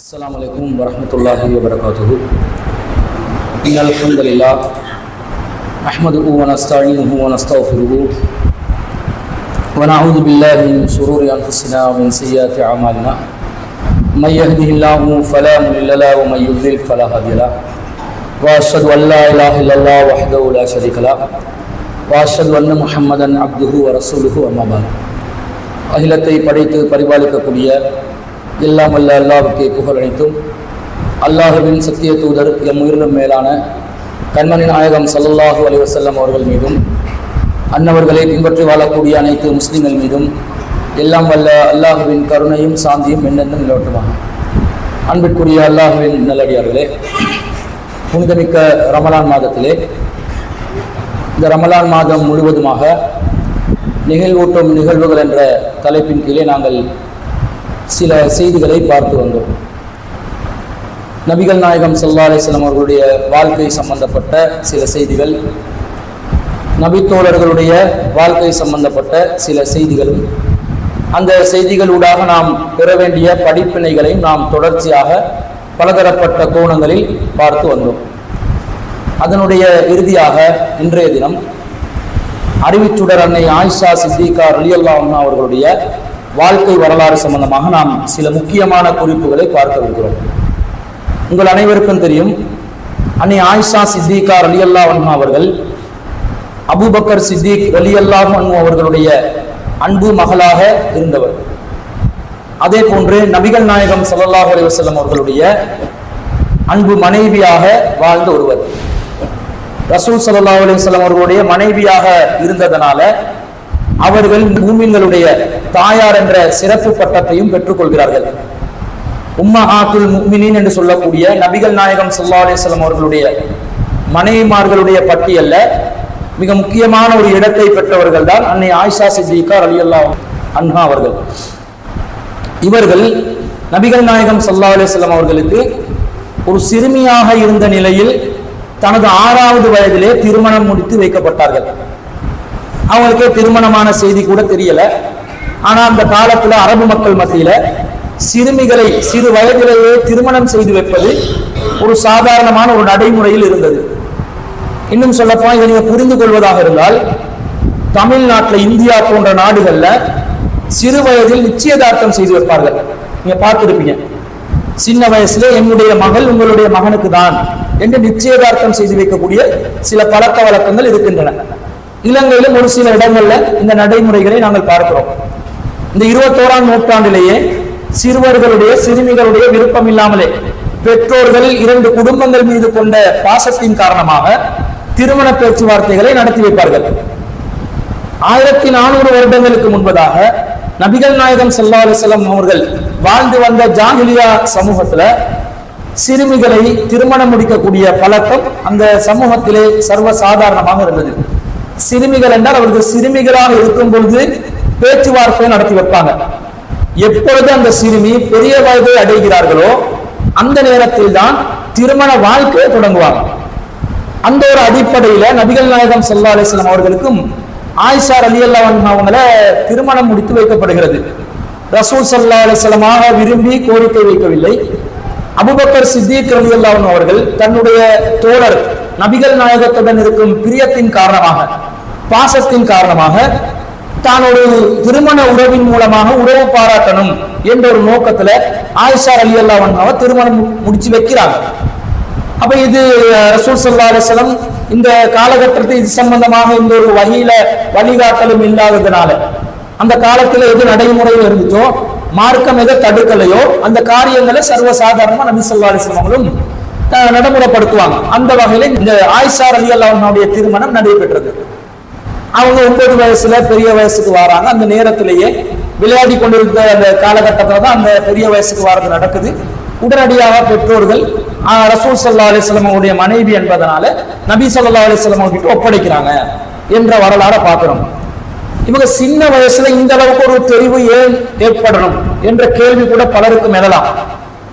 السلام عليكم ورحمة الله وبركاته إن الحمد لله نحمده ونستعينه ونستغفره ونعوذ بالله من شرور أنفسنا ومن سيئات أعمالنا من يهده الله فلا مضل له ومن يضلل فلا هادي له وأشهد أن لا إله إلا الله وحده لا شريك له وأشهد أن محمدا عبده ورسوله أما بعد أهل அகிலத்தை படைத்து பரிபாலிக்கக்கூடிய எல்லாம் அல்ல அல்லாவுக்கே புகழ் அனைத்தும். அல்லாஹுவின் சத்திய தூதர் எம் உயிரிலும் மேலான கண்மணி நாயகம் ஸல்லல்லாஹு அலைஹி வஸல்லம் அவர்கள் மீதும் அன்னவர்களை பின்பற்றி வாழக்கூடிய அனைத்து முஸ்லிம்கள் மீதும் எல்லாம் வல்ல அல்லாஹுவின் கருணையும் சாந்தியும் என்னென்னும் நிலவட்டுமாக. அன்பிற்குரிய அல்லாஹுவின் நல்லடியார்களே புனிதமிக்க ரமலான் மாதத்திலே இந்த ரமலான் மாதம் முழுவதுமாக நிகழ்வூட்டும் நிகழ்வுகள் என்ற தலைப்பின் கீழே நாங்கள் சில செய்திகளை பார்த்து வந்தோம். நபிகள் நாயகம் சல்லா அலிஸ்லாம் அவர்களுடைய வாழ்க்கை சம்பந்தப்பட்ட சில செய்திகள் நபித்தோழர்களுடைய வாழ்க்கை சம்பந்தப்பட்ட சில செய்திகளும் அந்த செய்திகளூடாக நாம் பெற வேண்டிய படிப்பினைகளையும் நாம் தொடர்ச்சியாக பலதரப்பட்ட கோணங்களில் பார்த்து வந்தோம். அதனுடைய இறுதியாக இன்றைய தினம் அறிவிச்சுடர் அன்னை ஆயிஷா சித்திகார் அலியல்லா அவர்களுடைய வாழ்க்கை வரலாறு சம்பந்தமாக நாம் சில முக்கியமான குறிப்புகளை பார்க்கவிருக்கிறோம் உங்கள் அனைவருக்கும் தெரியும் அன்னை ஆயிஷா சித்திகா அல்லா வன்மா அவர்கள் அபூபக்கர் சித்திக் ரலியல்லா அண்ணு அவர்களுடைய அன்பு மகளாக இருந்தவர். அதே போன்று நபிகள் நாயகம் சல்லாஹ் அலைஹி வஸல்லம் அவர்களுடைய அன்பு மனைவியாக வாழ்ந்த ஒருவர். ரசூல் சல்லா அலிஸ்லாம் அவர்களுடைய மனைவியாக இருந்ததனால அவர்கள் மூமின்களுடைய தாயார் என்ற சிறப்பு பட்டத்தையும் பெற்றுக்கொள்கிறார்கள். உம்மஹாத்துல் முக்மினின் என்று சொல்லக்கூடிய நபிகள் நாயகம் சல்லா அலிஸ்லாம் அவர்களுடைய மனைவிமார்களுடைய பட்டியல்ல மிக முக்கியமான ஒரு இடத்தை பெற்றவர்கள் தான் அன்னை ஆயிஷா சித்திகா அலி அல்லா அன்ஹா அவர்கள். இவர்கள் நபிகள் நாயகம் சல்லா அலிஸ்லாம் அவர்களுக்கு ஒரு சிறுமியாக இருந்த நிலையில் தனது ஆறாவது வயதிலே திருமணம் முடித்து வைக்கப்பட்டார்கள். அவங்களுக்கே திருமணமான செய்தி கூட தெரியல. ஆனா அந்த காலத்துல அரபு மக்கள் மத்தியில சிறுமிகளை சிறு வயதிலேயே திருமணம் செய்து வைப்பது ஒரு சாதாரணமான ஒரு நடைமுறையில் இருந்தது. இன்னும் சொல்லப்போனால் இதை நீங்க புரிந்து கொள்வதாக இருந்தால் தமிழ்நாட்டில் இந்தியா போன்ற நாடுகள்ல சிறு வயதில் நிச்சயதார்த்தம் செய்து வைப்பார்கள். நீங்க பார்த்திருப்பீங்க. சின்ன வயசுல என்னுடைய மகள் உங்களுடைய மகனுக்கு தான் என்று நிச்சயதார்த்தம் செய்து வைக்கக்கூடிய சில பழக்க வழக்கங்கள் இருக்கின்றன. இலங்கையிலும் ஒரு சில இடங்கள்ல இந்த நடைமுறைகளை நாங்கள் பார்க்கிறோம். இந்த இருபத்தோராம் நூற்றாண்டிலேயே சிறுவர்களுடைய சிறுமிகளுடைய விருப்பம் இல்லாமலே பெற்றோர்கள் இரண்டு குடும்பங்கள் மீது கொண்ட பாசத்தின் காரணமாக திருமண பேச்சுவார்த்தைகளை நடத்தி வைப்பார்கள். ஆயிரத்தி நானூறு வருடங்களுக்கு முன்பதாக நபிகள் நாயகம் சல்லா செல்லம் அவர்கள் வாழ்ந்து வந்த ஜாங்கிலியா சமூகத்துல சிறுமிகளை திருமணம் முடிக்கக்கூடிய பழக்கம் அந்த சமூகத்திலே சர்வ சாதாரணமாக இருந்தது. சிறுமிகள் என்றால் அவர்கள் சிறுமிகளாக இருக்கும் பொழுது பேச்சுவார்த்தை நடத்தி வைப்பாங்க. எப்பொழுது அந்த சிறுமி பெரிய வயதை அடைகிறார்களோ அந்த நேரத்தில் தான் திருமண வாழ்க்கையை தொடங்குவாங்க. அந்த ஒரு அடிப்படையில நபிகள் நாயகம் சல்லா அலிஸ்லாம் அவர்களுக்கும் ஆயிஷார் அலி அல்லா அவங்களை திருமணம் முடித்து வைக்கப்படுகிறது. ரசூல் சல்லா அலிஸ்லமாக விரும்பி கோரிக்கை வைக்கவில்லை. அபுபக்கர் சித்திக் அலி அல்லாஹ் அவர்கள் தன்னுடைய தோழர் நபிகள் நாயகத்துடன் இருக்கும் பிரியத்தின் காரணமாக பாசத்தின் காரணமாக தான் ஒரு திருமண உறவின் மூலமாக உறவு பாராட்டணும் என்ற ஒரு நோக்கத்துல ஆயிஷா அலி அல்லாஹ் திருமணம் முடிச்சு வைக்கிறாங்க. அப்ப இது ரசூல் சல்லா அலிஸ்லம் இந்த காலகட்டத்தில் இது சம்பந்தமாக இந்த ஒரு வகையில வழிகாட்டலும் இல்லாததுனால அந்த காலத்துல எது நடைமுறையில் இருந்துச்சோ மார்க்கம் எதை தடுக்கலையோ அந்த காரியங்களை சர்வசாதாரணமா நபி சொல்லா அலிஸ்லாம் அவங்களும் நடைமுறைப்படுத்துவாங்க. அந்த வகையில இந்த ஆயிஷா அலி அல்லாவுடைய திருமணம் நடைபெற்றது. அவங்க ஒன்பது வயசுல பெரிய வயசுக்கு வராங்க. அந்த நேரத்திலேயே விளையாடி கொண்டிருந்த அந்த காலகட்டத்தில் தான் அந்த பெரிய வயசுக்கு வர்றது நடக்குது. உடனடியாக பெற்றோர்கள் ரசூல் சல்லா அலிஸ்லமுடைய மனைவி என்பதனால நபி சல்லா அலிஸ்லம் கிட்ட ஒப்படைக்கிறாங்க என்ற வரலாறை பார்க்கிறோம். இவங்க சின்ன வயசுல இந்த அளவுக்கு ஒரு தெரிவு ஏன் ஏற்படணும் என்ற கேள்வி கூட பலருக்கும் எழலாம்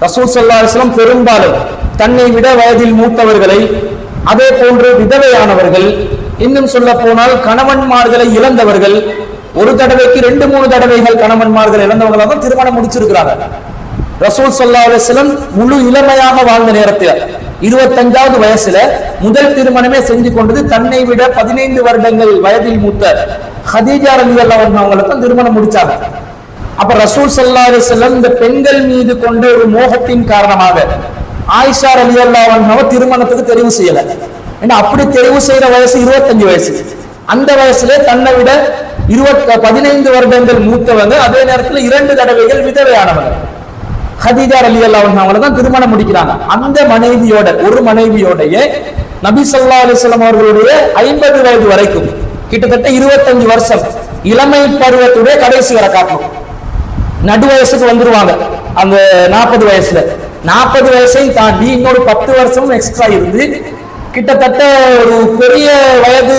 ரசூல் சல்லா அலிஸ்லம் பெரும்பாலும் தன்னை விட வயதில் மூத்தவர்களை அதே போன்று விதவையானவர்கள் இன்னும் சொல்ல போனால் கணவன்மார்களை இழந்தவர்கள் ஒரு தடவைக்கு ரெண்டு மூணு தடவைகள் கணவன்மார்கள் இழந்தவங்களாக தான் திருமணம் முடிச்சிருக்கிறாங்க. ரசூல் ஸல்லல்லாஹு அலைஹி முழு இளமையாக வாழ்ந்த நேரத்தில் இருபத்தஞ்சாவது வயசுல முதல் திருமணமே செஞ்சு கொண்டது தன்னை விட பதினைந்து வருடங்கள் வயதில் மூத்த ஹதீஜா ரலியல்லாஹு அன்ஹா தான் திருமணம் முடிச்சாங்க. அப்ப ரசூல் ஸல்லல்லாஹு அலைஹி இந்த பெண்கள் மீது கொண்ட ஒரு மோகத்தின் காரணமாக ஆயிஷா ரலியல்லாஹு அன்ஹாவை திருமணத்துக்கு தெரிவு செய்யல. அப்படி தெரிவு செய்யற வயசு இருபத்தஞ்சு வயசு. அந்த வயசுல தன்னை விட இருபத்தி பதினைந்து வருடங்கள் மூத்தவங்க அதே நேரத்தில் இரண்டு தடவைகள் விதவையானவங்க. ஹதீஜா அலி அவங்கள தான் திருமணம் முடிக்கிறாங்க. அந்த மனைவியோட ஒரு மனைவியோடைய நபி சொல்லா அலிஸ்லாம் அவர்களுடைய ஐம்பது வயது வரைக்கும் கிட்டத்தட்ட இருபத்தஞ்சு வருஷம் இளமை பருவத்துடைய கடைசி வரை காட்டணும். நடு வயசுக்கு வந்துருவாங்க. அந்த நாற்பது வயசுல. நாற்பது வயசையும் தாண்டி இன்னொரு பத்து வருஷமும் எக்ஸ்ட்ரா இருந்து கிட்டத்தட்ட ஒரு பெரிய வயது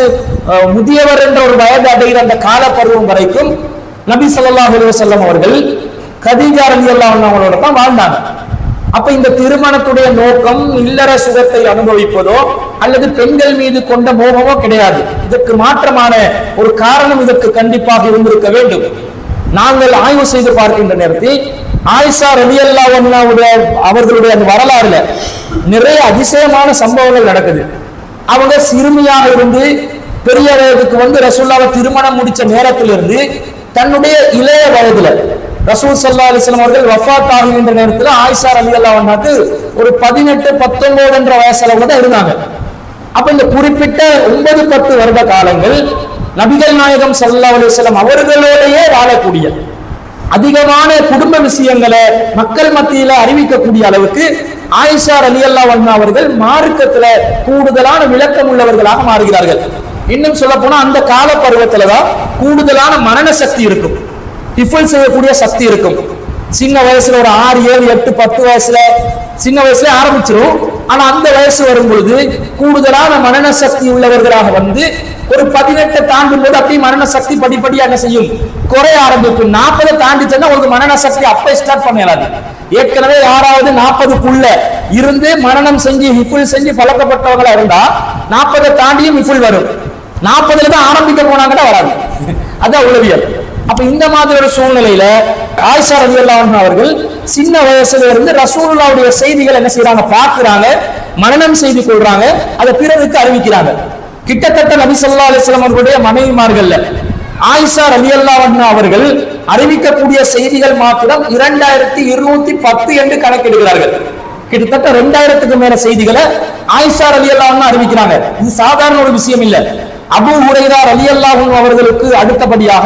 முதியவர் என்ற ஒரு வயது அடைகிற அந்த கால பருவம் வரைக்கும் நபி சொல்லாஹ் செல்லம் அவர்கள் கதீஜா ரலியல்லாஹு அவங்களோட தான் வாழ்ந்தாங்க. அப்ப இந்த திருமணத்துடைய நோக்கம் இல்லற சுகத்தை அனுபவிப்பதோ அல்லது பெண்கள் மீது கொண்ட மோகமோ கிடையாது. இதற்கு மாற்றமான ஒரு காரணம் இதற்கு கண்டிப்பாக இருந்திருக்க வேண்டும். நாங்கள் ஆய்வு செய்து பார்க்கின்ற நேரத்தில் ஆயிஷா ரலியல்லாஹு ஒன்னாவுடைய அவர்களுடைய அந்த வரலாறுல நிறைய அதிசயமான சம்பவங்கள் நடக்குது. அவங்க சிறுமியாக இருந்து பெரிய வயதுக்கு வந்து ரசூல்லாவை திருமணம் முடிச்ச நேரத்திலிருந்து தன்னுடைய இளைய வயதுல ரசூல் சல்லா அலிஸ்லாம் அவர்கள் வஃபாத் ஆகின்ற நேரத்தில் ஆயிஷா ரலியல்லாஹு அன்ஹாக்கு ஒரு பதினெட்டு பத்தொன்பது என்ற வயசுல தான் இருந்தாங்க. அப்ப இந்த குறிப்பிட்ட ஒன்பது பத்து வருட காலங்கள் நபிகள் நாயகம் சல்லா அலிஸ்லாம் அவர்களோடையே வாழக்கூடிய அதிகமான குடும்ப விஷயங்களை மக்கள் மத்தியில அறிவிக்கக்கூடிய அளவுக்கு ஆயிஷா அலி அல்லா வண்ணா அவர்கள் மார்க்கத்துல கூடுதலான விளக்கம் உள்ளவர்களாக மாறுகிறார்கள். இன்னும் சொல்ல போனா அந்த கால பருவத்துலதான் கூடுதலான மரண சக்தி இருக்கும். டிஃபல் செய்யக்கூடிய சக்தி இருக்கும். சின்ன வயசுல ஒரு ஆறு ஏழு எட்டு பத்து வயசுல சின்ன வயசுல ஆரம்பிச்சிடும் ஆனா அந்த வயசு வரும் பொழுது கூடுதலான மரண சக்தி உள்ளவர்களாக வந்து ஒரு பதினெட்டு தாண்டும் போது அப்படியே மரண சக்தி படிப்படியா என்ன செய்யும். குறைய ஆரம்பிக்கும். நாற்பதை தாண்டிச்சுன்னா உங்களுக்கு மரண சக்தி அப்ப ஸ்டார்ட் பண்ணிடாது ஏற்கனவே யாராவது நாற்பதுக்குள்ள இருந்து மரணம் செஞ்சு ஹிஃபுல் செஞ்சு பழக்கப்பட்டவங்களா இருந்தா நாற்பதை தாண்டியும் ஹிஃபுல் வரும். நாற்பதுல தான் ஆரம்பிக்க போனாங்கன்னா வராது. அதான் உளவியல். அப்ப இந்த மாதிரி ஒரு சூழ்நிலையில ஆயிஷா ரவி அவர்கள் சின்ன வயசுல இருந்து ரசூலுல்லாவுடைய செய்திகள் என்ன செய்யறாங்க பாக்குறாங்க மரணம் செய்து கொள்றாங்க அதை பிறருக்கு அறிவிக்கிறாங்க. கிட்டத்தட்ட நபிசல்லா அலிஸ்லாம் அவர்களுடைய மனைவிமார்கள் ஆயிஷா அலி அல்லா அவர்கள் அறிவிக்கக்கூடிய செய்திகள் மாத்திரம் இரண்டாயிரத்தி இருநூத்தி பத்து என்று கணக்கிடுகிறார்கள். கிட்டத்தட்ட ரெண்டாயிரத்துக்கு மேல செய்திகளை ஆயிஷா அலி அல்லா அறிவிக்கிறாங்க. இது சாதாரண ஒரு விஷயம் இல்ல. அபூ ஹுரைரா அலி அல்லாஹும் அவர்களுக்கு அடுத்தபடியாக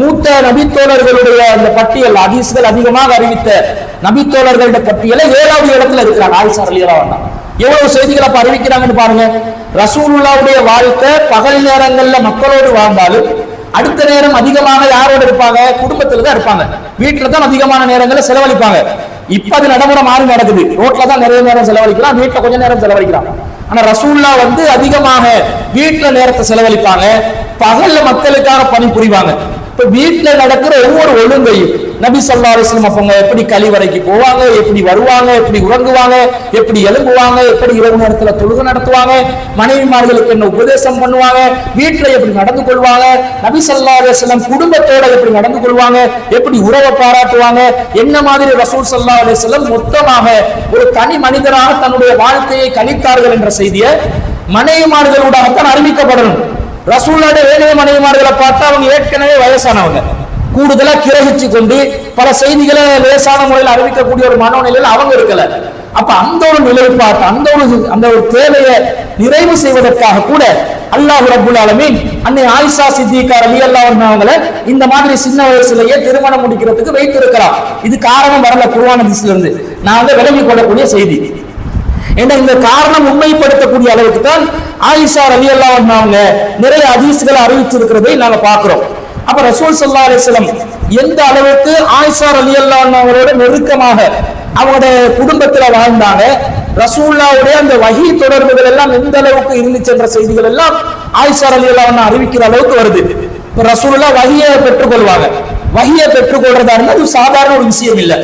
மூத்த நபித்தோழர்களுடைய அந்த பட்டியல் அதிசுகள் அதிகமாக அறிவித்த நபித்தோழர்களுடைய பட்டியலை ஏழாவது இடத்துல இருக்கிறாங்க ஆயிஷா ரலியல்லாஹு அன்ஹா. எவ்வளவு செய்திகளை அப்ப அறிவிக்கிறாங்கன்னு பாருங்க. ரசூலுல்லாவுடைய வாழ்க்கை பகல் நேரங்கள்ல மக்களோடு வாழ்ந்தாலும் அடுத்த நேரம் அதிகமாக யாரோட இருப்பாங்க? குடும்பத்துல தான் இருப்பாங்க. வீட்டுல தான் அதிகமான நேரங்களை செலவழிப்பாங்க. இப்ப அது நடைமுறை மாறி நடக்குது. ரோட்ல தான் நிறைய நேரம் செலவழிக்கலாம். வீட்டுல கொஞ்ச நேரம் செலவழிக்கலாம். ஆனா ரசூல்லா வந்து அதிகமாக வீட்டுல நேரத்தை செலவழிப்பாங்க. பகல்ல மக்களுக்காக பணி புரிவாங்க இப்ப வீட்டுல நடக்கிற ஒவ்வொரு ஒழுங்கையும் நபி சல்லா அலிஸ்லம் அவங்க எப்படி கழிவறைக்கு போவாங்க எப்படி வருவாங்க எப்படி உறங்குவாங்க எப்படி எழும்புவாங்க எப்படி இரவு நேரத்துல தொழுகை நடத்துவாங்க மனைவிமார்களுக்கு என்ன உபதேசம் பண்ணுவாங்க வீட்டுல எப்படி நடந்து கொள்வாங்க நபி சல்லா அலிஸ்லம் குடும்பத்தோட எப்படி நடந்து கொள்வாங்க எப்படி உறவை பாராட்டுவாங்க என்ன மாதிரி ரசூல் சல்லா அலிஸ்லம் மொத்தமாக ஒரு தனி மனிதராக தன்னுடைய வாழ்க்கையை கணித்தார்கள் என்ற செய்தியை மனைவிமார்களூடாகத்தான் அறிவிக்கப்படணும். ரசூலோட ஏழைய மனைவிமார்களை பார்த்தா அவங்க ஏற்கனவே வயசானவங்க. கூடுதலா கிரகிச்சு கொண்டு பல செய்திகளை லேசான முறையில் அறிவிக்கக்கூடிய ஒரு மனோநிலையில் அவங்க இருக்கல. அப்ப அந்த ஒரு நிலைப்பாட்டு அந்த ஒரு அந்த ஒரு தேவையை நிறைவு செய்வதற்காக கூட அல்லாஹ் ரபுல் அலமீன் அன்னை ஆயிஷா சித்திகா அலி அல்லா அவங்களை இந்த மாதிரி சின்ன வயசுலயே திருமணம் முடிக்கிறதுக்கு வைத்திருக்கிறார். இது காரணம் வரல குருவான ஹதீஸ்ல இருந்து நான் வந்து விளங்கிக் கொள்ளக்கூடிய செய்தி. ஏன்னா இந்த காரணம் உண்மைப்படுத்தக்கூடிய அளவுக்கு தான் ஆயிஷா அலி அல்லா அவங்க நிறைய அதிசுகளை அறிவிச்சிருக்கிறதை நாங்க பாக்குறோம் அப்ப ரசூல் சல்லா அலிஸ்லம் எந்த அளவுக்கு ஆயிஷார் அலி அவரோட நெருக்கமாக அவங்களுடைய குடும்பத்துல வாழ்ந்தாங்க ரசூல்லாவுடைய அந்த வகி தொடர்புகள் எல்லாம் எந்த அளவுக்கு இருந்துச்சு என்ற செய்திகள் எல்லாம் ஆயிஷார் அலி அல்லா அறிவிக்கிற அளவுக்கு வருது. இப்ப ரசூல்லா வகியை பெற்றுக்கொள்வாங்க. வகியை பெற்றுக்கொள்றதா இருந்தால் அது சாதாரண ஒரு விஷயம் இல்லை.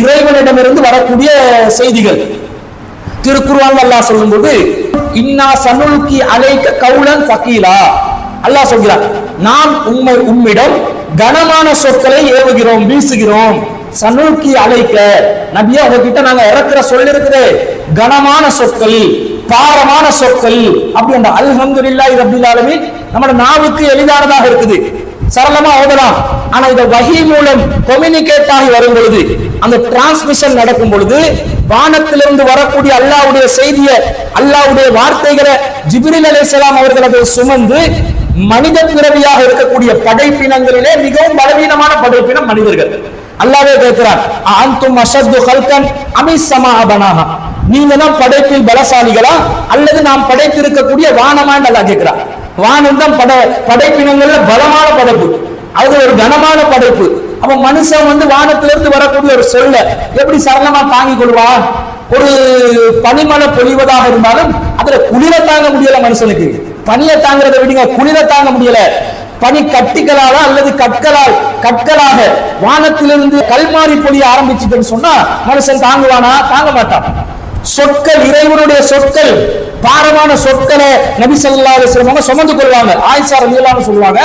இறைவனிடமிருந்து வரக்கூடிய செய்திகள். திருக்குர்ஆன்ல அல்லாஹ் சொல்லும்போது இன்னா சனுல்கி அலைக்க கவுலன் சகீலா அல்லாஹ் சொல்கிறார் நாம் உம்மை உம்மிடம் கனமான சொற்களை ஏவுகிறோம் வீசுகிறோம். சனூக்கி அழைக்க நபியா உங்ககிட்ட நாங்க இறக்குற சொல் இருக்குது. கனமான சொற்கள் பாரமான சொற்கள் அப்படி அந்த அல்ஹம்துலில்லாஹி ரப்பில் ஆலமீன் நம்ம நாவுக்கு எளிதானதாக இருக்குது. சரளமா ஓதலாம். ஆனா இதை வகி மூலம் கம்யூனிகேட் ஆகி வரும் பொழுது அந்த டிரான்ஸ்மிஷன் நடக்கும் பொழுது வானத்திலிருந்து வரக்கூடிய அல்லாவுடைய செய்தியை அல்லாவுடைய வார்த்தைகளை ஜிப்ரீல் அலைஹிஸ்ஸலாம் அவர்கள் அதை சுமந்து மனித பிறவியாக இருக்கக்கூடிய படைப்பினங்களிலே மிகவும் பலவீனமான படைப்பினம் மனிதர்கள். அல்லாவே கேட்கிறார் அன்தும் அஷத்து ஹல்கன் அமிசமா சமாபனாக நீங்க தான் படைப்பில் பலசாலிகளா? அல்லது நாம் படைத்திருக்கக்கூடிய வானமான்னு அல்லாஹ் கேட்கிறார். வானம் தான் பட படைப்பினங்கள்ல பலமான படைப்பு. அது ஒரு கனமான படைப்பு. அப்ப மனுஷன் வந்து வானத்திலிருந்து வரக்கூடிய ஒரு சொல்ல எப்படி சரளமா தாங்கிக் கொள்வா ஒரு பனிமலை பொழிவதாக இருந்தாலும் அதுல குளிர தாங்க முடியல மனுஷனுக்கு. பனியை தாங்கிறத விடுங்க குளிர தாங்க முடியல. பனி கட்டிகளால அல்லது கற்களால் கற்களாக வானத்திலிருந்து கல்மாரி பொழிய ஆரம்பிச்சுட்டேன்னு சொன்னா மனுஷன் தாங்குவானா? தாங்க மாட்டான். சொற்கள் இறைவனுடைய சொற்கள் பாரமான சொற்களை நபி சல்லா அலைஹி அவங்க சுமந்து கொள்வாங்க. ஆயிஷா ரலியல்லாஹு சொல்லுவாங்க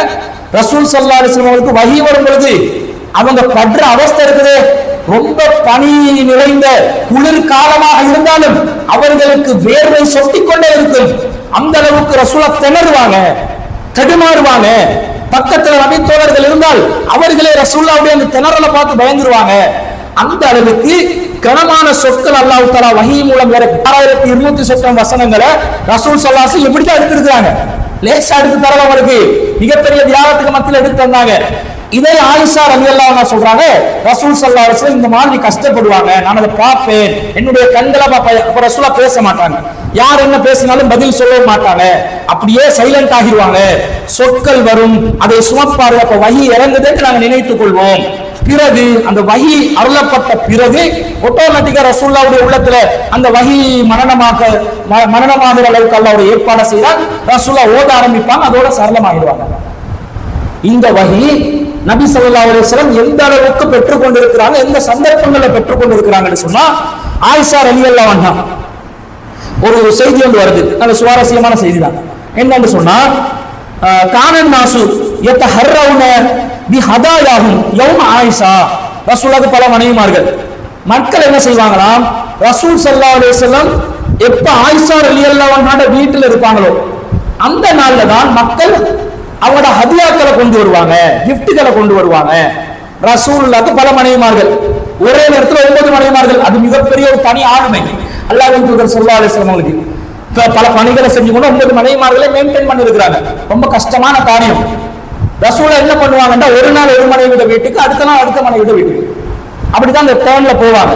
ரசூல் சல்லா அலைஹி வஸல்லம் அவங்களுக்கு வரும் பொழுது அவங்க படுற அவஸ்தை இருக்குது. ரொம்ப பனி நிறைந்த குளிர் காலமாக இருந்தாலும் அவர்களுக்கு வேர்வை சொட்டிக் கொண்டே இருக்கும். அந்த அளவுக்கு ரசூலா திணறுவாங்க தடுமாறுவாங்க. பக்கத்துல நபி தோழர்கள் இருந்தால் அவர்களே ரசூல்லாவுடைய அந்த திணறலை பார்த்து பயந்துருவாங்க. அந்த அளவுக்கு கனமான சொற்கள் அல்லாஹ் தலா வகி மூலம் வேற ஆறாயிரத்தி இருநூத்தி சொற்கள் வசனங்களை ரசூல் சல்லாசு எப்படிதான் எடுத்திருக்கிறாங்க. லேசா எடுத்து தரல அவங்களுக்கு மிகப்பெரிய தியாகத்துக்கு மத்தியில் எடுத்து தந்தாங்க. இதே ஆயிஷா ரவி அல்லாஹ் சொல்றாங்க ரசூல் சல்லா அலிஸ்லாம் இந்த மாதிரி கஷ்டப்படுவாங்க நான் அதை பார்ப்பேன். என்னுடைய கண்களை பார்ப்பேன் அப்ப ரசூலா பேச மாட்டாங்க. யார் என்ன பேசினாலும் பதில் சொல்லவே மாட்டாங்க. அப்படியே சைலண்ட் ஆகிடுவாங்க சொற்கள் வரும் அதை சுமப்பாரு அப்ப வகி இறங்குதுன்னு நாங்க நினைத்துக் கொள்வோம். பிறகு அந்த வகி அருளப்பட்ட பிறகு ஆட்டோமேட்டிக்கா ரசூல்லாவுடைய உள்ளத்துல அந்த வகி மரணமாக ம- மரணமாகிற அளவுக்கு அல்லாவுடைய ஏற்பாடு செய்தால் ரசூல்லா ஓத ஆரம்பிப்பாங்க அதோட சரளமாகிடுவாங்க. இந்த வகி நபி சொல்லா அலிஸ்லாம் எந்த அளவுக்கு பெற்றுக் கொண்டிருக்கிறாங்க எந்த சந்தர்ப்பங்களில் பெற்றுக் கொண்டிருக்கிறாங்கன்னு சொன்னா ஆயிஷா ரலியல்லாஹு அன்ஹா. ஒரு செய்தி ஒன்று வருது. அது சுவாரஸ்யமான செய்தி தான் என்னன்னு சொன்னா கானன் நாசு எத்த ஹர்ரவுன பி ஹதாயாகும் யௌம ஆயிஷா. ரசூலுக்கு பல மனைவிமார்கள். மக்கள் என்ன செய்வாங்களாம் ரசூல் சல்லா அலிஸ்லாம் எப்ப ஆயிஷா அலி அல்லா வீட்டில் இருப்பாங்களோ அந்த நாள்ல தான் மக்கள் அவங்களோட ஹதியாக்களை கொண்டு வருவாங்க கிஃப்ட்டுகளை கொண்டு வருவாங்க. ரசூல்லாக்கு பல மனைவிமார்கள். ஒரே நேரத்தில் ஒன்பது மனைவிமார்கள். அது மிகப்பெரிய ஒரு தனி ஆளுமை. அல்லாஹ்வின் தூதர் சொல்லாத அலைஹி பல பணிகளை செஞ்சு கொண்டு ஒன்பது மனைவிமார்களை மெயின்டைன் பண்ணிருக்கிறாங்க ரொம்ப கஷ்டமான காரியம். ரசூலா என்ன பண்ணுவாங்கன்னா ஒரு நாள் ஒரு மனைவிட வீட்டுக்கு அடுத்த நாள் அடுத்த மனைவிட வீட்டுக்கு. அப்படிதான் அந்த டேர்ன்ல போவாங்க.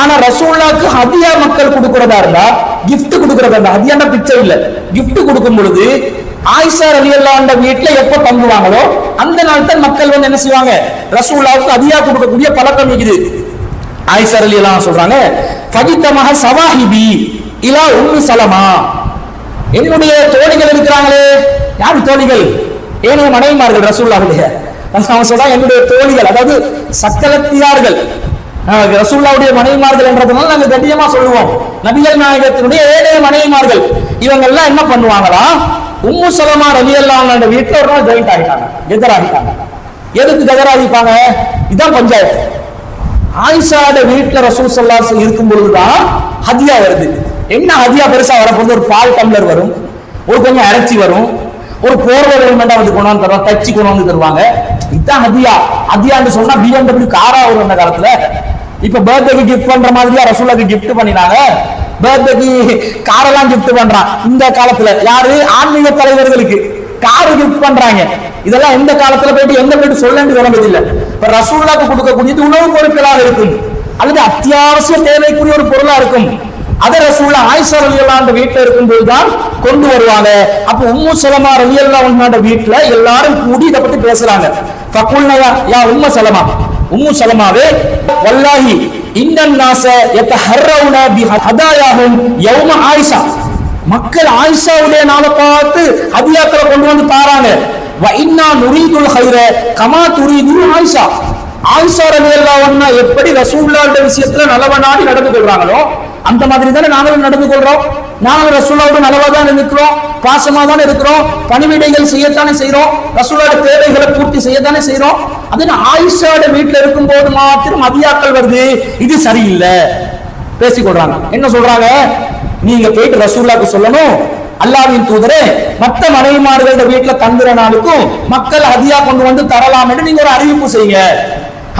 ஆனா ரசூல்லாக்கு ஹதியா மக்கள் கொடுக்கறதா இருந்தா கிஃப்ட் கொடுக்கறதா இருந்தா ஹதியான பிச்சை இல்ல. கிஃப்ட் கொடுக்கும் பொழுது ஆயிஷா ரலியல்லாஹு வீட்டுல எப்ப தங்குவாங்களோ அந்த நாள் தான் மக்கள் வந்து என்ன செய்வாங்க? ரசூல்லாவுக்கு அதிகா கொடுக்கக்கூடிய பழக்கம் இருக்குது. ஆயிஷா ரலியல்லாஹு சொல்றாங்க பகித்தமாக சவாஹிபி இலா உம்மி சலமா. என்னுடைய தோழிகள் இருக்கிறாங்களே. யார் தோழிகள்? ஏனைய மனைவிமார்கள் ரசூல்லாவுடைய அவன் சொல்றான் என்னுடைய தோழிகள் அதாவது சக்கலத்தியார்கள் ரசூல்லாவுடைய மனைவிமார்கள் என்றதுனால நாங்க கண்ணியமா சொல்லுவோம். நபிகள் நாயகத்தினுடைய ஏழைய மனைவிமார்கள் இவங்க எல்லாம் என்ன பண்ணுவாங்களா? உம்மு சலமா ரவி அல்லாஹ் வீட்டில் ஒரு நாள் ஜெயிண்ட் ஆகிட்டாங்க. எதிராகிட்டாங்க எதுக்கு கதராகிப்பாங்க? இதான் பஞ்சாயத்து. ஆயிஷாட வீட்டில் ரசூல் சல்லாஸ் இருக்கும் பொழுதுதான் ஹதியா வருது. என்ன ஹதியா பெருசா வரப்போது ஒரு பால் டம்ளர் வரும் ஒரு கொஞ்சம் அரைச்சி வரும் ஒரு போர்வை ரெடிமெண்டா வந்து கொண்டாந்து தருவாங்க தச்சு கொண்டாந்து தருவாங்க. இதுதான் ஹதியா. ஹதியான்னு சொன்னா பிஎம்டபிள்யூ காரா வரும் அந்த காலத்துல. இப்ப பர்த்டேக்கு கிஃப்ட் பண்ற மாதிரியா ரசூலாக்கு கிஃப்ட் பண்ணினாங்க? பர்த்டேக்கு காரெல்லாம் கிஃப்ட் பண்றான் இந்த காலத்துல. யாரு? ஆன்மீக தலைவர்களுக்கு காரு கிஃப்ட் பண்றாங்க. இதெல்லாம் எந்த காலத்துல போயிட்டு எந்த போயிட்டு சொல்ல வேண்டிய இப்ப ரசூல்லாக்கு கொடுக்கக்கூடியது உணவு பொருட்களாக இருக்கும். அல்லது அத்தியாவசிய தேவைக்குரிய ஒரு பொருளா இருக்கும். அதை ரசூல்லா ஆயிஷா ரலியல்லாஹு அந்த வீட்டுல இருக்கும்போது தான் கொண்டு வருவாங்க. அப்ப உம்மு சலமா ரலியல்லாஹு வீட்டுல எல்லாரும் கூடி இதை பத்தி பேசுறாங்க. ஃபகுல்னா யா உம்மு சலமா? உம்மு சலமாவே வல்லாஹி இன்னன் நாச யத்தஹர்ரவுன பி ஹதாயாகும் யௌம ஆயிஷா. மக்கள் ஆயிஷாவுடைய நாளை பார்த்து ஹதியாக்களை கொண்டு வந்து தாராங்க வ இன்னா நுரீதுல் ஹைர கமா துரீது ஆயிஷா. ஆயிஷார் அலி அன்ஹா எப்படி ரசூல்லாவோட விஷயத்துல நல்லவனாடி நடந்து கொள்றாங்களோ அந்த மாதிரி தானே நாங்களும் நடந்து கொள்றோம். நாங்களும் ரசூல்லாவோட நல்லவா தான் இருக்கிறோம் பாசமா தானே இருக்கிறோம் பணிவிடைகள் செய்யத்தானே செய்யறோம் ரசூலோட தேவைகளை பூர்த்தி செய்யத்தானே செய்யறோம் அது என்ன ஆயிஷாட வீட்டுல இருக்கும்போது மாத்திரம் அதியாக்கள் வருது. இது சரியில்லை. பேசிக்கொள்றாங்க என்ன சொல்றாங்க? நீங்க போயிட்டு ரசூல்லாக்கு சொல்லணும். அல்லாவின் தூதரே மற்ற மனைவிமார்களோட வீட்டுல தங்குற நாளுக்கும் மக்கள் அதியா கொண்டு வந்து தரலாம் என்று நீங்க ஒரு அறிவிப்பு செய்யுங்க.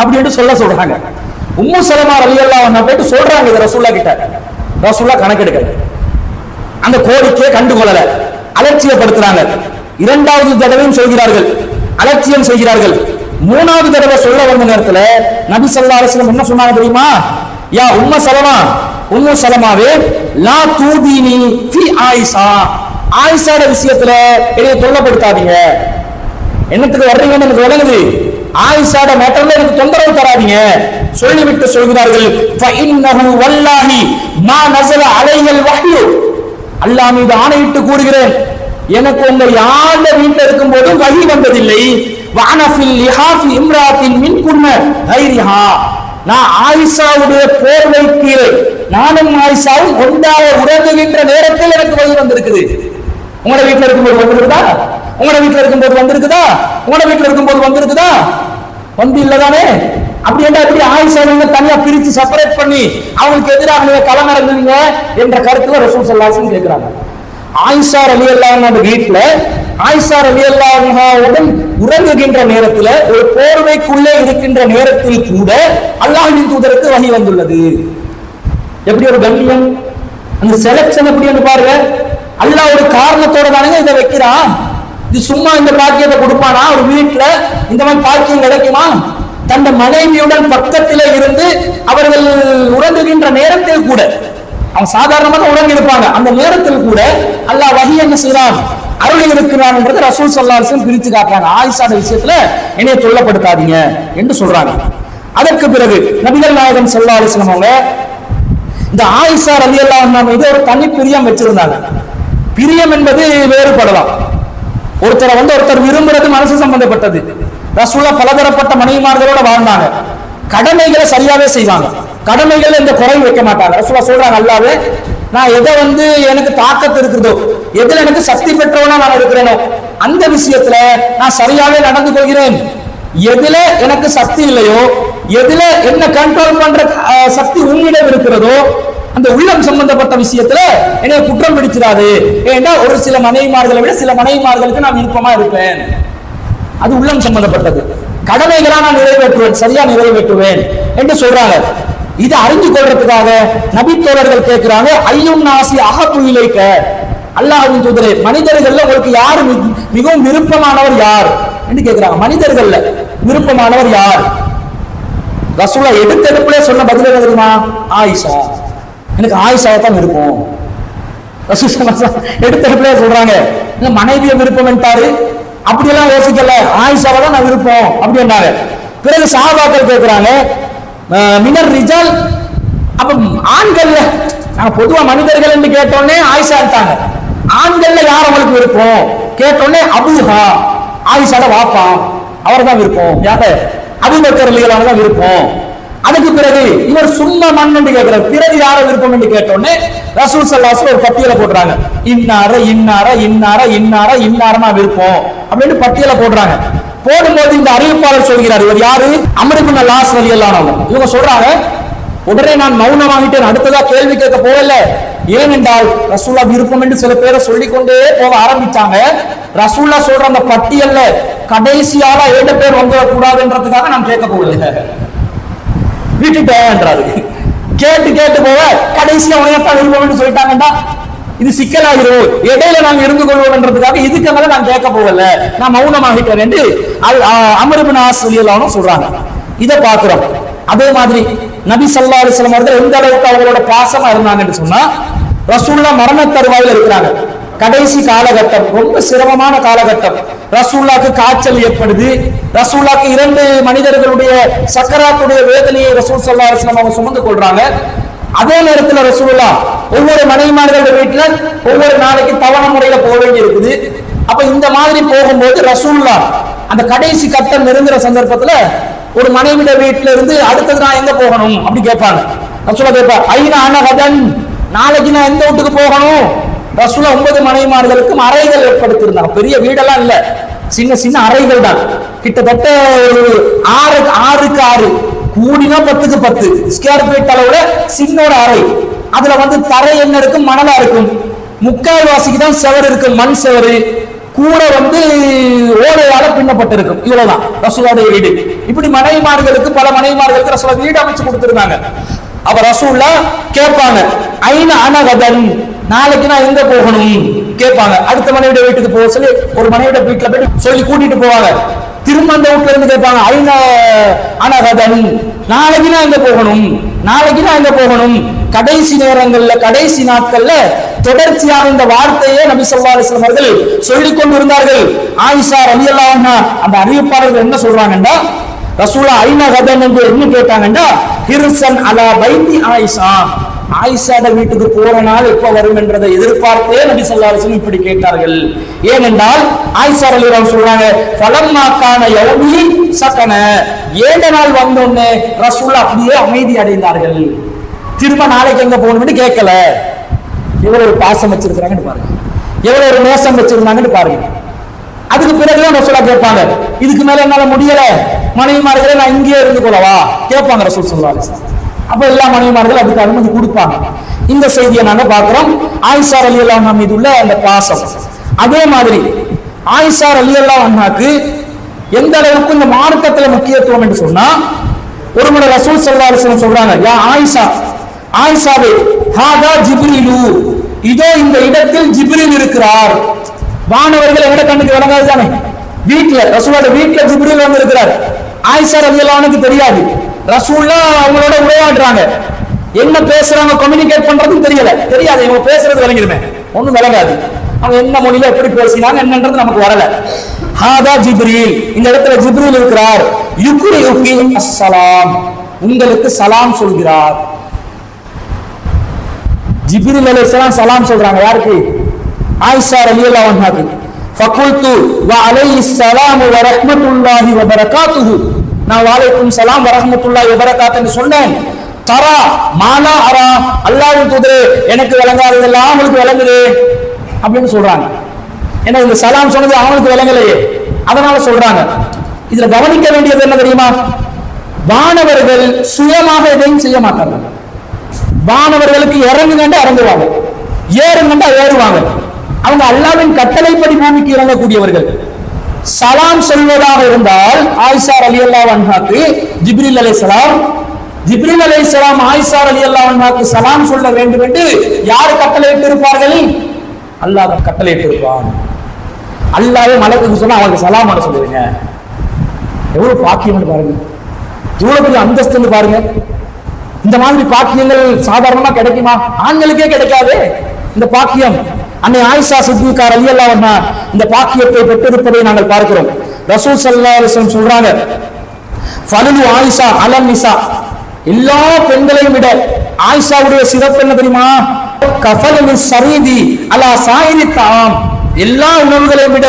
அப்படின்னு சொல்ல சொல்றாங்க. உம்மு சலமா அலி அல்லா போயிட்டு சொல்றாங்க இது ரசூல்லா கிட்ட. ரசூல்லா கணக்கெடுக்க அந்த கோரிக்கையை கண்டுகொள்ளல அலட்சியப்படுத்துறாங்க. இரண்டாவது தடவையும் சொல்கிறார்கள். அலட்சியம் செய்கிறார்கள். மூணாவது தடவை சொல்ல வந்த நேரத்தில் நபி சல்லா அலிஸ்லம் என்ன சொன்னாங்க தெரியுமா? யா உம்ம சலமா உம்மு சலமாவே லா தூதீனி ஃபி ஆயிஷா. ஆயிஷாட விஷயத்துல என்னை தொல்லப்படுத்தாதீங்க. என்னத்துக்கு வர்றீங்கன்னு எனக்கு விளங்குது. ஆயிஷாட மேட்டர்ல எனக்கு தொந்தரவு தராதீங்க. சொல்லிவிட்டு சொல்கிறார்கள் ஃபஇன்னஹு வல்லாஹி மா நஸல அலைஹல் வஹ்யு. அல்லாஹ் மீது ஆணையிட்டு கூறுகிறேன் எனக்கு உங்க யாருடைய வீட்டில் இருக்கும் போதும் வகி வந்ததில்லை வானஃபில் லிஹாஃபி இம்ராத்தின் மின் குன்ன ஹைரிஹா நான் ஆயிஷாவுடைய போர்வை கீழே நானும் ஆயிஷாவும் ஒன்றாக உறங்குகின்ற நேரத்தில் எனக்கு வகி வந்திருக்குது. உங்களோட வீட்டுல இருக்கும்போது வந்திருக்குதா? உங்களோட வீட்டுல இருக்கும்போது வந்திருக்குதா? உங்களோட வீட்டுல இருக்கும்போது வந்திருக்குதா? வந்து இல்லதானே? அப்படி என்ன அப்படி ஆயிஷா தனியா பிரிச்சு செப்பரேட் பண்ணி அவங்களுக்கு எதிராக நீங்க களமிறங்குவீங்க என்ற கருத்துல ரசூல் சல்லாசன் கேட்கிறாங்க. ஆயிஷா அலி அல்லாஹ் வீட்டுல ஆயிஷா அலி அல்லாஹுடன் உறங்குகின்ற நேரத்துல ஒரு போர்வைக்குள்ளே இருக்கின்ற நேரத்தில் கூட அல்லாஹின் தூதருக்கு வகி வந்துள்ளது. எப்படி ஒரு கண்ணியம்? அந்த செலக்ஷன் எப்படின்னு பாருங்க. அல்லாஹ் ஒரு காரணத்தோட தானே இதை வைக்கிறான். இது சும்மா இந்த பாக்கியத்தை கொடுப்பானா? ஒரு வீட்டுல இந்த மாதிரி பாக்கியம் கிடைக்குமா? தந்த மனைவியுடன் பக்கத்திலே இருந்து அவர்கள் உறங்குகின்ற நேரத்தில் கூட அவன் சாதாரணமாக உறங்கி இருப்பாங்க. அந்த நேரத்தில் கூட அல்லாஹ் வகி என்ன செய்யறான் அருள் இருக்கிறான் என்றது ரசூல் சல்லாஹம் பிரித்து காட்டுறாங்க. ஆயிஷாட விஷயத்துல என்னைய தொல்லப்படுத்தாதீங்க என்று சொல்றாங்க. அதற்கு பிறகு நபிகள் நாயகம் சல்லா அலிஸ்லாம் அவங்க இந்த ஆயிஷா ரலி அல்லாஹ் இது ஒரு தனி பிரியம் வச்சிருந்தாங்க. பிரியம் என்பது வேறுபடலாம். ஒருத்தரை வந்து ஒருத்தர் விரும்புறது மனசு சம்பந்தப்பட்டது. ரசூலா பலதரப்பட்ட மனைவிமார்களோட வாழ்ந்தாங்க. கடமைகளை சரியாவே செய்வாங்க. கடமைகளை இந்த குறை வைக்க மாட்டாங்க. ரசூலா சொல்றாங்க அல்லாவே நான் எதை வந்து எனக்கு தாக்கத்து இருக்குதோ எதுல எனக்கு சக்தி பெற்றவனா நான் இருக்கிறேனோ அந்த விஷயத்துல நான் சரியாவே நடந்து கொள்கிறேன். எதுல எனக்கு சக்தி இல்லையோ எதுல என்ன கண்ட்ரோல் பண்ற சக்தி உன்னிடம் இருக்கிறதோ அந்த உள்ளம் சம்பந்தப்பட்ட விஷயத்துல என்னை குற்றம் பிடிச்சிடாது. ஏன்னா ஒரு சில மனைவிமார்களை விட சில மனைவிமார்களுக்கு நான் விருப்பமா இருப்பேன். அது உள்ளம் சம்பந்தப்பட்டது. கடமைகளா நான் நிறைவேற்றுவேன் சரியா நிறைவேற்றுவேன் என்று சொல்றாங்க. இதை அறிந்து கொள்றதுக்காக நபித்தோழர்கள் கேட்கிறாங்க ஐயும் நாசி அகப்பு இலைக்க. அல்லாஹ்வின் தூதரே மனிதர்கள்ல உங்களுக்கு யார் மிகவும் விருப்பமானவர் யார்? என்று கேட்கிறாங்க. மனிதர்கள்ல விருப்பமானவர் யார்? ரசூலா எடுத்தெடுப்புல சொன்ன பதில் என்ன தெரியுமா? ஆயிஷா. எனக்கு ஆயிஷாவை தான் விருப்பம். ரசூல் ஸல்லல்லாஹு சொல்றாங்க. இல்ல மனைவியை விருப்பம் என்றாரு. அப்படியெல்லாம் யோசிக்கல. ஆயிஷாவை தான் நான் விருப்பம் அப்படின்னாங்க பிறகு சாபாக்கள் கேட்கிறாங்க மினர் ரிஜால். அப்ப ஆண்கள்ல நாங்க பொதுவா மனிதர்கள் என்று கேட்டோடனே ஆயிஷா இருந்தாங்க ஆண்கள்ல யார் அவங்களுக்கு விருப்பம்? கேட்டோடனே அபுஹா ஆயிஷாட வாப்பா அவர் தான் விருப்பம். யார? அபுபக்கர் அலிகளான தான் விருப்பம். அதுக்கு பிறகு இவர் சும்மா மண் என்று கேட்கிறார் பிறகு யார விருப்பம் என்று கேட்டோடனே ரசூல் சல்லாஸ் ஒரு பட்டியலை போடுறாங்க. இன்னார இன்னார இன்னார இன்னார இன்னாரமா விருப்பம் அப்படின்னு பட்டியலை போடுறாங்க. போடும்போது இந்த அறிவிப்பாளர் சொல்கிறார் இவர் யாரு? அமருபின் லாஸ் வழியெல்லாம் இவங்க சொல்றாங்க உடனே நான் மௌனமாகிட்டேன் அடுத்ததா கேள்வி கேட்க போகல. ஏனென்றால் ரசூல்லா விருப்பம் என்று சில பேரை சொல்லிக்கொண்டே போக ஆரம்பிச்சாங்க. ரசூல்லா சொல்ற அந்த பட்டியல்ல கடைசியால ஏழு பேர் வந்துடக்கூடாதுன்றதுக்காக நான் கேட்க போகல. விட்டுட்டேன்றாரு. கேட்டு கேட்டு போக கடைசியில உனையத்தான் விருப்பம்னு சொல்லிட்டாங்கடா இது சிக்கலாகிறோம் இடையில நாங்க இருந்து கொள்வோம்ன்றதுக்காக இதுக்கு மேல நான் கேட்க போகல. நான் மௌனமாகிட்டேன் என்று அமருபின் ஆசிரியர்களும் சொல்றாங்க. இதை பாக்குறோம் அதே மாதிரி நபி சல்லா அலிஸ்லாம் அவர்கள் எந்த அளவுக்கு அவங்களோட பாசமா இருந்தாங்கன்னு சொன்னா ரசூல்லா மரண தருவாயில் இருக்கிறாங்க. கடைசி காலகட்டம் ரொம்ப சிரமமான காலகட்டம். ரசூல்லாக்கு காய்ச்சல் ஏற்படுது. ரசூல்லாக்கு இரண்டு மனிதர்களுடைய சக்கராத்துடைய வேதனையை ரசூல் சல்லா அரசு அவங்க சுமந்து கொள்றாங்க. அதே நேரத்தில் ரசூல்லா ஒவ்வொரு மனைவிமார்களுடைய வீட்டுல ஒவ்வொரு நாளைக்கு தவணை முறையில போக வேண்டி இருக்குது அப்ப இந்த மாதிரி போகும்போது ரசூல்லா அந்த கடைசி கட்டம் நெருங்குற சந்தர்ப்பத்துல ஒரு மனைவிட வீட்டுல இருந்து அடுத்தது நான் எங்க போகணும்? அப்படி கேட்பாங்க. ரசூலா கேட்பா ஐநா அனகதன் நாளைக்கு நான் எந்த வீட்டுக்கு போகணும்? ரசூலா ஒன்பது மனைவிமார்களுக்கும் அறைகள் ஏற்படுத்தியிருந்தாங்க. பெரிய வீடெல்லாம் இல்ல. சின்ன சின்ன அறைகள் தான் கிட்டத்தட்ட ஒரு ஆறு ஆறுக்கு ஆறு. கூடினா பத்துக்கு பத்து. ஸ்கொயர் ஃபீட் அளவுல சின்ன ஒரு அறை. அதுல வந்து தரை என்ன இருக்கும் மணலா இருக்கும். முக்கால் வாசிக்கு தான் செவர் இருக்கும். மண் செவரு. கூட வந்து ஓலையால பின்னப்பட்டிருக்கும். இவ்வளவுதான். ரசூலுடைய வீடு. இப்படி மனைவிமார்களுக்கு பல மனைவிமார்களுக்கு ரசூலா வீடு அமைச்சு கொடுத்திருந்தாங்க. அப்ப ரசூல்லா கேட்பாங்க ஐன அனகதன்? நாளைக்கு நான் எங்க போகணும்? கேட்பாங்க. அடுத்த மனைவிட வீட்டுக்கு போக சொல்லி ஒரு மனைவிட வீட்டுல போயிட்டு சொல்லி கூட்டிட்டு போவாங்க. திரும்ப அந்த வீட்டுல இருந்து கேட்பாங்க ஐநா அனகதன் நாளைக்கு நான் எங்க போகணும்? நாளைக்கு நான் எங்க போகணும்? கடைசி நேரங்கள்ல கடைசி நாட்கள்ல தொடர்ச்சியாக இந்த வார்த்தையே நபி ஸல்லல்லாஹு அலைஹி அவர்கள் சொல்லிக் கொண்டிருந்தார்கள். ஆயிஷா ரலியல்லாஹு அன்ஹா அந்த அறிவிப்பாளர்கள் என்ன சொல்றாங்கன்னா ரசூலா ஐன கதன் என்று என்ன கேட்டாங்கன்னா ஹிர்சன் அலா பைத்தி ஆயிஷா. ஆயிஷாட வீட்டுக்கு போற நாள் எப்ப வரும் என்றதை எதிர்பார்த்தே நபி சொல்லாசன் இப்படி கேட்டார்கள். ஏனென்றால் ஆயிஷா ரலியல்லாஹு சொல்றாங்க ஃபலம்மாக்கான யௌமி சக்கன ஏழு நாள் வந்தோடனே ரசூலா அப்படியே அமைதி அடைந்தார்கள். திரும்ப நாளைக்கு எங்க போகணும்னு கேட்கல. எவ்வளவு ஒரு பாசம் வச்சிருக்கிறாங்கன்னு பாருங்க. எவ்வளவு ஒரு மோசம் வச்சிருந்தாங்கன்னு பாருங்க. அதுக்கு பிறகுதான் ரசூலா கேட்பாங்க இதுக்கு மேல என்னால முடியல. மனைவிமார்களே நான் இங்கேயே இருந்து கொள்ளவா? கேட்பாங்க ரசூல் சொல்லுவாங்க அப்ப எல்லா மனைவிமார்கள் அதுக்கு அனுமதி கொடுப்பாங்க. இந்த செய்தியை நாங்க பார்க்குறோம். ஆயிஷார் அலி அல்லா மீது உள்ள அந்த பாசம். அதே மாதிரி ஆயிஷார் அலி அல்லா அண்ணாக்கு எந்த அளவுக்கு இந்த மார்க்கத்துல முக்கியத்துவம் என்று சொன்னா ஒரு முறை ரசூல் சல்லா அலிஸ்லாம் சொல்றாங்க யா ஆயிஷா ஆயிஷாவே ஹாதா ஜிப்ரிலு. இதோ இந்த இடத்தில் ஜிப்ரில் இருக்கிறார். வானவர்கள் எங்க கண்ணுக்கு விளங்காது தானே? வீட்டுல ரசூலோட வீட்டுல ஜிப்ரில் வந்து இருக்கிறார் ஆயிஷா ரலியல்லாஹுக்கு தெரியாது. ரசூல்லா அவங்களோட உரையாடுறாங்க. என்ன பேசுறாங்க கம்யூனிகேட் பண்றதுன்னு தெரியல. தெரியாது இவங்க பேசுறது விளங்கிடுமே. ஒண்ணும் விளங்காது. அவங்க என்ன மொழியில எப்படி பேசினாங்க என்னன்றது நமக்கு வரல. ஹாதா ஜிப்ரீல். இந்த இடத்துல ஜிப்ரீல் இருக்கிறார். யுக்ரி யுக்கி அஸ்ஸலாம். உங்களுக்கு சலாம் சொல்கிறார். ஜிப்ரீல் அலைஹிஸ்ஸலாம் சலாம் சொல்றாங்க. யாருக்கு? ஆயிஷா ரலியல்லாஹு அன்ஹாக்கு ஃபகுல்து வ அலைஹிஸ் ஸலாம் வ ரஹ்மத்துல்லாஹி வ பரகாத்துஹு. நான் வாழைக்கும் சலாம் வ ரஹ்மத்துல்லாஹி சொன்னேன். தரா மாலா அரா அல்லாவின் தூதரே எனக்கு விளங்காததெல்லாம் அவங்களுக்கு விளங்குது அப்படின்னு சொல்றாங்க. ஏன்னா இந்த சலாம் சொன்னது அவனுக்கு விளங்கலையே. அதனால சொல்றாங்க. இதுல கவனிக்க வேண்டியது என்ன தெரியுமா? வானவர்கள் சுயமாக எதையும் செய்ய மாட்டாங்க. வானவர்களுக்கு இறங்குங்கண்டா இறங்குவாங்க. ஏறுங்கண்டா ஏறுவாங்க. அவங்க அல்லாவின் கட்டளைப்படி பூமிக்கு இறங்கக்கூடியவர்கள். சலாம் சொல்வதாக இருந்தால் ஆயிஷார் அலி அல்லா வன்ஹாக்கு ஜிப்ரில் அலைஹிஸ்ஸலாம் ஜிப்ரில் சலாம் ஆயிஷார் அலி அல்லா வன்ஹாக்கு சலாம் சொல்ல வேண்டும் என்று யார் கட்டளையிட்டு இருப்பார்கள் அல்லாஹ் கட்டளையிட்டு இருப்பான் அல்லாவே மலக்குக்கு சொன்னா அவங்களுக்கு சலாம் பண்ண சொல்லுவீங்க எவ்வளவு பாக்கியம்னு பாருங்க. எவ்வளவு பெரிய அந்தஸ்துன்னு பாருங்க. இந்த மாதிரி பாக்கியங்கள் சாதாரணமா கிடைக்குமா? ஆண்களுக்கே கிடைக்காது. இந்த பாக்கியம் அன்னை ஆயிஷா சித்திகார் அலி அல்லாஹ் இந்த பாக்கியத்தை பெற்றிருப்பதை நாங்கள் பார்க்கிறோம். ரசூல் ஸல்லல்லாஹு அலைஹி சொல்றாங்க ஃபலுலு ஆயிஷா அலம் நிசா. எல்லா பெண்களையும் விட ஆயிஷாவுடைய சிறப்பு என்ன தெரியுமா? கஃபலு சரீதி அலா சாயிரி தாம் எல்லா உணவுகளையும் விட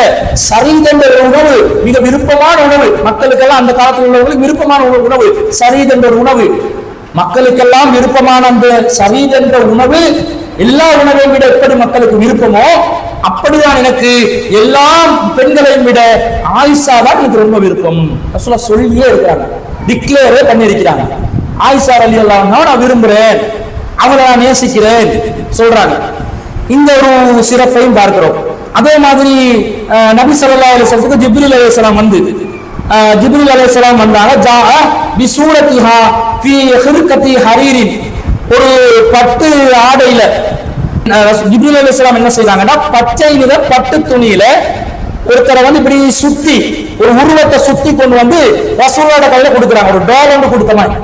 சரீத் என்ற ஒரு உணவு மிக விருப்பமான உணவு. மக்களுக்கெல்லாம் அந்த காலத்தில் உள்ளவர்களுக்கு விருப்பமான உணவு உணவு சரீத் என்ற ஒரு உணவு. மக்களுக்கெல்லாம் விருப்பமான அந்த சரீத் என்ற உணவு எல்லா உணவையும் விட எப்படி மக்களுக்கு விருப்பமோ அப்படிதான் எனக்கு எல்லா பெண்களையும் விட ஆயிஷா தான் எனக்கு ரொம்ப விருப்பம். ரசூலா சொல்லியே இருக்கிறாங்க. டிக்ளேரே பண்ணியிருக்கிறாங்க. ஆயிஷா அலி அல்லாஹ் நான் விரும்புறேன். அவங்களை நான் நேசிக்கிறேன். சொல்றாங்க. இந்த ஒரு சிறப்பையும் பார்க்கிறோம். அதே மாதிரி நபி ஸல்லல்லாஹு அலைஹி ஜிப்ரில் அலிஸ்லாம் வந்து ஜிப்ரில் அலிஸ்லாம் வந்தாங்க ஜா பிசூரத்திஹா பி ஹிருக்கத்தி ஹரீரின். ஒரு பட்டு ஆடையில அஹ், அலி இஸ்லாம் என்ன செய்தாங்கன்னா பச்சை நிற பட்டு துணியில ஒருத்தரை வந்து இப்படி சுத்தி ஒரு உருவத்தை சுத்தி கொண்டு வந்து ரசூலோட கையில கொடுக்குறாங்க. ஒரு டோல் ஒன்று கொடுத்த மாதிரி.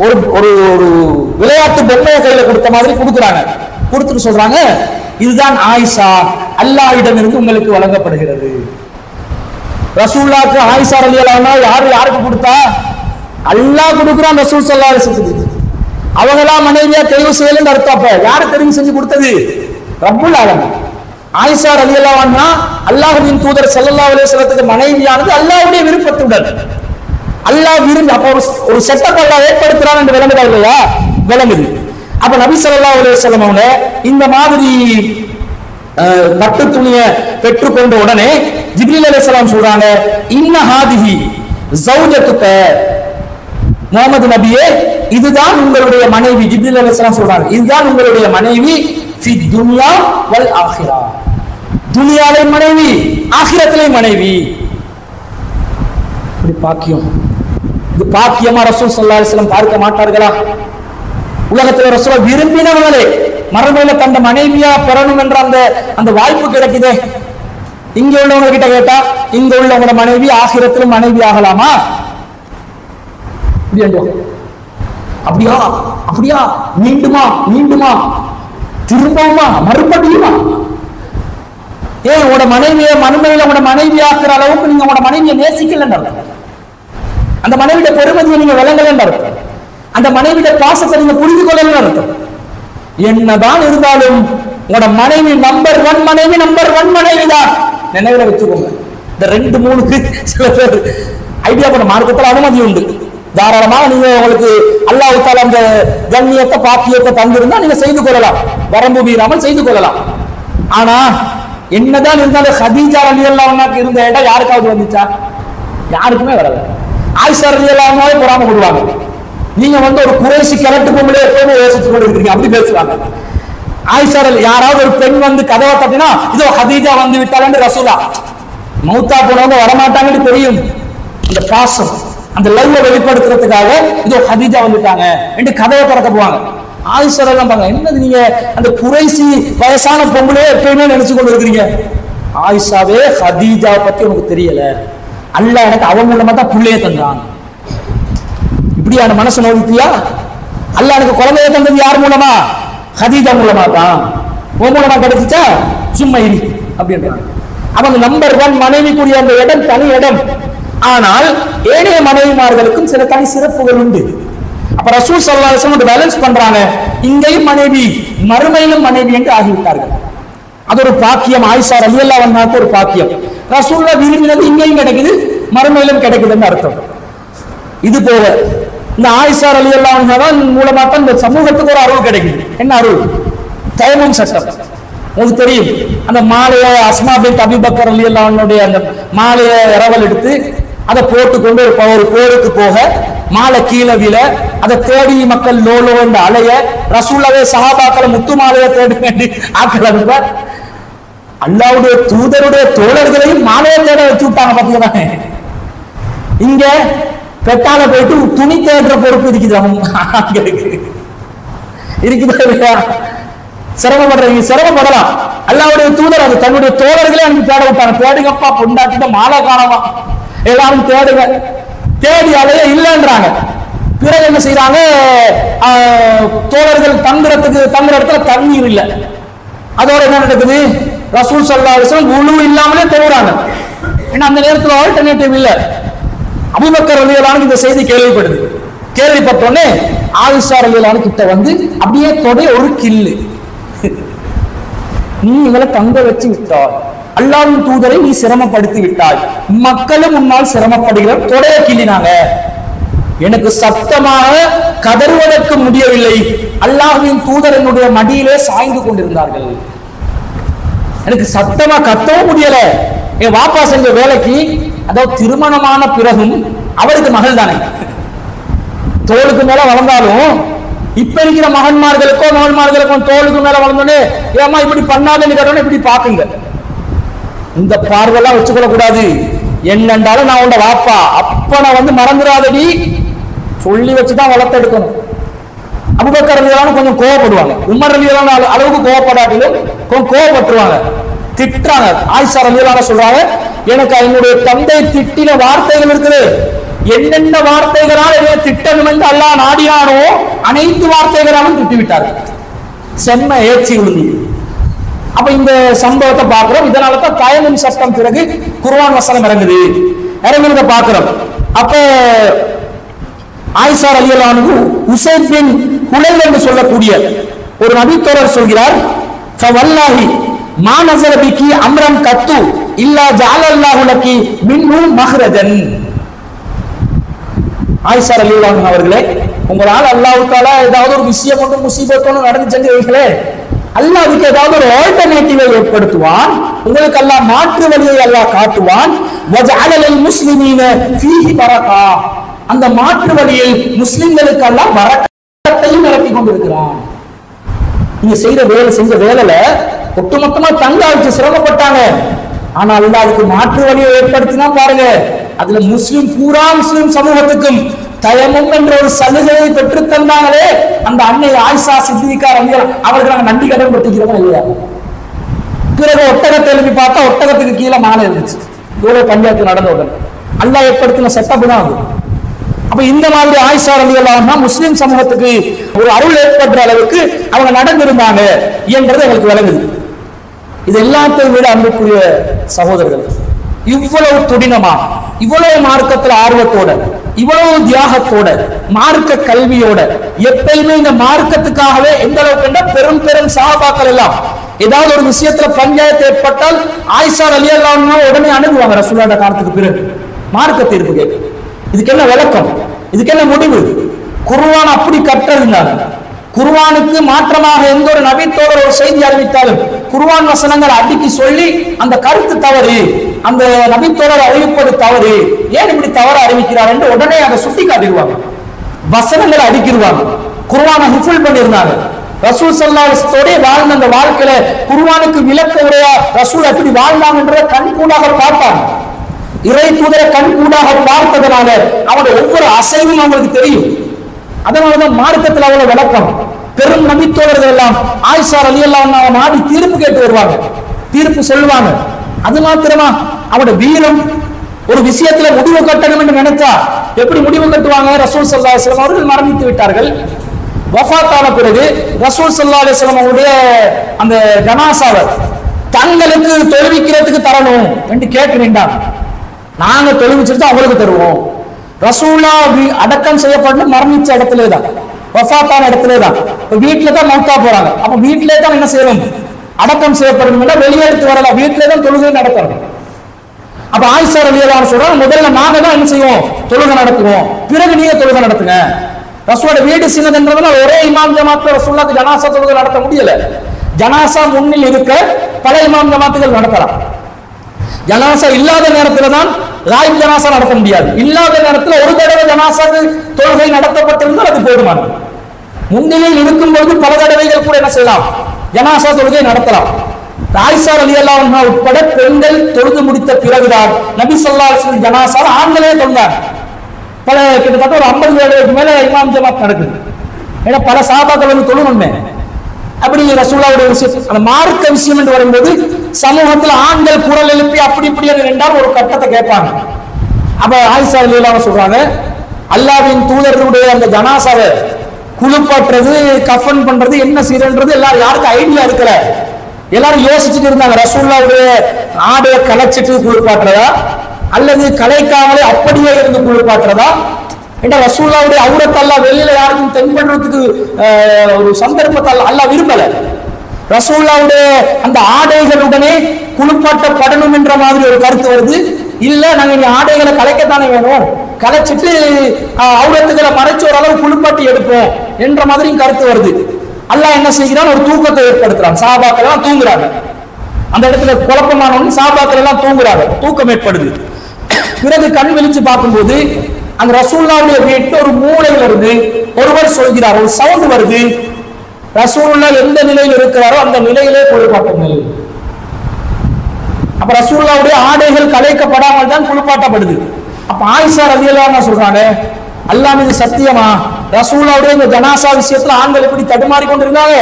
ஒரு ஒரு ஒரு விளையாட்டு பொம்மைய கையில கொடுத்த மாதிரி கொடுக்குறாங்க. கொடுத்துட்டு சொல்றாங்க இதுதான் ஆயிஷா. அல்லாஹ்விடம் இருந்து உங்களுக்கு வழங்கப்படுகிறது. ரசூல்லாக்கு ஆயிஷா ரலியல்லாஹு யாரு யாருக்கு கொடுத்தா? அல்லாஹ் கொடுக்குறான் ரசூல் சல்லா அலைஹி அவங்களா மனைவியா தெரிவு செய்யலன்னு அர்த்தம் யாரு தெரிவு செஞ்சு கொடுத்தது? ரப்புல் ஆலமி ஆயிஷா அலி அன்ஹா அல்லாஹுவின் தூதர் செல்லல்லா அலைஹி வஸல்லத்துக்கு மனைவியானது அல்லாவுடைய விருப்பத்துடன். அல்லாஹ் விரும்பி அப்ப ஒரு ஒரு செட்டப் அல்லாஹ் ஏற்படுத்துறான் என்று விளங்குதா இல்லையா? விளங்குது. அப்ப நபி ஸல்லல்லாஹு அலைஹி வஸல்லம் அவங்க இந்த மாதிரி பட்டு துணியை பெற்றுக்கொண்ட உடனே ஜிப்ரீல் அலைஹிஸ்ஸலாம் சொல்றாங்க இன்ன ஹாதிஹி ஜௌஜத்துக்க முகமது நபியே இதுதான் உங்களுடைய மனைவி. ஜிப்ரில் அலிஸ்லாம் சொல்றாங்க இதுதான் உங்களுடைய மனைவி ஃபி துன்யா வல் ஆஹிரா. துனியாலே மனைவி ஆஹிரத்திலே மனைவி. இப்படி பாக்கியம். இது பாக்கியமா ரசூல் சல்லா அலிஸ்லாம் பார்க்க மாட்டார்களா? உலகத்துல ரசூல விரும்பினவங்களே மறுமையில தந்த மனைவியா பெறணும் என்ற அந்த அந்த வாய்ப்பு கிடைக்குதே. இங்க உள்ளவங்க கிட்ட கேட்டா இங்க உள்ளவங்களோட மனைவி ஆகிரத்திலும் மனைவி ஆகலாமா? அப்படியா? அப்படியா? மீண்டுமா? மீண்டுமா? திரும்பவுமா? மறுபடியுமா? ஏன் உங்களோட மனைவியை மறுமையில உங்களோட மனைவி ஆக்குற அளவுக்கு நீங்க உங்களோட மனைவியை நேசிக்கலன்னு அர்த்தம். அந்த மனைவிட பெருமதியை நீங்க விளங்கலன்னு அர்த்தம். அந்த மனைவிட பாசத்தை நீங்க புரிந்து கொள்ளலன்னு அர்த்தம். என்னதான் இருந்தாலும் உங்களோட மனைவி நம்பர் ஒன் மனைவி நம்பர் ஒன் மனைவி தான். நினைவுல வச்சுக்கோங்க. இந்த ரெண்டு மூணுக்கு சில பேர் ஐடியா பண்ண மார்க்கத்தில் அனுமதி உண்டு. தாராளமாக நீங்க உங்களுக்கு அல்லாஹ் தால அந்த கண்ணியத்தை பாக்கியத்தை தந்திருந்தா நீங்க செய்து கொள்ளலாம். வரம்பு மீறாமல் செய்து கொள்ளலாம். ஆனா என்னதான் இருந்தாலும் ஹதீஜா அலி அல்லாவுக்கு இருந்த இடம் யாருக்காவது வந்துச்சா? யாருக்குமே வரல. ஆயிஷா அலி அல்லாஹ்வே பொறாம போடுவாங்க. நீங்க வந்து ஒரு குறைசி கிழட்டு பொம்பளை எப்பவுமே யோசிச்சு கொண்டு இருக்கீங்க அப்படி பேசுவாங்க. ஆயிஷா யாராவது ஒரு பெண் வந்து கதவை தட்டினா இதோ ஹதீஜா வந்து விட்டாலன்னு ரசூலா. மௌத்தா போனவங்க வரமாட்டாங்கன்னு தெரியும். இந்த பாசம். அந்த லவ்வை வெளிப்படுத்துறதுக்காக இதோ ஹதீஜா வந்துட்டாங்க. ரெண்டு கதவை திறக்க போவாங்க. ஆயிஷா எல்லாம் பாங்க என்னது நீங்க அந்த குறைசி வயசான பொங்கலே எப்பயுமே நினைச்சு கொண்டு இருக்கிறீங்க ஆயிஷாவே ஹதீஜா பத்தி உனக்கு தெரியல. அல்ல எனக்கு அவன் மூலமா தான் பிள்ளைய தந்தான். இப்படியான மனசு நோக்கியா அல்ல எனக்கு குழந்தைய தந்தது யார் மூலமா? ஹதீஜா மூலமா தான். உன் மூலமா கிடைச்சிச்சா? சும்மா இரு அப்படின்றாங்க. அவங்க நம்பர் ஒன் மனைவிக்குரிய அந்த இடம் தனி இடம். ஆனால் ஏனைய மனைவிமார்களுக்கும் சில தனி சிறப்புகள் உண்டு. அப்ப ரசூல் சல்லா அலிஸ்லாம் பேலன்ஸ் பண்றாங்க. இங்கேயும் மனைவி மறுமையிலும் மனைவி என்று ஆகிவிட்டார்கள். அது ஒரு பாக்கியம். ஆயிஷா ரலியல்லா வந்தாக்கு ஒரு பாக்கியம். ரசூல்லா விரும்பினது இங்கேயும் கிடைக்குது மறுமையிலும் கிடைக்குதுன்னு அர்த்தம். இது போல இந்த ஆயிஷா அலி அல்லாஹ் மூலமா தான் இந்த சமூகத்துக்கு ஒரு அருள் கிடைக்குது. என்ன அருள்? தயமும் சட்டம். உங்களுக்கு தெரியும் அந்த மாலையை அஸ்மா பின் அபிபக்கர் அலி அல்லாவுடைய அந்த மாலையை இரவல் எடுத்து அதை போட்டுக்கொண்டு ஒரு ஒரு போருக்கு போக மாலை கீழே விழ அதை தேடி மக்கள் லோலோ என்ற அலைய ரசூல்லாவே சஹாபாக்களை முத்து மாலையை தேடி வேண்டி ஆக்கள் அல்லாவுடைய தூதருடைய தோழர்களையும் மாலையை தேட வச்சு விட்டாங்க பாத்தீங்கன்னா இங்க பெட்டால போயிட்டு துணி தேடுற பொறுப்பு இருக்குது ஆண்களுக்கு இருக்குதா இல்லையா? சிரமப்படுறீங்க சிரமப்படலாம். அல்லாவுடைய தூதர் அது தன்னுடைய தோழர்களே அங்க தேட விட்டாங்க. தேடுங்கப்பா பொண்டாட்டிட்ட மாலை காணவா எல்லாரும் தேடுங்க. தேடி அலைய இல்லைன்றாங்க. பிறகு என்ன செய்யறாங்க தோழர்கள் தங்குறதுக்கு தங்குற இடத்துல தண்ணீர் இல்லை. அதோட என்ன நடக்குது? ரசூல் சல்லா அலிஸ்லாம் உழு இல்லாமலே தோறாங்க ஏன்னா அந்த நேரத்தில் ஆல்டர்னேட்டிவ் இல்லை. அபுபக்கர் ரலியல்லாஹு இந்த செய்தி கேள்விப்படுது. கேள்விப்பட்டோடனே ஆயிஷா ரலியல்லாஹு கிட்ட வந்து அப்படியே தொடை ஒரு கில்லு. நீ இவளை தங்க வச்சு விட்டாள் அல்லாவின் தூதரை நீ சிரமப்படுத்தி விட்டாய் மக்களும் உன்னால் சிரமப்படுகிற தொடைய கிள்ளினாங்க. எனக்கு சத்தமாக கதறுவதற்கு முடியவில்லை. அல்லாஹின் தூதர் என்னுடைய மடியிலே சாய்ந்து கொண்டிருந்தார்கள். எனக்கு சத்தமா கத்தவும் முடியல. என் வாப்பா செஞ்ச வேலைக்கு அதாவது திருமணமான பிறகும் அவருக்கு மகள் தானே. தோளுக்கு மேல வளர்ந்தாலும் இப்ப இருக்கிற மகன்மார்களுக்கோ மகன்மார்களுக்கோ தோளுக்கு மேல வளர்ந்தோடனே ஏமா இப்படி பண்ணாதேன்னு கேட்டோன்னு இப்படி பாக்குங்க இந்த பார்வையெல்லாம் வச்சுக்கொள்ள கூடாது என்னண்டாலும் நான் உண்ட வாப்பா. அப்ப நான் வந்து மறந்துடாதடி. சொல்லி வச்சுதான் வளர்த்தெடுக்கணும் அபுபக்கர் ரலியல்லாஹு கொஞ்சம் கோவப்படுவாங்க. உமர் ரலியல்லாஹு அளவுக்கு கோவப்படாட்டிலும் கொஞ்சம் கோவப்பட்டுருவாங்க. திட்டுறாங்க. ஆயிஷா ரலியல்லாஹு சொல்றாங்க எனக்கு என்னுடைய தந்தை திட்டின வார்த்தைகள் இருக்குது. என்னென்ன வார்த்தைகளால் என்னை திட்டம் என்று அல்லாஹ் நாடியானோ அனைத்து வார்த்தைகளாலும் திட்டி விட்டார்கள் செம்ம ஏச்சி விழுந்து அப்ப இந்த சம்பவத்தை பார்க்கிறோம். இதனால தான் தயமும் சட்டம் பிறகு குர்வான் வசனம் இறங்குது. இறங்குறத பார்க்கிறோம். அப்ப ஆயிஷா அலியலானு உசைத் பின் என்று சொல்லக்கூடிய ஒரு நபித்தோழர் சொல்கிறார் ஃபவல்லாஹி மா நஸல அம்ரம் கத்து இல்லா ஜஅலல்லாஹு லக்கி மின்ஹு மஹ்ரஜன். ஆயிஷா ரலியல்லாஹு அவர்களே உங்களால் அல்லாஹ் தாலா ஏதாவது ஒரு விஷயம் ஒன்று முசீபத் ஒன்று நடந்துச்சு வைங்களே அல்லாஹ் அதுக்கு ஏதாவது ஒரு ஆல்டர்னேட்டிவை ஏற்படுத்துவான் உங்களுக்கு அல்லாஹ் மாற்று வழியை அல்லாஹ் காட்டுவான். முஸ்லிமீன ஃபீஹி பரகா. அந்த மாற்று வழியில் முஸ்லிம்களுக்கு அல்லாஹ் பரக்கத்தையும் இறக்கி கொண்டிருக்கிறான். நீங்க செய்த வேலை செஞ்ச வேலையில ஒட்டுமொத்தமா தங்க அழிச்சு சிரமப்பட்டாங்க. ஆனா அல்லாஹ் அதுக்கு மாற்று வழியை ஏற்படுத்தினா பாருங்க. அதுல முஸ்லிம் பூரா முஸ்லிம் சமூகத்துக்கும் தயமும் என்ற ஒரு சலுகையை பெற்று தந்தாங்களே அந்த அன்னை ஆயிஷா சித்திகா ரவியல் அவருக்கு நாங்கள் நன்றி கடன் பட்டுக்கிறோமா இல்லையா? பிறகு ஒட்டகத்தை எழுப்பி பார்த்தா ஒட்டகத்துக்கு கீழே மாலை இருந்துச்சு. இவ்வளவு பஞ்சாயத்து நடந்த உடனே. அல்லா ஏற்படுத்தின செட்டப் தான் அது. அப்ப இந்த மாதிரி ஆயிஷா ரலி அல்லாஹ் முஸ்லிம் சமூகத்துக்கு ஒரு அருள் ஏற்படுற அளவுக்கு அவங்க நடந்திருந்தாங்க என்றது எங்களுக்கு விளங்குது. இது எல்லாத்தையும் விட அன்புக்குரிய சகோதரர்கள் இவ்வளவு துடினமா இவ்வளவு மார்க்கத்தில் ஆர்வத்தோட இவ்வளவு தியாகத்தோட மார்க்க கல்வியோட எப்பயுமே இந்த மார்க்கத்துக்காகவே எந்த அளவுக்கு பெரும் பெரும் சாபாக்கள் எல்லாம். ஏதாவது ஒரு விஷயத்துல பஞ்சாயத்து ஏற்பட்டால் ஆயிஷா அலி அல்லாஹ் உடனே அணுகுவாங்க ரசூலாட காலத்துக்கு பிறகு. மார்க்க தீர்ப்பு கேட்க இதுக்கு என்ன விளக்கம்? இதுக்கு என்ன முடிவு? குருவான் அப்படி கற்றறிந்தாங்க குர்வானுக்கு மாற்றமாக எந்த ஒரு நபித்தோட ஒரு செய்தி அறிவித்தாலும் குருவான் வசனங்கள் அடிக்கி சொல்லி அந்த கருத்து தவறு அந்த நபித்தோழர் அறிவிப்பது தவறு ஏன் இப்படி தவறு அறிவிக்கிறார் என்று உடனே அதை சுட்டி காட்டிடுவாங்க வசனங்களை அடிக்கிடுவாங்க. குர்ஆனை ஹிஃபுல் பண்ணியிருந்தாங்க. ரசூல் சல்லாஹத்தோட வாழ்ந்த அந்த வாழ்க்கையில குர்வானுக்கு விளக்க உரையா ரசூல் எப்படி வாழ்ந்தாங்கன்றத கண்கூடாக பார்ப்பாங்க. இறை தூதரை கண்கூடாக பார்த்ததுனால அவனுடைய ஒவ்வொரு அசைவும் அவங்களுக்கு தெரியும். அதனாலதான் மார்க்கத்தில் அவ்வளவு விளக்கம் பெரும் நபித்தோழர்கள் எல்லாம் ஆயிஷா அலி எல்லாம் ஆடி தீர்ப்பு கேட்டு வருவாங்க. தீர்ப்பு சொல்லுவாங்க. அது மாத்திரமா அவனோட வீரம் ஒரு விஷயத்துல முடிவு கட்டணும் என்று நினைச்சா எப்படி முடிவு கட்டுவாங்க? ரசூல் சல்லா அலிஸ்லாம் அவர்கள் மரணித்து விட்டார்கள். வஃத்தான பிறகு ரசூல் சல்லா அலிஸ்லாம் அவருடைய அந்த ஜனாசாவை தங்களுக்கு தொழுவிக்கிறதுக்கு தரணும் என்று கேட்கிறீண்டாங்க நாங்க தொழுவிச்சிட்டு அவங்களுக்கு தருவோம். ரசூலா அடக்கம் செய்யப்பட்டு மரணிச்ச இடத்துல தான் வஃபாத்தான இடத்துல தான் இப்போ வீட்டுல தான் மௌத்தா போறாங்க. அப்ப வீட்டிலே தான் என்ன செய்யணும்? அடக்கம் செய்யப்படணும் வெளியே எடுத்து வரலாம். வீட்டிலே தான் தொழுகை நடத்தணும். அப்ப ஆயிஷா ரலியல்லாஹு சொல்றாங்க முதல்ல நாங்க தான் என்ன செய்வோம்? தொழுகை நடத்துவோம். பிறகு நீங்க தொழுகை நடத்துங்க. ரசூலோட வீடு சின்னதுன்றதுல ஒரே இமாம் ஜமாத்துல ரசூல்லாக்கு ஜனாசா தொழுகை நடத்த முடியல. ஜனாசா முன்னில் இருக்க பல இமாம் ஜமாத்துகள் நடத்தலாம். ஜனாசா இல்லாத நேரத்துல தான் ராய் ஜனாசா நடத்த முடியாது. இல்லாத நேரத்துல ஒரு தடவை ஜனாசாக்கு தொழுகை நடத்தப்பட்டிருந்தால் அது போதுமானது. முன்னிலையில் இருக்கும் பொழுது பல தடவைகள் கூட என்ன செய்யலாம்? ஜனாசா தொழுகை நடத்தலாம். ஆயிஷா அலி அல்லா உட்பட பெண்கள் தொழுது முடித்த பிறகுதான் நபி சொல்லா ஜனாசா ஆண்களே தொழுந்தார் பல கிட்டத்தட்ட ஒரு ஐம்பது ஏழுக்கு மேல இமாம் ஜமாத் நடக்குது. ஏன்னா பல சாபாக்கள் வந்து தொழுணுமே அப்படி ரசூலாவுடைய விஷயம். அந்த மார்க்க விஷயம் என்று வரும்போது சமூகத்தில் ஆண்கள் குரல் எழுப்பி அப்படி இப்படி என்று ரெண்டால் ஒரு கட்டத்தை கேட்பாங்க. அப்ப ஆயிஷா அலிலாம சொல்றாங்க அல்லாவின் தூதர்களுடைய அந்த ஜனாசாவை குளிப்பாட்டுறது கஃபன் பண்றது என்ன செய்யறது எல்லாரும் யாருக்கும் ஐடியா இருக்கல. எல்லாரும் யோசிச்சுட்டு இருந்தாங்க ரசூல்லாவுடைய ஆடையை கலைச்சிட்டு குளிப்பாட்டுறதா? அல்லது கலைக்காமலே அப்படியே இருந்து குளிப்பாட்டுறதா? என்ற ரசூல்லாவுடைய அவுரத்தல்ல வெளியில யாருக்கும் தென்படுறதுக்கு ஒரு சந்தர்ப்பத்தை அல்ல விரும்பல. ரசூல்லாவுடைய அந்த ஆடைகளுடனே குளிப்பாட்டப்படணும் என்ற மாதிரி ஒரு கருத்து வருது. இல்ல நாங்க இனி ஆடைகளை கலைக்கத்தானே வேணும். கலைச்சிட்டு அவுரத்துக்களை மறைச்ச மறைச்சு ஓரளவு குளிப்பாட்டி எடுப்போம் என்ற மாதிரியும் கருத்து வருது. அல்லாஹ் என்ன செய்கிறான்? ஒரு தூக்கத்தை ஏற்படுத்துறான். சாபாக்கள் எல்லாம் தூங்குறாங்க. அந்த இடத்துல குழப்பமானவன் சாபாக்கள் எல்லாம் தூங்குறாங்க. தூக்கம் ஏற்படுது. பிறகு கண் விழிச்சு பார்க்கும்போது அந்த ரசூல்லாவுடைய வீட்டு ஒரு மூலையில இருந்து ஒருவர் சொல்கிறார் ஒரு சவுண்ட் வருது. ரசூல்லா எந்த நிலையில் இருக்கிறாரோ அந்த நிலையிலே குளிப்பாட்டுங்கள். அப்ப ரசூல்லாவுடைய ஆடைகள் கலைக்கப்படாமல் தான் குளிப்பாட்டப்படுது. அப்ப ஆயிஷா ரலியல்லாஹு சொல்றாங்க அல்லாஹ் மீது சத்தியமா? ரசூல்லாவுடைய இந்த ஜனாசா விஷயத்துல ஆண்கள் எப்படி தடுமாறி கொண்டிருந்தாங்க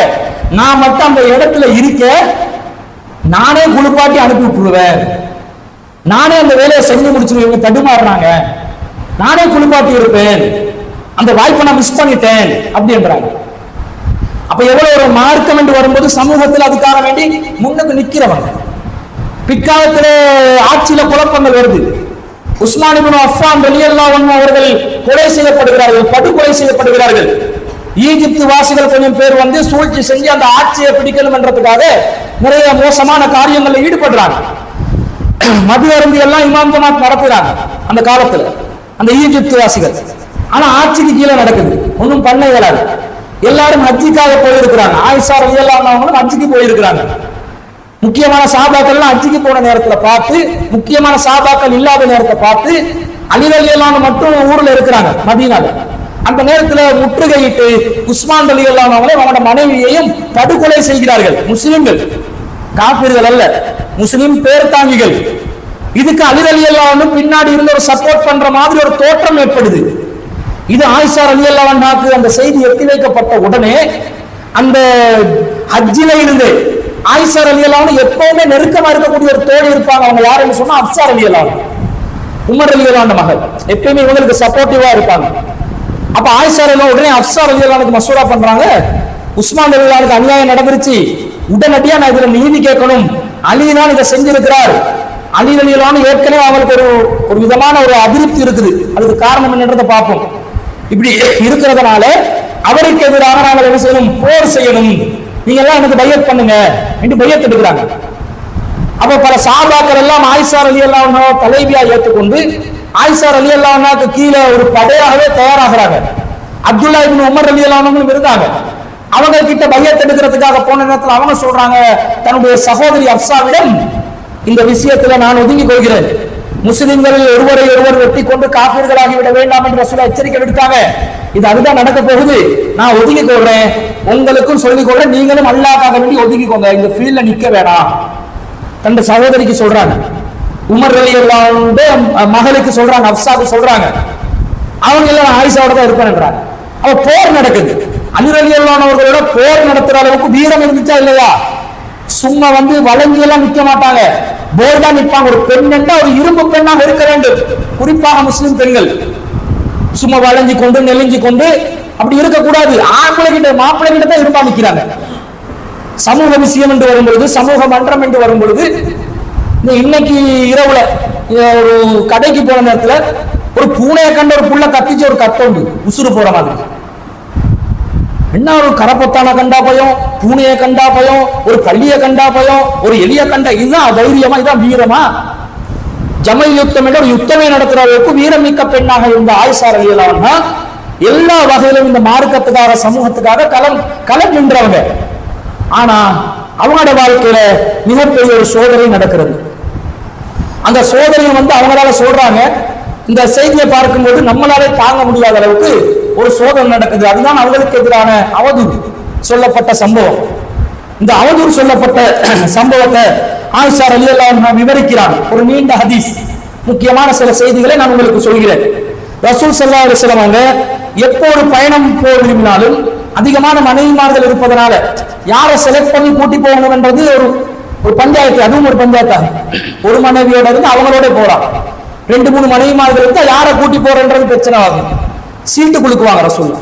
நான் மட்டும் அந்த இடத்துல இருக்க நானே குளிப்பாட்டி அனுப்பி விட்டுருவேன். நானே அந்த வேலையை செஞ்சு முடிச்சிருவேன் இவங்க தடுமாறுறாங்க. நானே குளிப்பாட்டி இருப்பேன். அந்த வாய்ப்பை நான் மிஸ் பண்ணிட்டேன். அப்படின்றாங்க அப்ப எவ்வளவு ஒரு மார்க்கம் என்று வரும்போது சமூகத்தில் அதுக்காக வேண்டி முன்னுக்கு நிக்கிறவங்க பிற்காலத்திலே ஆட்சியில குழப்பங்கள் வருது. உஸ்மான் அஃபான் வெளியல்லா அவர்கள் கொலை செய்யப்படுகிறார்கள் படுகொலை செய்யப்படுகிறார்கள். ஈஜிப்து வாசிகள் கொஞ்சம் பேர் வந்து சூழ்ச்சி செஞ்சு அந்த ஆட்சியை பிடிக்கணும் என்றதுக்காக நிறைய மோசமான காரியங்களில் ஈடுபடுறாங்க. மது அருந்தி எல்லாம் இமாம் ஜமாத் நடத்துறாங்க அந்த காலத்துல. அந்த ஈஜிப்து வாசிகள் ஆனா ஆட்சிக்கு கீழே நடக்குது. ஒன்றும் பண்ண இயலாது. எல்லாரும் ஹஜ்ஜிக்காக போயிருக்கிறாங்க. ஆயிஷா ரலியல்லாஹு ஹஜ்ஜிக்கு போயிருக்கிறாங்க. முக்கியமான சாபாக்கள்லாம் ஹஜ்ஜிக்கு போன நேரத்தில் பார்த்து முக்கியமான சாபாக்கள் இல்லாத நேரத்தை பார்த்து அலிரலியல்லான்னு மட்டும் ஊர்ல இருக்கிறாங்க மதீனால. அந்த நேரத்தில் முற்றுகையிட்டு உஸ்மான் அலி அவங்களே மனைவியையும் படுகொலை செய்கிறார்கள். முஸ்லிம்கள். காப்பீர்கள் அல்ல. முஸ்லிம் பேர்தாங்கிகள் இதுக்கு அலிரலி அல்லாவும் பின்னாடி இருந்து ஒரு சப்போர்ட் பண்ற மாதிரி ஒரு தோற்றம் ஏற்படுது. இது ஆயிஷார் அலி அல்லாவுக்கு அந்த செய்தி எத்தி வைக்கப்பட்ட உடனே அந்த ஹஜ்ஜில இருந்து ஆயிஷார் அலி அல்லாவும் எப்பவுமே நெருக்கமா இருக்கக்கூடிய ஒரு தோழி இருப்பாங்க. அவங்க யாருன்னு சொன்னா அப்சார் அலி அல்லாவும் உமர் அலி அல்லாண்ட மகள். எப்பயுமே இவங்களுக்கு சப்போர்ட்டிவா இருப்பாங்க. அப்ப ஆயிஷார் அல்லா உடனே அப்சார் அலி அல்லாவுக்கு மசூரா பண்றாங்க. உஸ்மான் அலி அல்லாவுக்கு அநியாயம் நடந்துருச்சு. உடனடியா நான் இதுல நீதி கேட்கணும். அலி தான் இதை செஞ்சிருக்கிறார். அலி ஏற்கனவே அவளுக்கு ஒரு ஒரு விதமான ஒரு அதிருப்தி இருக்குது. அதுக்கு காரணம் என்னன்றதை பார்ப்போம். இப்படி இருக்கிறதுனால அவருக்கு எதிராக நாங்கள் என்ன செய்யணும்? போர் செய்யணும். நீங்க எல்லாம் எனக்கு பையத் பண்ணுங்க. என்று பையத் எடுக்கிறாங்க. அப்ப பல சாபாக்கள் எல்லாம் ஆயிஷார் அலி அல்லா தலைவியா ஏற்றுக்கொண்டு ஆயிஷார் அலி அல்லாவுக்கு கீழே ஒரு படையாகவே தயாராகிறாங்க. அப்துல்லா இபின் உமர் அலி அல்லாவும் இருந்தாங்க. அவங்க கிட்ட பையத் எடுக்கிறதுக்காக போன நேரத்தில் அவங்க சொல்றாங்க தன்னுடைய சகோதரி அப்சாவிடம் இந்த விஷயத்துல நான் ஒதுங்கிக் கொள்கிறேன். முஸ்லிம்களில் ஒருவரை ஒருவர் வெட்டி கொண்டு காப்பீர்களாகி விட வேண்டாம் என்று ரசூலா எச்சரிக்கை விடுத்தாங்க. இது அதுதான் நடக்க போகுது. நான் ஒதுங்கிக் கொள்றேன். உங்களுக்கும் சொல்லிக் கொள்றேன். நீங்களும் அல்லாக்காக வேண்டி ஒதுங்கிக்கோங்க இந்த ஃபீல்ட்ல நிக்க வேணாம். தன் சகோதரிக்கு சொல்றாங்க. உமர் அலி அல்லாவுடைய மகளுக்கு சொல்றாங்க. அப்சாக்கு சொல்றாங்க. அவங்க எல்லாம் ஆயிஷாவோட தான் இருப்பேன்றாங்க அவ போர் நடக்குது. அலிர் அலி அல்லானவர்களோட போர் நடத்துற அளவுக்கு வீரம் இருந்துச்சா இல்லையா? சும்மா வந்து வழங்கி எல்லாம் நிக்க மாட்டாங்க. போர்டா நிற்பாங்க ஒரு பெண் என்ன ஒரு இரும்பு பெண்ணாக இருக்க வேண்டும். குறிப்பாக முஸ்லிம் பெண்கள். சும்மா வளைஞ்சு கொண்டு நெலிஞ்சு கொண்டு அப்படி இருக்கக்கூடாது. ஆம்பளை கிட்ட மாப்பிள்ளை கிட்ட தான் இருப்பா நிக்கிறாங்க. சமூக விஷயம் என்று வரும்பொழுது சமூக மன்றம் என்று வரும்பொழுது இன்னைக்கு இரவுல ஒரு கடைக்கு போன நேரத்துல ஒரு பூனையை கண்ட ஒரு புள்ள கத்திச்சு ஒரு கத்தோண்டு. உசுறு போற மாதிரி. என்ன ஒரு கரப்பத்தான கண்டா பயம் பூனையை கண்டா பயம் ஒரு பள்ளியை கண்டா பயம் ஒரு எலிய கண்டா இதுதான் தைரியமா இதுதான் வீரமா? ஜமல் யுத்தம் என்ற ஒரு யுத்தமே நடத்துற அளவுக்கு வீரமிக்க பெண்ணாக இருந்த ஆயிஷா அலியலான்னா எல்லா வகையிலும் இந்த மார்க்கத்துக்காக சமூகத்துக்காக களம் களம் நின்றவங்க. ஆனா அவங்களோட வாழ்க்கையில மிகப்பெரிய ஒரு சோதனை நடக்கிறது. அந்த சோதனையை வந்து அவங்களால சொல்றாங்க. இந்த செய்தியை பார்க்கும்போது நம்மளாலே தாங்க முடியாத அளவுக்கு ஒரு சோதனை நடக்குது. அதுதான் அவர்களுக்கு எதிரான அவதூறு சொல்லப்பட்ட சம்பவம். இந்த அவதூறு சொல்லப்பட்ட சம்பவத்தை ஆயிஷா அலி அல்லா விவரிக்கிறாங்க ஒரு நீண்ட ஹதீஸ். முக்கியமான சில செய்திகளை நான் உங்களுக்கு சொல்கிறேன். ரசூல் சல்லா அலைஹி வஸல்லம் அவங்க எப்போ ஒரு பயணம் போக விரும்பினாலும் அதிகமான மனைவிமார்கள் இருப்பதனால யாரை செலக்ட் பண்ணி கூட்டி போகணும் என்றது ஒரு ஒரு பஞ்சாயத்து. அதுவும் ஒரு பஞ்சாயத்து ஒரு மனைவியோட இருந்து அவங்களோட போறான். ரெண்டு மூணு மனைவிமார்கள் இருந்தா யாரை கூட்டி போறன்றது பிரச்சனை ஆகும். சீட்டு குலுக்குவாங்க ரசூல்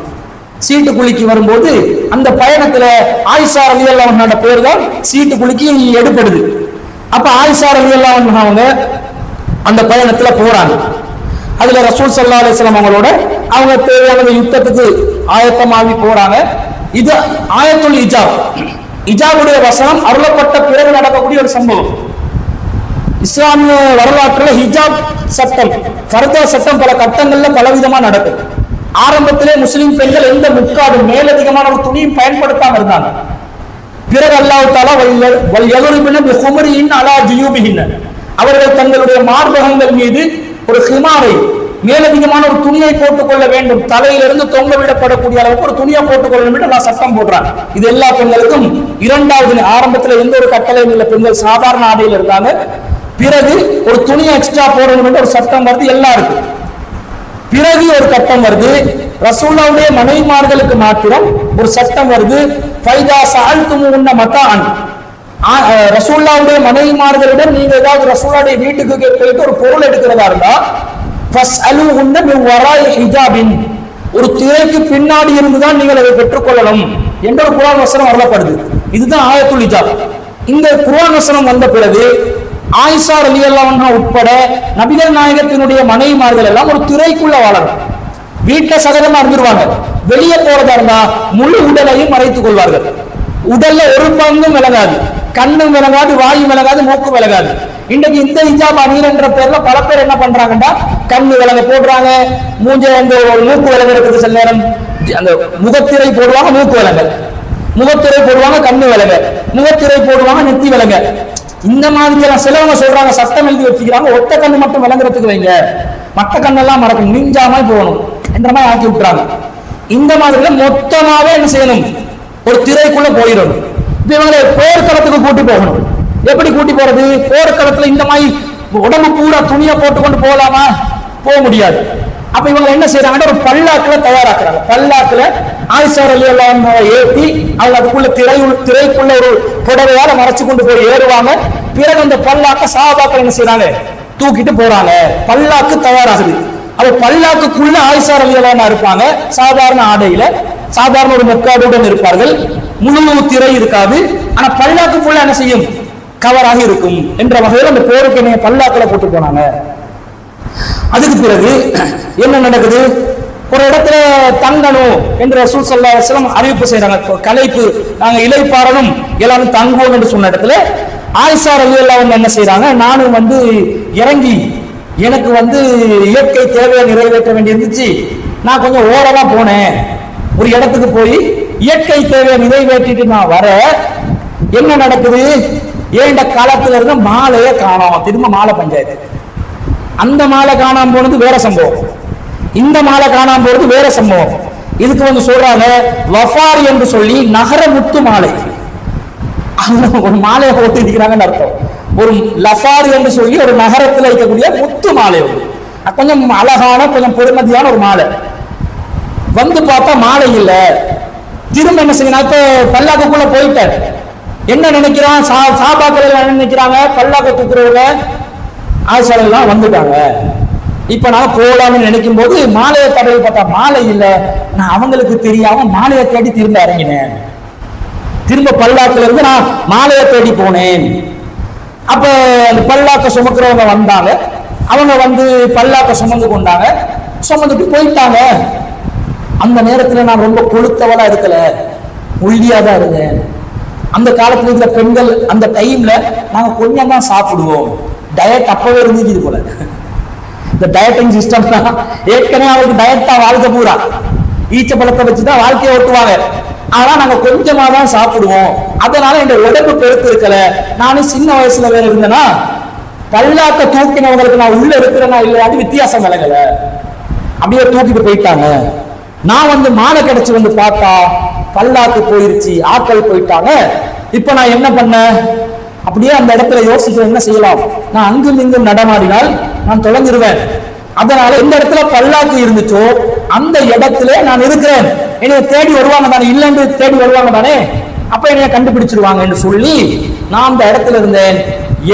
சீட்டு குலுக்கி வரும்போது அந்த பயணத்துல ஆயிஷா அல்லாவன் பேர் தான் சீட்டு குலுக்கி எடுப்படுது அப்ப ஆயிஷா அல்லாவன் அவங்க அந்த பயணத்துல போறாங்க. அதுல ரசூல் சல்லா அலிஸ்லாம் அவங்களோட அவங்க தேவையான யுத்தத்துக்கு ஆயத்தமாகி போறாங்க. இது ஆயத்துல் இஜாப். இஜாவுடைய வசனம் அருளப்பட்ட பிறகு நடக்கக்கூடிய ஒரு சம்பவம். இஸ்லாமிய வரலாற்றுல ஹிஜாப் சட்டம் ஃபர்தா சட்டம் பல கட்டங்கள்ல பலவிதமா நடக்கும். ஆரம்பத்திலே முஸ்லிம் பெண்கள் எந்த முக்காடும் மேலதிகமான ஒரு துணியும் பயன்படுத்தாம இருந்தாங்க. பிறகு அல்லாஹ் வல் எலுரிபின பிஹுமரியின் அலா ஜுயூபிஹின்ன. அவர்கள் தங்களுடைய மார்பகங்கள் மீது ஒரு ஹிமாவை மேலதிகமான ஒரு துணியை போட்டுக் கொள்ள வேண்டும். தலையிலிருந்து தொங்க விடப்படக்கூடிய அளவுக்கு ஒரு துணியை போட்டுக் கொள்ள வேண்டும் நான் சட்டம் போடுறாங்க. இது எல்லா பெண்களுக்கும் இரண்டாவது ஆரம்பத்தில் எந்த ஒரு கட்டளையும் இல்லை. பெண்கள் சாதாரண ஆடையில் இருந்தாங்க. பிறகு ஒரு துணியை எக்ஸ்ட்ரா போடணும் என்று ஒரு சட்டம் வருது. எல்லாருக்கும். பிறகு ஒரு கட்டம் வருது. ரசூல்லாவுடைய மனைவிமார்களுக்கு மாத்திரம் ஒரு சட்டம் வருது. ஃபைதா சால்துமு உன்ன மத்தான் ரசூல்லாவுடைய மனைவிமார்களிடம் நீங்க ஏதாவது ரசூல்லாவுடைய வீட்டுக்கு கே- போயிட்டு ஒரு பொருள் எடுக்கிறதா இருந்தா ஃபஸ் அலு உன்ன வராய் ஹிஜாபின். ஒரு திரைக்கு பின்னாடி இருந்துதான் நீங்கள் அதை பெற்றுக்கொள்ளணும் என்ற ஒரு குரான் வசனம் வரலப்படுது. இதுதான் ஆயத்துல் ஹிஜாப். இந்த குரான் வசனம் வந்த பிறகு ஆயிஷா ரலியல்லாஹு உட்பட நபிகள் நாயகத்தினுடைய மனைவிமார்கள் எல்லாம் ஒரு திரைக்குள்ள வாழணும் வீட்டில் சகஜமா இருந்துருவாங்க. வெளியே போறதா இருந்தா முழு உடலையும் மறைத்துக் கொள்வார்கள். உடல்ல ஒரு பங்கும் விலகாது. கண்ணும் விலகாது வாயு விலகாது மூக்கு விலகாது. இன்றைக்கு இந்த இஜாப் அமீர் என்ற பேர்ல பல பேர் என்ன பண்றாங்கன்னா கண்ணு விலக போடுறாங்க மூஞ்ச வந்து ஒரு மூக்கு விலக இருக்குது சில நேரம் அந்த முகத்திரை போடுவாங்க மூக்கு விலங்க முகத்திரை போடுவாங்க கண்ணு விலங்க முகத்திரை போடுவாங்க நெத்தி விலங்க இந்த மாதிரி எல்லாம் சிலவங்க சொல்றாங்க சட்டம் எழுதி வச்சுக்கிறாங்க ஒத்த கண்ணு மட்டும் விளங்குறதுக்கு வைங்க. மற்ற கண்ணெல்லாம் மறக்கும் நீஞ்சாம போகணும். என்ற மாதிரி ஆக்கி விட்டுறாங்க. இந்த மாதிரி மொத்தமாவே என்ன செய்யணும்? ஒரு திரைக்குள்ள போயிடணும். இப்ப இவங்களை போர்க்களத்துக்கு கூட்டி போகணும். எப்படி கூட்டி போறது? போர்க்களத்துல இந்த மாதிரி உடம்பு பூரா துணியை போட்டுக்கொண்டு போகலாமா? போக முடியாது. அப்ப இவங்க என்ன செய்யறாங்கன்னா ஒரு பல்லாக்குல தயாராக்குறாங்க. பல்லாக்குல ஆயிசார் அலி எல்லாம் ஏற்றி அவங்க அதுக்குள்ள திரை திரைக்குள்ள ஒரு புடவையால மறைச்சு கொண்டு போய் ஏறுவாங்க. பிறகு அந்த பல்லாக்க சாபாக்கள் என்ன செய்யறாங்க தூக்கிட்டு போறாங்க. பல்லாக்கு தயாராகுது. அப்ப பல்லாக்குக்குள்ள ஆயிசார் அலி எல்லாம் இருப்பாங்க. சாதாரண ஆடையில சாதாரண ஒரு முக்காடுடன் இருப்பார்கள். முழு திரை இருக்காது. ஆனா பல்லாக்குக்குள்ள என்ன செய்யும்? கவராக இருக்கும் என்ற வகையில் அந்த போருக்கு என்னைய பல்லாக்குல போட்டு போனாங்க. அதுக்கு பிறகு என்ன நடக்குது? ஒரு இடத்துல தங்கணும் என்று ரசூல் சல்லா அலிஸ்லாம் அறிவிப்பு செய்யறாங்க கலைப்பு நாங்க இலைப்பாறணும் எல்லாரும் தங்குவோம் என்று சொன்ன இடத்துல ஆயிஷா ரவி எல்லாம் என்ன செய்யறாங்க நானும் வந்து இறங்கி எனக்கு வந்து இயற்கை தேவையை நிறைவேற்ற வேண்டி இருந்துச்சு நான் கொஞ்சம் ஓரமா போனேன். ஒரு இடத்துக்கு போய் இயற்கை தேவையை நிறைவேற்றிட்டு நான் வர என்ன நடக்குது? ஏண்ட காலத்துல இருந்து மாலையே காணோம். திரும்ப மாலை பஞ்சாயத்து. அந்த மாலை காணாம போனது வேற சம்பவம். இந்த மாலை காணாம போறது வேற சம்பவம். இதுக்கு வந்து சொல்றாங்க வஃபார் என்று சொல்லி நகர முத்து மாலை. ஒரு மாலையை போட்டு இருக்கிறாங்கன்னு அர்த்தம். ஒரு லஃபாரி என்று சொல்லி ஒரு நகரத்தில் இருக்கக்கூடிய முத்து மாலை ஒன்று. கொஞ்சம் அழகான கொஞ்சம் பெருமதியான ஒரு மாலை. வந்து பார்த்தா மாலை இல்லை. திரும்ப என்ன செய்யணும்? இப்ப பல்லாக்குக்குள்ள போயிட்டார். என்ன நினைக்கிறான்? சா சாபாக்கள் என்ன நினைக்கிறாங்க? பல்லாக்க தூக்குறவங்க ஆசாரம் வந்துட்டாங்க. இப்ப நான் போகலாம்னு நினைக்கும் போது மாலையை தடவை பார்த்தா மாலை இல்லை. நான் அவங்களுக்கு தெரியாம மாலையை தேடி திரும்ப இறங்கினேன். திரும்ப பல்லாக்குல இருந்து நான் மாலையை தேடி போனேன். அப்ப அந்த பல்லாக்க சுமக்கிறவங்க வந்தாங்க. அவங்க வந்து பல்லாக்க சுமந்து கொண்டாங்க. சுமந்துட்டு போயிட்டாங்க. அந்த நேரத்துல நான் ரொம்ப கொளுத்தவளா இருக்கல. ஒல்லியா தான் இருந்தேன். அந்த காலத்துல இருக்கிற பெண்கள் அந்த டைம்ல நாங்க கொஞ்சம் தான் சாப்பிடுவோம். டயட் அப்பவே இருந்துச்சு போல. இந்த டயட்டிங் சிஸ்டம் தான் ஏற்கனவே அவருக்கு டயட் தான் வாழ்க்கை பூரா. ஈச்ச பழத்தை வச்சு தான் வாழ்க்கையை ஓட்டுவாங்க. ஆனா நாங்க கொஞ்சமா தான் சாப்பிடுவோம். அதனால இந்த உடம்பு பெருத்து இருக்கல. நானும் சின்ன வயசுல வேற இருந்தேன்னா பல்லாக்க தூக்கினவங்களுக்கு நான் உள்ள இருக்கிறேன்னா இல்லையாட்டு வித்தியாசம் விளங்கல. அப்படியே தூக்கிட்டு போயிட்டாங்க. நான் வந்து மாலை கிடைச்சு வந்து பார்த்தா பல்லாக்கு போயிருச்சு ஆட்கள் போயிட்டாங்க. இப்ப நான் என்ன பண்ணேன்? அப்படியே அந்த இடத்துல யோசிக்க என்ன செய்யலாம்? நான் அங்கும் இங்கும் நடமாடினால் நான் தொலைஞ்சிருவேன் அதனால எந்த இடத்துல பல்லாக்கு இருந்துச்சோ அந்த இடத்துல நான் இருக்கிறேன். என்னைய தேடி வருவாங்க தானே? இல்லைன்னு தேடி வருவாங்க தானே? அப்ப என்னைய கண்டுபிடிச்சிருவாங்க என்று சொல்லி நான் அந்த இடத்துல இருந்தேன்.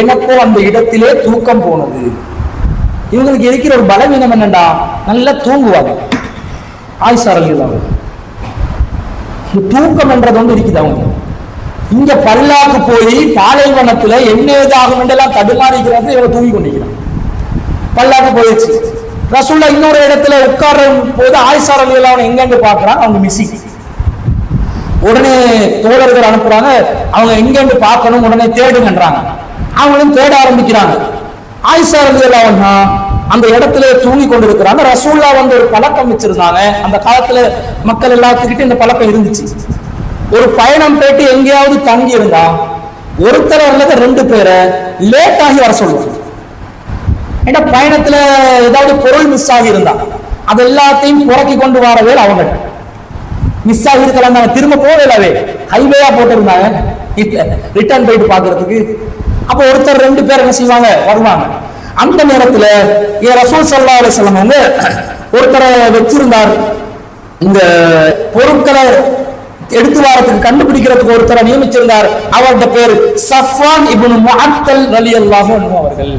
எனக்கும் அந்த இடத்திலே தூக்கம் போனது. இவங்களுக்கு இருக்கிற ஒரு பலவீனம் என்னண்டா? நல்லா தூங்குவாங்க. ஆயுசாரல் இல்லாம தூக்கம் என்றது வந்து இருக்குது அவங்க இங்க பல்லாக்கு போய் பாலைவனத்துல என்ன ஏதாகும் என்றெல்லாம் தடுமாறிக்கிறது இவங்க தூங்கி கொண்டிருக்கிறான் பல்லாக்கு போயிடுச்சு. ரசுல்லா இன்னொரு இடத்துல உட்கார போது ஆயிசார் அலி அவனை எங்கன்னு பாக்குறான் அவங்க மிஸ்ஸிங் உடனே தோழர்கள் அனுப்புறாங்க அவங்க எங்கேருந்து பார்க்கணும் உடனே தேடுங்கன்றாங்க. அவங்களும் தேட ஆரம்பிக்கிறாங்க. ஆயிஷா அலி அவன் அந்த இடத்துல தூங்கி கொண்டிருக்கிறாங்க. ரசூல்லா வந்து ஒரு பழக்கம் வச்சிருந்தாங்க. அந்த காலத்துல மக்கள் எல்லாத்துக்கிட்டும் இந்த பழக்கம் இருந்துச்சு. ஒரு பயணம் போயிட்டு எங்கேயாவது தங்கி இருந்தா ஒருத்தர் அல்லது ரெண்டு பேரை லேட் ஆகி வர சொல்லுவாங்க. ஏன்னா பயணத்துல ஏதாவது பொருள் மிஸ் ஆகி இருந்தா அது எல்லாத்தையும் புறக்கி கொண்டு வர அவங்க மிஸ் ஆகி இருக்கலாம் தானே திரும்ப போகவே ஹைவேயா போட்டிருந்தாங்க. ரிட்டர்ன் போயிட்டு பாக்குறதுக்கு அப்போ ஒருத்தர் ரெண்டு பேர் என்ன செய்வாங்க? வருவாங்க. அந்த நேரத்துல ஏன் ரசூல் சல்லா அலிஸ்லாம் வந்து ஒருத்தரை வச்சிருந்தார். இந்த பொருட்களை எடுத்து வாரத்துக்கு கண்டுபிடிக்கிறதுக்கு ஒருத்தரை நியமிச்சிருந்தார். அவருடைய பேர் சஃப்வான் இபுன் முஅத்தல் ரலியல்லாஹு அன்ஹு அவர்கள்.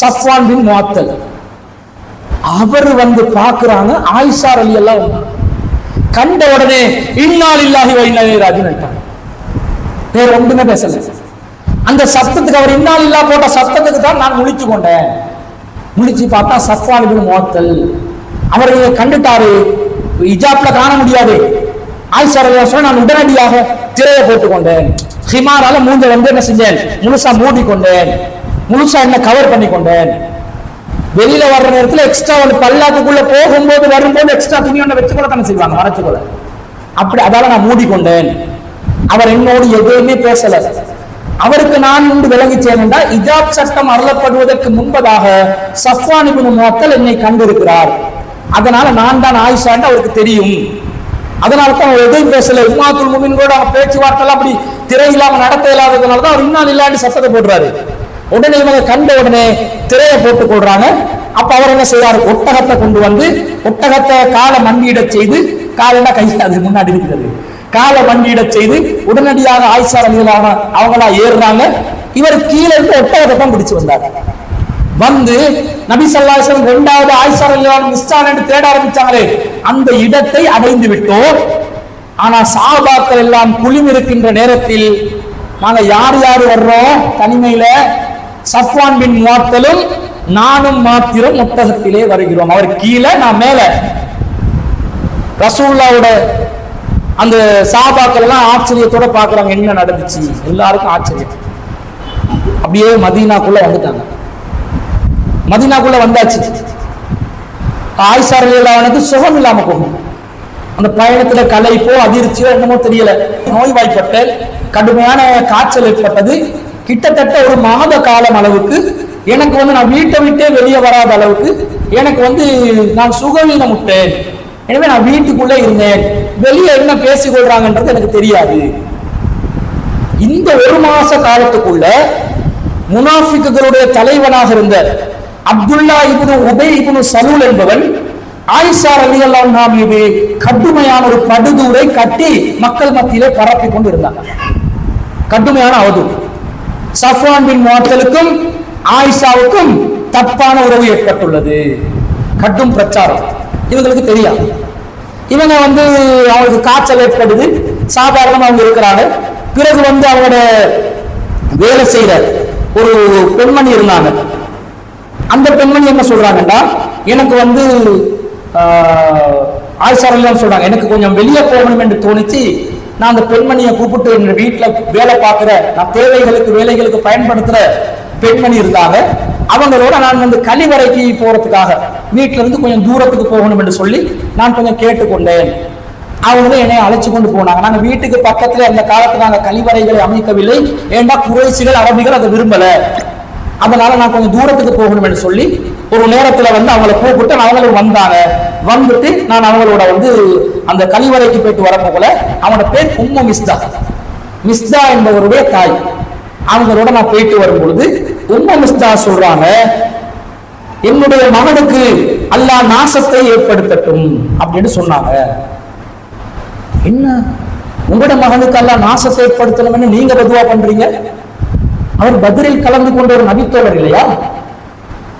சஃப்வான் பின் முஅத்தல். அவர் வந்து பார்க்கறாங்க ஆயிஷா ரலியல்லாஹு அன்ஹா. கண்ட உடனே இன்னால் இல்லாஹி வைனாலே ராஜுன் வேற ஒன்றுமே பேசல. அந்த சத்தத்துக்கு அவர் இன்னால் இல்லா போட்ட சத்தத்துக்கு தான் நான் முழிச்சு கொண்டேன். முழிச்சு பார்த்தா சஃப்வான் பின் முஅத்தல். அவர் கண்டுட்டாரு. இஜாப்ல காண முடியாது. ஆயிஷா நான் உடனடியாக திரையை போட்டுக்கொண்டேன். ஹிமாரால மூஞ்ச வந்து என்ன செஞ்சேன்? முழுசா மூடி கொண்டேன் முழுசா என்ன கவர் பண்ணி கொண்டேன் வெளியில வர்ற நேரத்துல எக்ஸ்ட்ரா ஒரு பல்லாத்துக்குள்ள போகும்போது வரும்போது எக்ஸ்ட்ரா துணி ஒன்று வச்சு கூட தானே செய்வாங்க மறைச்சு கூட. அப்படி அதால நான் மூடிக்கொண்டேன். அவர் என்னோடு எதுவுமே பேசல. அவருக்கு நான் இன்று விலகி சேர்ந்தா இஜாப் சட்டம் அருளப்படுவதற்கு முன்பதாக சஃப்வான் இப்னு முஅத்தல் என்னை கண்டிருக்கிறார். அதனால நான் தான் ஆயிஷான்னு அவருக்கு தெரியும். அதனால தான் அவர் எதையும் பேசல. உமாத்துல் முமின் கூட அவங்க பேச்சுவார்த்தைலாம் அப்படி திரை இல்லாம நடத்த இல்லாததுனால தான் அவர் இன்னும் இல்லாட்டி சத்தத்தை போடுறாரு உடனே இவங்க கண்ட உடனே திரையை போட்டுக் கொள்றாங்க. அப்ப அவர் என்ன செய்யறாரு ஒட்டகத்தை கொண்டு வந்து ஒட்டகத்தை காலை மண்டியிட செய்து காலெல்லாம் கை அது முன்னாடி இருக்கிறது. காலை மண்டியிட செய்து உடனடியாக ஆயிஷா ரலியல்லாஹு அவங்களா ஏறுறாங்க. இவர் கீழே இருந்து ஒட்டகத்தை தான் பிடிச்சு வந்தார். வந்து நபி ஸல்லல்லாஹு இரண்டாவது ஆயிசாரம் மிஸ்டான் என்று தேட ஆரம்பிச்சாங்களே அந்த இடத்தை அடைந்து விட்டோம். ஆனா சாபாக்கள் எல்லாம் குளிமிருக்கின்ற நேரத்தில் நாங்க யார் யார் வர்றோம்? தனிமையில சஃப்வான் பின் முவாத்தலும் நானும் மாத்திரம் ஒட்டகத்திலே வருகிறோம். அவர் கீழே நான் மேல. ரசூல்லாவோட அந்த சாபாக்கள் எல்லாம் ஆச்சரியத்தோட பாக்குறாங்க என்ன நடந்துச்சு? எல்லாருக்கும் ஆச்சரியம். அப்படியே மதீனாக்குள்ள வந்துட்டாங்க. மதினாக்குள்ள வந்தாச்சு. ஆயிஷா அவனுக்கு சுகம் இல்லாம போகும். அந்த பயணத்துல களைப்போ அதிர்ச்சியோ என்னமோ தெரியல. நோய்வாய்ப்பட்ட கடுமையான காய்ச்சல் ஏற்பட்டது. கிட்டத்தட்ட ஒரு மாத காலம் அளவுக்கு எனக்கு வந்து நான் வீட்டை விட்டே வெளியே வராத அளவுக்கு எனக்கு வந்து நான் சுகவீனம் விட்டேன் எனவே நான் வீட்டுக்குள்ளே இருந்தேன். வெளியே என்ன பேசிக்கொள்றாங்கன்றது எனக்கு தெரியாது. இந்த ஒரு மாச காலத்துக்குள்ள முனாஃபிக்குகளுடைய தலைவனாக இருந்த அப்துல்லா இபுனு உபை இபுனு சலூல் என்பவன் ஆயிஷா அலி அன்ஹா மீது கடுமையான ஒரு படுதூரை கட்டி மக்கள் மத்தியிலே பரப்பி கொண்டு இருந்தான் கடுமையான அவதூறு. சஃப்வான் பின் முஅத்தலுக்கும் ஆயிஷாவுக்கும் தப்பான உறவு ஏற்பட்டுள்ளது. கடும் பிரச்சாரம். இவங்களுக்கு தெரியாது. இவங்க வந்து அவங்களுக்கு காய்ச்சல் ஏற்படுது. சாதாரணமா அவங்க இருக்கிறாங்க. பிறகு வந்து அவங்களோட வேலை செய்யற ஒரு பெண்மணி இருந்தாங்க. அந்த பெண்மணி என்ன சொல்றாங்கன்னா எனக்கு வந்து ஆயிஷாரெல்லாம் சொல்றாங்க. எனக்கு கொஞ்சம் வெளியே போகணும் என்று தோணிச்சு. நான் அந்த பெண்மணியை கூப்பிட்டு என் வீட்டில் வேலை பார்க்குற நான் தேவைகளுக்கு வேலைகளுக்கு பயன்படுத்துகிற பெண்மணி இருந்தாங்க அவங்களோட நான் வந்து கழிவறைக்கு போகிறதுக்காக வீட்டுல இருந்து கொஞ்சம் தூரத்துக்கு போகணும் என்று சொல்லி நான் கொஞ்சம் கேட்டுக்கொண்டேன். அவங்க என்னை அழைச்சு கொண்டு போனாங்க. நாங்கள் வீட்டுக்கு பக்கத்தில் அந்த காலத்தில் நாங்கள் கழிவறைகளை அமைக்கவில்லை. ஏண்டா குறைசிகள் அரபிகள் அதை விரும்பலை? அதனால நான் கொஞ்சம் தூரத்துக்கு போகணும் என்று சொல்லி ஒரு நேரத்துல வந்து அவங்கள கூப்பிட்டு அவங்களும் வந்தாங்க. வந்துட்டு நான் அவங்களோட வந்து அந்த கழிவறைக்கு போயிட்டு வரப்போகல அவனோட பேர் உம்மு மிஸ்தா. மிஸ்தா என்பவருடைய தாய். அவங்களோட நான் போயிட்டு வரும்பொழுது உம்மு மிஸ்தா சொல்றாங்க என்னுடைய மகனுக்கு அல்லாஹ் நாசத்தை ஏற்படுத்தட்டும் அப்படின்னு சொன்னாங்க. என்ன? உங்களோட மகனுக்கு அல்லா நாசத்தை ஏற்படுத்தணும்னு நீங்க பதுவா பண்றீங்க? அவர் பதிலில் கலந்து கொண்ட ஒரு நபித்தோழர் இல்லையா?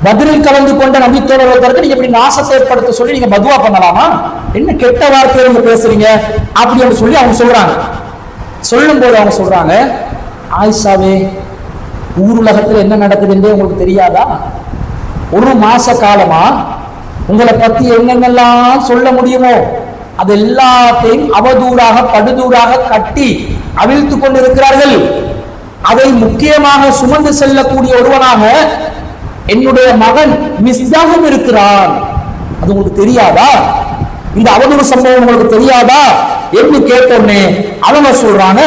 பதிலில் கலந்து கொண்ட நபித்தோழர் ஒருத்தருக்கு நீங்க இப்படி நாசத்தை ஏற்படுத்த சொல்லி நீங்க பதுவா பண்ணலாமா? என்ன கெட்ட வார்த்தையை நீங்க பேசுறீங்க? அப்படின்னு சொல்லி அவங்க சொல்றாங்க. சொல்லும் போது அவங்க சொல்றாங்க ஆயிஷாவே ஊர் ஊருலகத்துல என்ன நடக்குதுன்றே உங்களுக்கு தெரியாதா? ஒரு மாச காலமா உங்களை பத்தி என்னென்னலாம் சொல்ல முடியுமோ அது எல்லாத்தையும் அவதூறாக படுதூறாக கட்டி அவிழ்த்து கொண்டிருக்கிறார்கள். அதை முக்கியமாக சுமந்து செல்லக்கூடிய ஒருவனாக என்னுடைய மகன் மிஸ்தாகவும் இருக்கிறான். அது உங்களுக்கு தெரியாதா? இந்த அவதூறு சம்பவம் உங்களுக்கு தெரியாதா? என்று கேட்டோன்னே அவங்க சொல்றாங்க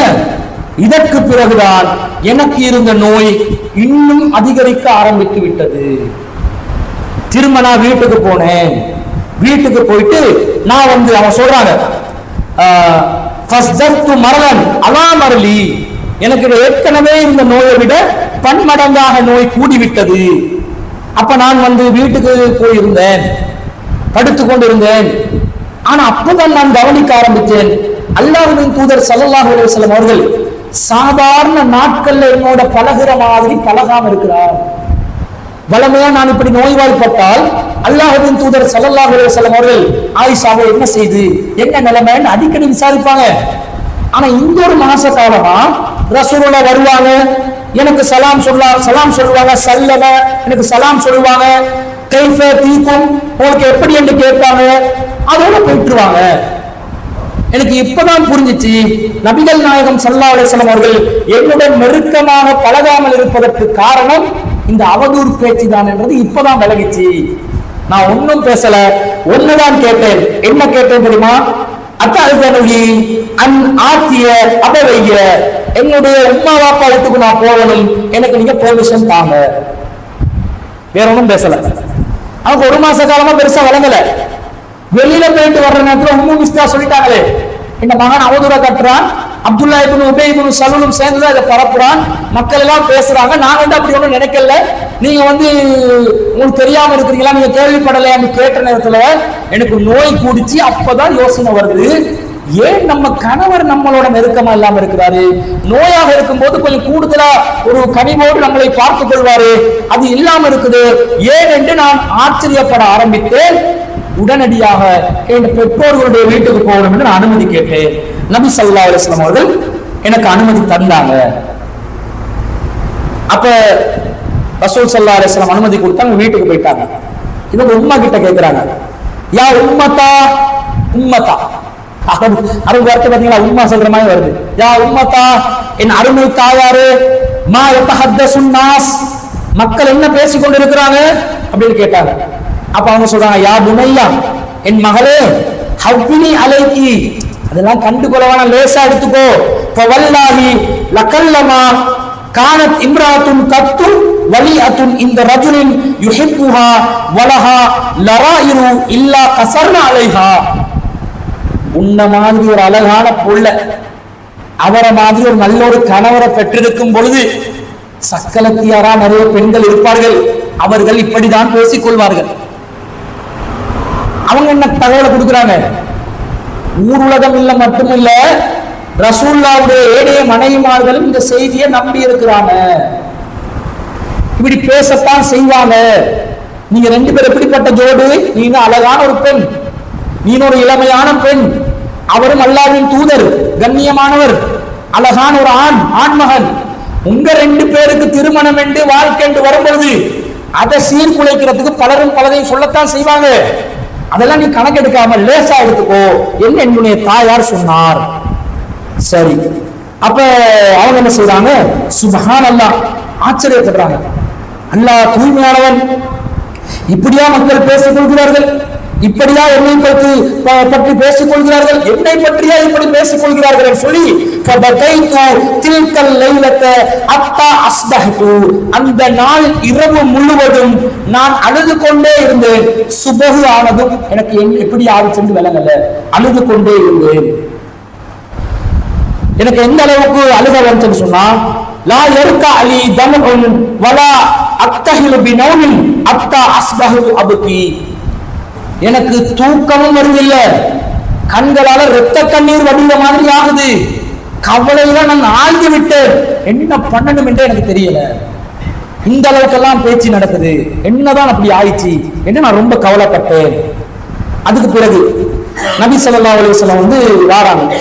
இதற்கு பிறகுதான் எனக்கு இருந்த நோய் இன்னும் அதிகரிக்க ஆரம்பித்து விட்டது. திரும்ப நான் வீட்டுக்கு போனேன். வீட்டுக்கு போயிட்டு நான் வந்து அவன் சொல்றாங்க மரலன் அலா மரலி எனக்கு ஏற்கனவே இந்த நோயை விட பன்மடங்காக நோய் கூடிவிட்டது. அப்ப நான் வந்து வீட்டுக்கு போயிருந்தேன். படுத்து கொண்டிருந்தேன். ஆனா அப்பதான் நான் கவனிக்க ஆரம்பித்தேன். அல்லாஹுவின் தூதர் சல்லாஹ் அலுவலம் அவர்கள் சாதாரண நாட்கள்ல என்னோட பழகுற மாதிரி பழகாம இருக்கிறார். வளமையா நான் இப்படி நோய்வாய்ப்பட்டால் அல்லாஹுவின் தூதர் சல்லாஹ் அலுவலம் அவர்கள் ஆயிஷாவை என்ன செய்து? என்ன நிலைமைன்னு அடிக்கடி விசாரிப்பாங்க. ஆனா இந்த ஒரு மாச காலமா ரசூலுல்லா வருவாங்க. எனக்கு சலாம் சொல்லா சலாம் சொல்லுவாங்க. சல்லவ எனக்கு சலாம் சொல்லுவாங்க. கைஃப தீக்கும் உங்களுக்கு எப்படி என்று கேட்பாங்க? அதோட போயிட்டுருவாங்க. எனக்கு இப்பதான் புரிஞ்சிச்சு நபிகள் நாயகம் சல்லா அலிஸ்லாம் அவர்கள் என்னுடன் நெருக்கமாக பழகாமல் இருப்பதற்கு காரணம் இந்த அவதூறு பேச்சு தான்ன்றது இப்பதான் விலகிச்சு நான் ஒன்னும் பேசல. ஒண்ணுதான் கேட்டேன். என்ன கேட்டேன் தெரியுமா? அத்தழுதனி அன் ஆத்திய அபவைய என்னுடைய உமா பாப்பா வீட்டுக்கு நான் போகணும். எனக்கு நீங்க பெர்மிஷன் தாங்க. வேற ஒன்றும் பேசல. அவங்க ஒரு மாச காலமா பெருசா வழங்கல வெளியில போயிட்டு வர்ற நேரத்துல உம்மு மிஸ்டா சொல்லிட்டாங்களே. இந்த மகன் அவதூற கட்டுறான். அப்துல்லா இப்னு உபே இப்னு சலூலும் சேர்ந்து அதை இதை பரப்புறான். மக்கள் எல்லாம் பேசுறாங்க. நான் வந்து அப்படி ஒன்றும் நினைக்கல. நீங்க வந்து உங்களுக்கு தெரியாம இருக்கிறீங்களா? நீங்க கேள்விப்படலையான்னு கேட்ட நேரத்துல எனக்கு நோய் கூடிச்சு அப்பதான் யோசனை வருது. ஏன் நம்ம கணவர் நம்மளோட நெருக்கமா இல்லாம இருக்கிறாரு? நோயாக இருக்கும்போது கொஞ்சம் கூடுதலா ஒரு கனிவோடு நம்மளை பார்த்துக் கொள்வாரு. அது இல்லாம இருக்குது. ஏன் என்று நான் ஆச்சரியப்பட ஆரம்பித்தேன். உடனடியாக என் பெற்றோர்களுடைய வீட்டுக்கு போகணும் என்று நான் அனுமதி கேட்டேன். நபி சல்லா அலிஸ்லாம் அவர்கள் எனக்கு அனுமதி தந்தாங்க. அப்ப ரசூல் சல்லா அலிஸ்லாம் அனுமதி கொடுத்தாங்க வீட்டுக்கு போயிட்டாங்க. இவங்க உம்மா கிட்ட கேட்கிறாங்க யா உம்மத்தா? உம்மத்தா. அரபு அரபு வார்த்தை பாத்தீங்களா உம்மா சொல்ற மாதிரி வருது. யா உம்மத்தா என் அருமை தாயாரு மா எத்தஹத்த சுன்னாஸ் மக்கள் என்ன பேசிக் கொண்டிருக்கிறாங்க? அப்படின்னு கேட்டாங்க. அப்ப அவங்க சொல்றாங்க யா புனையா என் மகளே ஹவ்வினி அலைக்கி அதெல்லாம் கண்டு லேசா எடுத்துக்கோ. வல்லாஹி லக்கல்லமா கானத் இம்ப்ராத்தும் கத்தும் வலி அத்தும் இந்த ரஜுலின் யுஹிப்புஹா வலஹா லராயிரு இல்லா கசர்ன அலைஹா. உன்ன மாதிரி ஒரு அழகான புள்ள அவரை மாதிரி ஒரு நல்ல ஒரு கணவரை பெற்றிருக்கும் பொழுது சக்கலத்தியாரா நிறைய பெண்கள் இருப்பார்கள். அவர்கள் இப்படிதான் பேசிக் கொள்வார்கள் அவங்க என்ன தகவலை கொடுக்குறாங்க? ஊர் உலகம் இல்ல மட்டுமில்ல ரசூல்லாவுடைய ஏழைய மனைவிமார்களும் இந்த செய்தியை நம்பி இருக்கிறாங்க. இப்படி பேசத்தான் செய்வாங்க. நீங்க ரெண்டு பேர் எப்படிப்பட்ட ஜோடு? நீங்க அழகான ஒரு பெண். நீ ஒரு இளமையான பெண். அவரும் அல்லாவின் தூதர் கண்ணியமானவர் அழகான ஒரு ஆண் ஆண்மகன். உங்க ரெண்டு பேருக்கு திருமணம் என்று வாழ்க்கை என்று வரும்பொழுது அதை சீர்குலைக்கிறதுக்கு பலரும் பலரையும் சொல்லத்தான் செய்வாங்க. அதெல்லாம் நீ கணக்கெடுக்காம லேசா எடுத்துக்கோ. என்ன என்னுடைய தாயார் சொன்னார். சரி. அப்ப அவங்க என்ன செய்யறாங்க சுபஹான் அல்லா ஆச்சரியப்படுறாங்க. அல்லா தூய்மையானவன். இப்படியா மக்கள் பேசிக் கொள்கிறார்கள்? இப்படியா என்னை பற்றி பற்றி பேசிக் கொள்கிறார்கள்? என்னை பற்றியா இப்படி பேசிக் கொள்கிறார்கள் சொல்லி லைலத்த அத்தா அஸ்பஹ்து அந்த நாள் இரவு முழுவதும் நான் அழுது கொண்டே இருந்தேன். சுபகு ஆனதும் எனக்கு எப்படி ஆகுச்சுன்னு விளங்கல அழுது கொண்டே இருந்தேன். எனக்கு எந்த அளவுக்கு அழுக வந்துன்னு சொன்னா லா எருக்க அலி தமன் வலா அத்தஹிலு பினௌமின் அத்தா அஸ்பஹு அபுகி. எனக்கு தூக்கமும் வருதில்லை. கண்களால ரத்த கண்ணீர் வடிந்த மாதிரி ஆகுது. கவலையில நான் ஆழ்ந்து விட்டேன். என்ன பண்ணணும் என்றே எனக்கு தெரியல. இந்த அளவுக்கெல்லாம் பேச்சு நடக்குது. என்னதான் அப்படி ஆயிடுச்சு? என்று நான் ரொம்ப கவலைப்பட்டேன். அதுக்கு பிறகு நபி சொல்லா அலைஹி வந்து வாராங்க.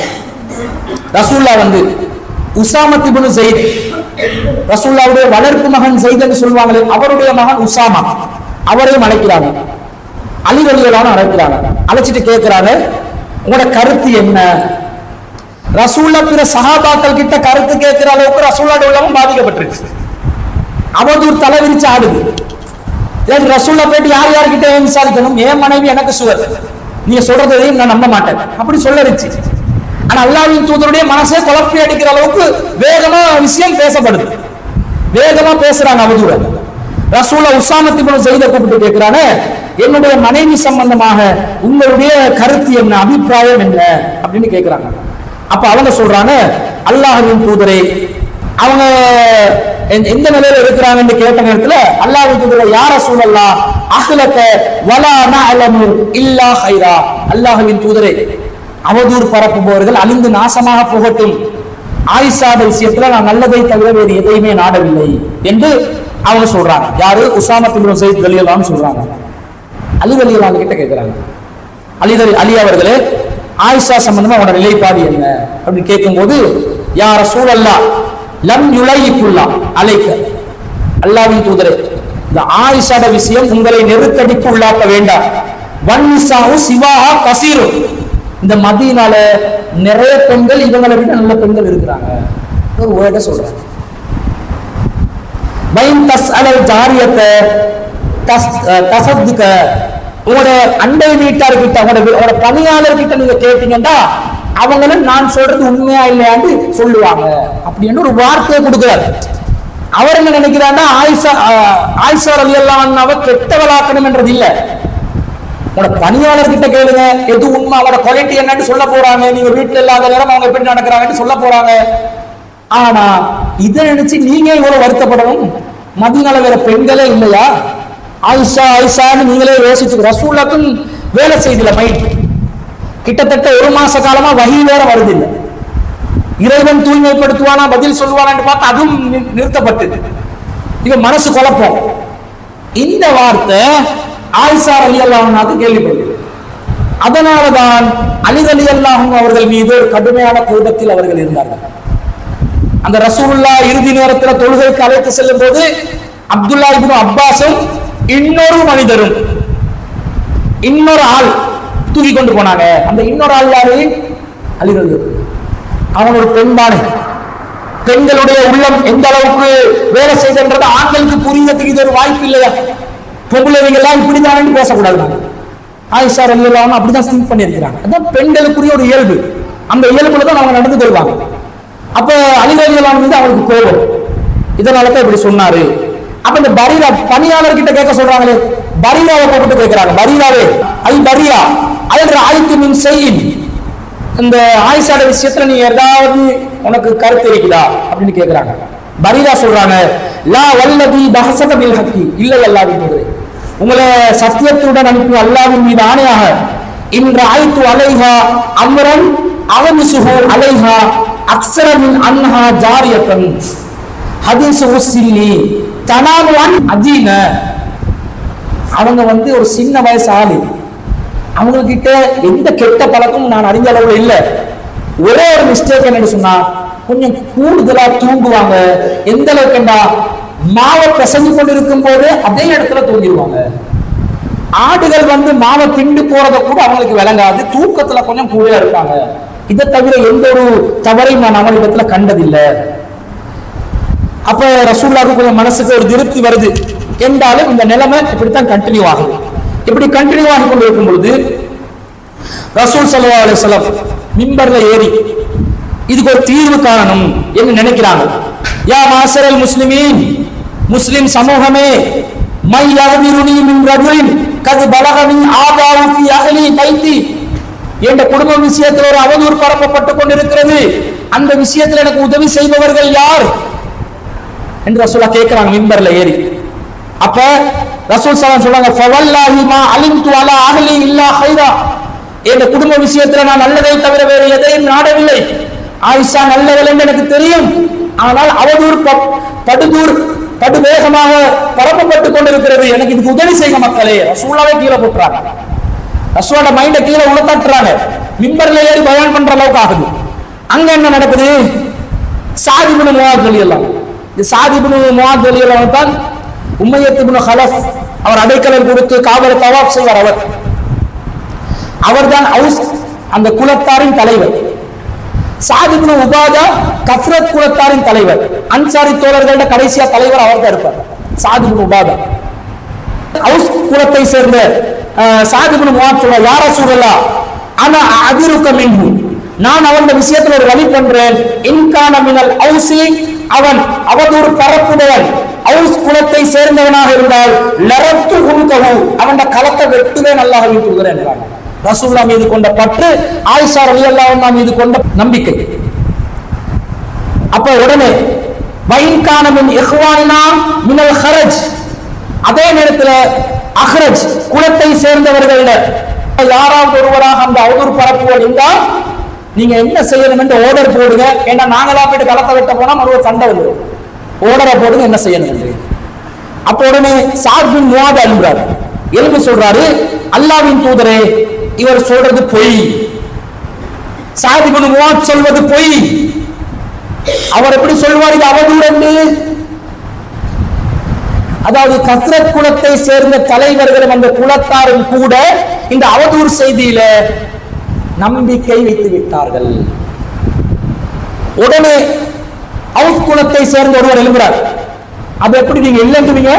ரசூல்லா வந்து உசாமத் இப்னு செய்த் ரசூல்லாவுடைய வளர்ப்பு மகன் செய்தன்னு சொல்லுவாங்களே அவருடைய மகன் உசாமா அவரையும் அழைக்கிறாங்க. அலி அழைக்கிறாங்க. அழைச்சிட்டு கேட்கிறாங்க உங்களோட கருத்து என்ன? ரசூல்லா பிற சஹாபாக்கள் கிட்ட கருத்து கேட்கிற அளவுக்கு ரசூல்லாட உள்ளமும் பாதிக்கப்பட்டிருக்கு. அவதூர் தலை விரிச்சு ஆடுது. ஏன் ரசூல்லா போயிட்டு யார் யார்கிட்ட ஏன் விசாரிக்கணும்? என் மனைவி எனக்கு சுவர் நீங்க சொல்றதையும் நான் நம்ப மாட்டேன். அப்படி சொல்லறிச்சு ஆனா அல்லாவின் தூதருடைய மனசே குழப்பி அடிக்கிற அளவுக்கு வேகமா விஷயம் பேசப்படுது. வேகமா பேசுறாங்க அவதூற. ரசூலா உசாமத் மூலம் செய்த கூப்பிட்டு கேட்கிறாங்க என்னுடைய மனைவி சம்பந்தமாக உங்களுடைய கருத்து என்ன? அபிப்பிராயம் என்ன? அப்படின்னு கேட்கிறாங்க அப்ப அவங்க சொல்றாங்க அல்லாஹ்வின் தூதரே அவங்க எந்த- நிலையில இருக்கிறாங்கன்னு கேட்ட நேரத்துல அல்லாஹ்வின் தூதரை யார சூழல்லா அஹ்லக வலா நஅலமு இல்லா ஹைரா அல்லாஹுவின் தூதரே அவதூறு பரப்புபவர்கள் அழிந்து நாசமாக போகட்டும். ஆயிஷாட விஷயத்துல நான் நல்லதை தவிர வேறு எதையுமே நாடவில்லை என்று அவங்க சொல்றாங்க. யாரு? உசாமத் இப்னு ஸைத் ரலியல்லாஹு சொல்றாங்க. அலி ரலியல்லாஹு கிட்ட கேட்கிறாங்க அலி அலி அவர்களே ஆயிஷா சம்பந்தமா உன்னோட நிலைப்பாடு என்ன? அப்படின்னு கேட்கும்போது யார சூழல்லா லம் யுலைக்குல்லா அலைக்க அல்லாவின் தூதரே இந்த ஆயிஷாட விஷயம் உங்களை நெருக்கடிக்கு உள்ளாக்க வேண்டாம். வன்னிசாவும் சிவாஹா கசீரும் இந்த மதியினால நிறைய பெண்கள் இவங்களை விட நல்ல பெண்கள் இருக்கிறாங்க. ஒரு வேர்டை சொல்றாங்க பைன் தஸ் அலை ஜாரியத்தை தஸ் தசத்துக்க உங்களோட அண்டை வீட்டார்கிட்ட உங்களோட வி- பணியாளர்கிட்ட நீங்க கேட்டீங்கன்னா அவங்களும் நான் சொல்றது உண்மையா இல்லையான்னு சொல்லுவாங்க. அப்படின்னு ஒரு வார்த்தையை கொடுக்குறாரு. அவர் என்ன நினைக்கிறாருன்னா ஆயிஷா ஆஹ், ரவி அலி அவ கெட்டவளாக்கணும் என்றது இல்ல. உங்களோட பணியாளர்கிட்ட கேளுங்க எது உண்மை அவரோட குவாலிட்டி என்னன்னு சொல்ல போறாங்க. நீங்க வீட்டுல இல்லாத நேரம் அவங்க எப்படி நடக்கிறாங்கன்னு சொல்ல போறாங்க. ஆனா இதை நினைச்சு நீங்க இவ்வளவு வருத்தப்படணும்? மதியனால வேற பெண்களே இல்லையா? ஆயிஷா ஆயிஷான்னு நீங்களே யோசிச்சு ரசூலாக்கும் வேலை செய்தில மைண்ட் கிட்டத்தட்ட ஒரு மாச காலமா வகி வேற வருது இல்லை. இறைவன் தூய்மைப்படுத்துவானா பதில் சொல்லுவானான்னு பார்த்தா அதுவும் நிறுத்தப்பட்டது. இவன் மனசு குழப்பம். இந்த வார்த்தை ஆயிஷா அலி அல்லாஹ்னாக்கு கேள்விப்படுது அதனாலதான் அலி அலி அல்லாஹும் அவர்கள் மீது ஒரு கடுமையான கோபத்தில் அவர்கள் இருந்தார்கள். அந்த ரசூல்லா இறுதி நேரத்தில் தொழுகைக்கு அழைத்து செல்லும் போது அப்துல்லா இபின் அப்பாஸும் இன்னொரு மனிதரும் இன்னொரு ஆள் தூக்கி கொண்டு போனாங்க. அந்த இன்னொரு ஆள் யாரு? அலிரது அவன் ஒரு பெண்தானே பெண்களுடைய உள்ளம் எந்த அளவுக்கு வேலை செய்தன்றது ஆண்களுக்கு புரியறதுக்கு இது ஒரு வாய்ப்பு இல்லையா? பொம்பளைங்க எல்லாம் இப்படிதானு பேசக்கூடாது. ஆயிஷா ரலி அல்லாஹ் அப்படிதான் திங்க் பண்ணியிருக்கிறாங்க. அதான் பெண்களுக்குரிய ஒரு இயல்பு. அந்த இயல்புல தான் அவங்க நடந்து கொள்வாங்க. அப்ப அலி மீது அவங்களுக்கு கோபம். இதனால தான் இப்படி சொன்னாரு. அப்ப இந்த பரீரா பணியாளர் கிட்ட கேட்க சொல்றாங்களே பரீராவை கூப்பிட்டு கேட்கிறாங்க. பரீராவே ஐ பரீரா அல்ற ஆயத்து மின் செய்யின். இந்த ஆயிஷாட விஷயத்துல நீ ஏதாவது உனக்கு கருத்து இருக்குதா? அப்படின்னு கேட்கிறாங்க. பரீரா சொல்றாங்க லா வல்லதி பஹசத பில் ஹக்கி. இல்லை அல்லாவின் தூதரே உங்களை சத்தியத்துடன் அனுப்பி அல்லாவின் மீது ஆணையாக இன்று ஆய்த்து அலைஹா அம்ரன் அவனிசுஹு அலைஹா அக்ஸரமின் அன்ஹா ஜாரியத்தன். ஹதீஸ் உஸ்ஸில்லி தனானுவான் அஜீன. அவங்க வந்து ஒரு சின்ன வயசு ஆளு. அவங்க கிட்ட எந்த கெட்ட பழக்கமும் நான் அறிஞ்ச அளவுல இல்ல. ஒரே ஒரு மிஸ்டேக் என்னன்னு சொன்னா கொஞ்சம் கூடுதலா தூங்குவாங்க. எந்த அளவுக்குண்டா? மாவை பிசைஞ்சு கொண்டிருக்கும் போது அதே இடத்துல தூங்கிடுவாங்க. ஆடுகள் வந்து மாவை திண்டு போறத கூட அவங்களுக்கு விளங்காது. தூக்கத்துல கொஞ்சம் கூட இருப்பாங்க. இதை தவிர எந்த ஒரு தவறையும் நான் அவளிடத்துல கண்டதில்லை. அப்ப ரசூல்லாவுக்கு கொஞ்சம் மனசுக்கு ஒரு திருப்தி வருது. என்றாலும் இந்த நிலைமை இப்படித்தான் கண்டினியூ ஆகுது. இப்படி கண்டினியூ ஆகி கொண்டு இருக்கும் பொழுது ரசூல் சல்லா அலிஸ்லாம் மிம்பர்ல ஏறி இதுக்கு ஒரு தீர்வு காணணும் என்று நினைக்கிறாங்க. யா மாசரல் முஸ்லிமின் முஸ்லிம் சமூகமே மை யகதிருனி மின் ரஜுலின் கது பலகமி ஆதாவுக்கு அகலி அஹ்லி பைத்தி என்ற குடும்ப விஷயத்தில் ஒரு அவதூறு பரப்பப்பட்டுக் கொண்டிருக்கிறது. அந்த விஷயத்தில் எனக்கு உதவி செய்பவர்கள் யார்? என்று ரசூலா கேட்கிறாங்க மிம்பர்ல ஏறி. அப்ப ரசூல் சலாம் சொல்றாங்க ஃபவல்லாஹி மா அலிம்து அலா இல்லா ஹைரா என் குடும்ப விஷயத்துல நான் நல்லதை தவிர வேறு எதையும் நாடவில்லை. ஆயிஷா நல்லவள் என்று எனக்கு தெரியும். ஆனால் அவதூர் ப- படுதூர் படுவேகமாக பரப்பப்பட்டுக் கொண்டிருக்கிறது. எனக்கு இதுக்கு உதவி செய்ய மக்களே. ரசூலாவே கீழே போட்டுறாங்க. ரசூலோட மைண்ட கீழே உணர்த்தாட்டுறாங்க மிம்பர்ல ஏறி பயான் பண்ற அளவுக்கு ஆகுது. அங்க என்ன நடக்குது? சாதி முவாத் அலி எல்லாம். இந்த சாதிபுனு முவாத் எல்லாம் தான் உம்மையத்துபுனு ஹலஃப் அவர் அடைக்கலம் கொடுத்து காவலை தவாப் செய்வார் அவர். அவர்தான் ஹவுஸ் அந்த குலத்தாரின் தலைவர். சாதிபுனு உபாதா கஃப்ரத் குலத்தாரின் தலைவர். அன்சாரி தோழர்களோட கடைசியா தலைவர் அவர் தான் இருப்பார் சாதிபுனு உபாதா. அவுஸ் குலத்தை சேர்ந்த அஹ், சாதிபுனு முவாத் சொல்ல யார சூழலா ஆனா அதிருக்க மின்ஹு. நான் அவருடைய விஷயத்துல ஒரு வழி பண்றேன். இன்கான மினல் அவுசி அவன் அவதூறு பரப்புபவன். அவுஸ் குலத்தை சேர்ந்தவனாக இருந்தால் நரத்து உன்கவு அவன் களத்தை வெட்டுவேன் அல்லாஹ் தூதுறேன் என்றான். ரசூல்லா மீது கொண்ட பற்று ஆயிஷா ரலியல்லாஹு மீது கொண்ட நம்பிக்கை. அப்ப உடனே வயின்கான மின் இஹ்வானினா மினல் ஹரஜ். அதே நேரத்தில் அஹ்ரஜ் குலத்தை சேர்ந்தவர்கள யாராவது ஒருவராக அந்த அவதூறு பரப்புவோர் இருந்தால் நீங்க என்ன செய்யணும் என்று போடுங்க. ஏன்னா நாங்களா போயிட்டு களத்தை வெட்ட போனா மறுபடியும் சண்டை வந்துடும் ஓர்டரை போடுங்க என்ன செய்யணும் என்று அப்ப உடனே சார்பின் மூவாத அழுகிறார் எலும்பு சொல்றாரு அல்லாவின் தூதரே இவர் சொல்றது பொய். சாதிபன் மூவாத் சொல்வது பொய். அவர் எப்படி சொல்வார் இது அவதூறு என்று. அதாவது கத்ரத் குலத்தை சேர்ந்த தலைவர்களும் அந்த குலத்தாரும் கூட இந்த அவதூறு செய்தியில நம்பிக்கை வைத்து விட்டார்கள். உடனே அவுத் குலத்தை சேர்ந்த ஒருவர் எழுகிறார் அதை எப்படி நீங்க இல்லைன்றீங்க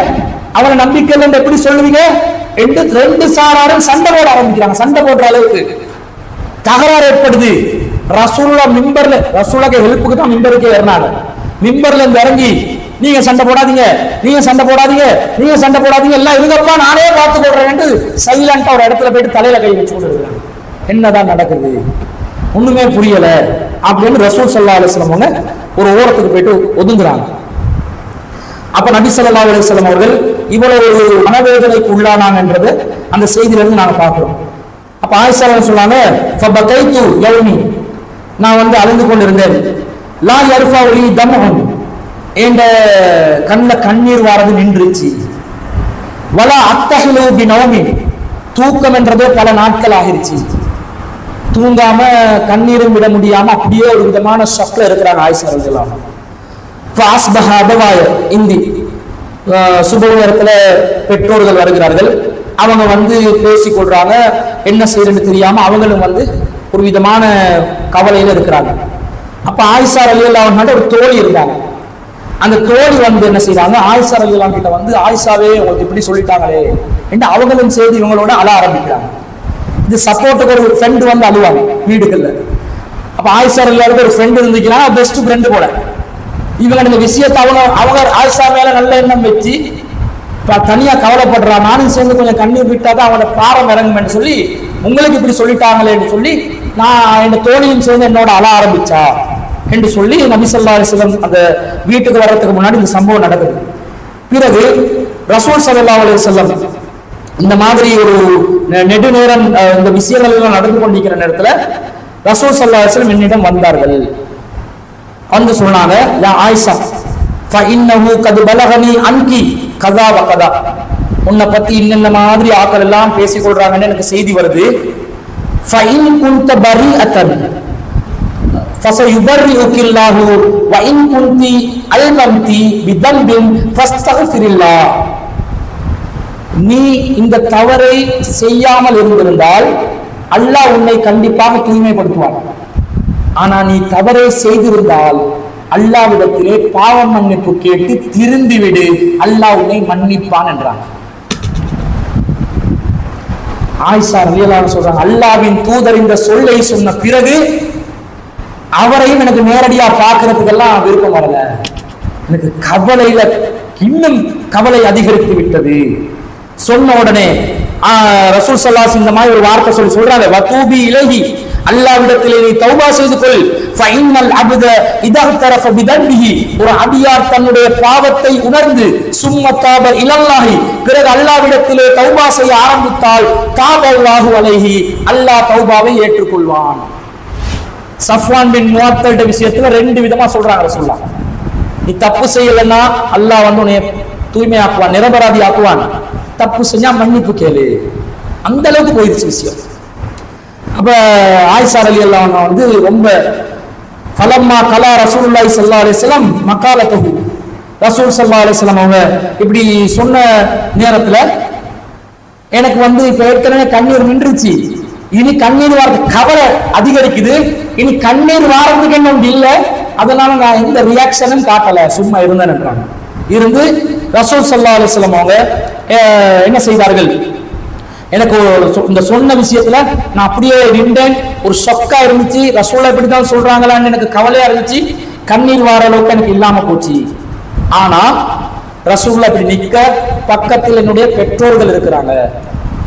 அவரை நம்பிக்கை இல்லைன்னு எப்படி சொல்லுவீங்க? ரெண்டு ரெண்டு சாராரும் சண்டை போட ஆரம்பிக்கிறாங்க. சண்டை போடுற அளவுக்கு தகராறு ஏற்படுது. ரசூல்லா மிம்பர்ல ரசூலாக்கு ஹெல்ப்புக்கு தான் மிம்பருக்கே ஏறினாங்க. மிம்பர்ல இருந்து இறங்கி நீங்க சண்டை போடாதீங்க நீங்க சண்டை போடாதீங்க நீங்க சண்டை போடாதீங்க எல்லாம் இருங்கப்பா நானே பார்த்து கொள்றேன்ட்டு சைலண்டா ஒரு இடத்துல போயிட்டு தலையில கை வச்சு கொண்டு என்னதான் நடக்குது? ஒண்ணுமே புரியல. அப்படின்னு ரசூல் சல்லா அலிஸ்லம் அவங்க ஒரு ஓரத்துக்கு போயிட்டு ஒதுங்குறாங்க. அப்ப நபி சல்லா அலிஸ்லம் அவர்கள் இவ்வளவு ஒரு மனவேதனைக்கு உள்ளானாங்கன்றது அந்த செய்தியில இருந்து நாங்க பார்க்கிறோம். அப்ப ஆயிஷா சொன்னாங்க நான் வந்து அழுந்து கொண்டிருந்தேன். லா யர்ஃபா லி தம்ஹும். என்ற கண்ணில் கண்ணீர் வாரது நின்றுச்சு. வலா அத்தகலு பி நவமி தூக்கம் என்றதே பல நாட்கள் ஆகிருச்சு. தூங்காம கண்ணீரும் விட முடியாம அப்படியே ஒரு விதமான ஷக்ல இருக்கிறாங்க ஆயிஷா ரலியல்லாஹு அபவாய இந்தி சுப நேரத்துல பெற்றோர்கள் வருகிறார்கள். அவங்க வந்து பேசிக்கொள்றாங்க என்ன செய்யறன்னு தெரியாம அவங்களும் வந்து ஒரு விதமான கவலையில இருக்கிறாங்க. அப்ப ஆயிஷா அலி ஒரு தோழி இருந்தாங்க. அந்த தோழி வந்து என்ன செய்யறாங்க ஆயிஷா அலி கிட்ட வந்து ஆயிஷாவே உங்களுக்கு இப்படி சொல்லிட்டாங்களே என்று அவங்களும் செய்து இவங்களோட அழ ஆரம்பிக்கிறாங்க. இது சப்போர்ட்டுக்கு ஒரு ஃப்ரெண்டு வந்து அழுவாங்க வீடுகள்ல. அப்ப ஆயிஷா இல்லாத ஒரு ஃப்ரெண்டு இருந்துச்சுன்னா பெஸ்ட் ஃப்ரெண்டு போல. இவங்க இந்த விஷயத்தை அவங்க அவங்க ஆயிஷா மேல நல்ல எண்ணம் வச்சு இப்போ தனியா கவலைப்படுறா நானும் சேர்ந்து கொஞ்சம் கண்ணீர் விட்டாதான் அவனோட பாரம் இறங்குமென்னு சொல்லி உங்களுக்கு இப்படி சொல்லிட்டாங்களேன்னு சொல்லி நான் என் தோழியும் சேர்ந்து என்னோட அழ ஆரம்பிச்சா என்று சொல்லி நபிசல்லா ஸல்லல்லாஹு அந்த வீட்டுக்கு வர்றதுக்கு முன்னாடி இந்த சம்பவம் நடக்குது. பிறகு ரசூல் சல்லா அலைஹி செல்லம் இந்த மாதிரி ஒரு நெ- நெடுநேரம் அஹ், இந்த விஷயங்கள் எல்லாம் நடந்து கொண்டிருக்கிற நேரத்துல ரசூல் ஸல்லல்லாஹு அலைஹி வஸல்லம் என்னிடம் வந்தார்கள் வந்து சொன்னாங்க யா ஆயிஷா ஃபஇன்னஹு கத் பலகனி அன்கி கதா வ கதா உன்னை பத்தி இன்னென்ன மாதிரி ஆக்கள் எல்லாம் பேசிக் கொள்றாங்கன்னு எனக்கு செய்தி வருது ஃபஇன் குன்த பரீஅத்தன் فسيبرئك الله وإن كنت ألممت بذنب فاستغفر الله நீ இந்த தவறை செய்யாமல் இருந்திருந்தால் அல்லாஹ் உன்னை கண்டிப்பாக தூய்மைப்படுத்துவான். ஆனா நீ தவறை செய்திருந்தால் அல்லாவிடத்திலே பாவம் மன்னிப்பு கேட்டு திருந்தி விடு அல்லாஹ் உன்னை மன்னிப்பான் என்றான். ஆயிஷா ரலியல்லாஹு சொல்றாங்க அல்லாவின் தூதர் இந்த சொல்லை சொன்ன பிறகு அவரையும் எனக்கு நேரடியா பார்க்கறதுக்கெல்லாம் விருப்பம் வரல. எனக்கு கவலையில இன்னும் கவலை அதிகரித்து விட்டது. சொன்ன உடனே ஆஹ், ரசூல் சல்லாஸ் இந்த மாதிரி ஒரு வார்த்தை சொல்லி சொல்றாங்க. வதூபி இலகி அல்லாவிடத்திலே நீ தௌபா செய்து கொள். ஃபைனல் அபுத இதஹ்தரஃப பிதன்பிஹி. ஒரு அடியார் தன்னுடைய பாவத்தை உணர்ந்து சும்ம தாப இலல்லாஹி. பிறகு அல்லாவிடத்திலே தௌபா செய்ய ஆரம்பித்தால் தாபல்லாஹு அலைஹி. அல்லாஹ் தௌபாவை ஏற்றுக்கொள்வான். சஃப்வான் பின் முவாத்தல்ட விஷயத்துல ரெண்டு விதமா சொல்றாங்க ரசூல்லா நீ தப்பு செய்யலன்னா அல்லாஹ் வந்து உன்னை தூய்மையாக்குவான் நிரபராதி ஆக்குவான் தப்பு செஞ்சா மன்னிப்பு கேளு. அந்த அளவுக்கு போயிடுச்சு விஷயம். அப்ப ஆயிஷா அலி அல்லாஹ் வந்து ரொம்ப ஃபலம்மா கலா ரசூல்லாய் சல்லா அலிஸ்லாம் மக்கால மக்காலத்துஹு ரசூல் சல்லா அலிஸ்லாம் அவங்க இப்படி சொன்ன நேரத்துல எனக்கு வந்து இப்ப ஏற்கனவே கண்ணீர் நின்றுச்சு. இனி கண்ணீர் வாரது கவலை அதிகரிக்குது. இனி கண்ணீர் வாரத்துக்கு என்ன ஒன்று இல்ல. அதனால நான் எந்த ரியாக்ஷனும் காட்டல. சும்மா இருந்தேன்ன்றாங்க இருந்து ரசூல் சல்லா அலிஸ்லாம் அவங்க என்ன செய்தார்கள்? எனக்கு இந்த சொன்ன விஷயத்துல நான் அப்படியே நின்றேன். ஒரு சொக்கா இருந்துச்சு. ரசோலா இப்படிதான் சொல்றாங்களான்னு எனக்கு கவலையா இருந்துச்சு. கண்ணீர் வார அளவுக்கு எனக்கு இல்லாம போச்சு. ஆனா ரசூல்லா இப்படி நிக்க பக்கத்தில் என்னுடைய பெற்றோர்கள் இருக்கிறாங்க.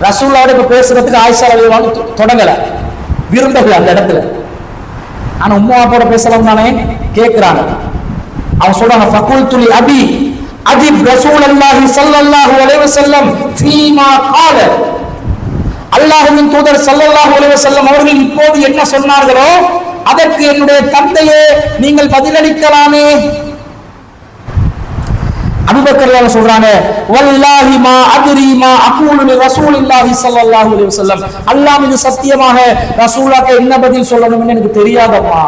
ரசூல்லாவோட இப்ப பேசுறதுக்கு ஆயிஷா அலிவாங்க தொடங்கல. விரும்பல அந்த இடத்துல. ஆனா உம்மா அப்பாவோட பேசலாம் தானே கேட்கிறாங்க அவன் சொல்றாங்க ஃபகுல் துளி அபி அஜிப் ரசூல் அல்லாஹி சல்லல்லாஹு அலைஹி வஸல்லம் ஃபீமா கால. அல்லாஹ்வின் தூதர் சல்லல்லாஹு அலைஹி வஸல்லம் அவர்கள் இப்போது என்ன சொன்னார்களோ அதற்கு என்னுடைய தந்தையே நீங்கள் பதிலளிக்கலாமே. அபூபக்கர் சொல்றாங்க வல்லாஹி மா அதிரி மா அகூலு லி ரசூலில்லாஹி ஸல்லல்லாஹு அலைஹி வஸல்லம். அல்லாஹ் இது சத்தியமாக ரசூலாக்க என்ன பதில் சொல்லணும்னு எனக்கு தெரியாதப்பா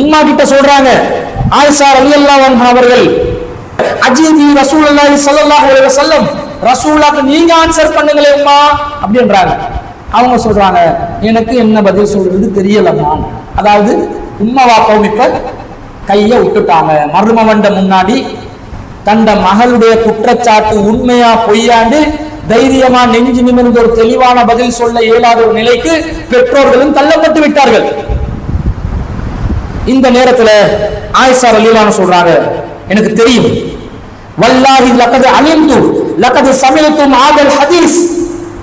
உம்மா கிட்ட சொல்றாங்க ஆயிஷா ரலியல்லாஹு அன்ஹா அவர்கள் அஜீதி ரசூலுல்லாஹி ஸல்லல்லாஹு அலைஹி வஸல்லம் ரசூலுக்கு நீங்க ஆன்சர் பண்ணுங்களே அம்மா அப்படின்றாங்க. அவங்க சொல்றாங்க எனக்கு என்ன பதில் சொல்றது தெரியலம்மா. அதாவது உம்மா வாப்பாவும் கைய கையை விட்டுட்டாங்க. மருமவண்ட முன்னாடி தண்ட மகளுடைய குற்றச்சாட்டு உண்மையா பொய்யாண்டு தைரியமா நெஞ்சு நிமிர்ந்து ஒரு தெளிவான பதில் சொல்ல இயலாத ஒரு நிலைக்கு பெற்றோர்களும் தள்ளப்பட்டு விட்டார்கள். இந்த நேரத்துல ஆயிஷா ரலீலான சொல்றாங்க எனக்கு தெரியும். வல்லாஹி லக்கது அலிந்து லக்கது சமயத்தும் ஆதல் ஹதீஸ்.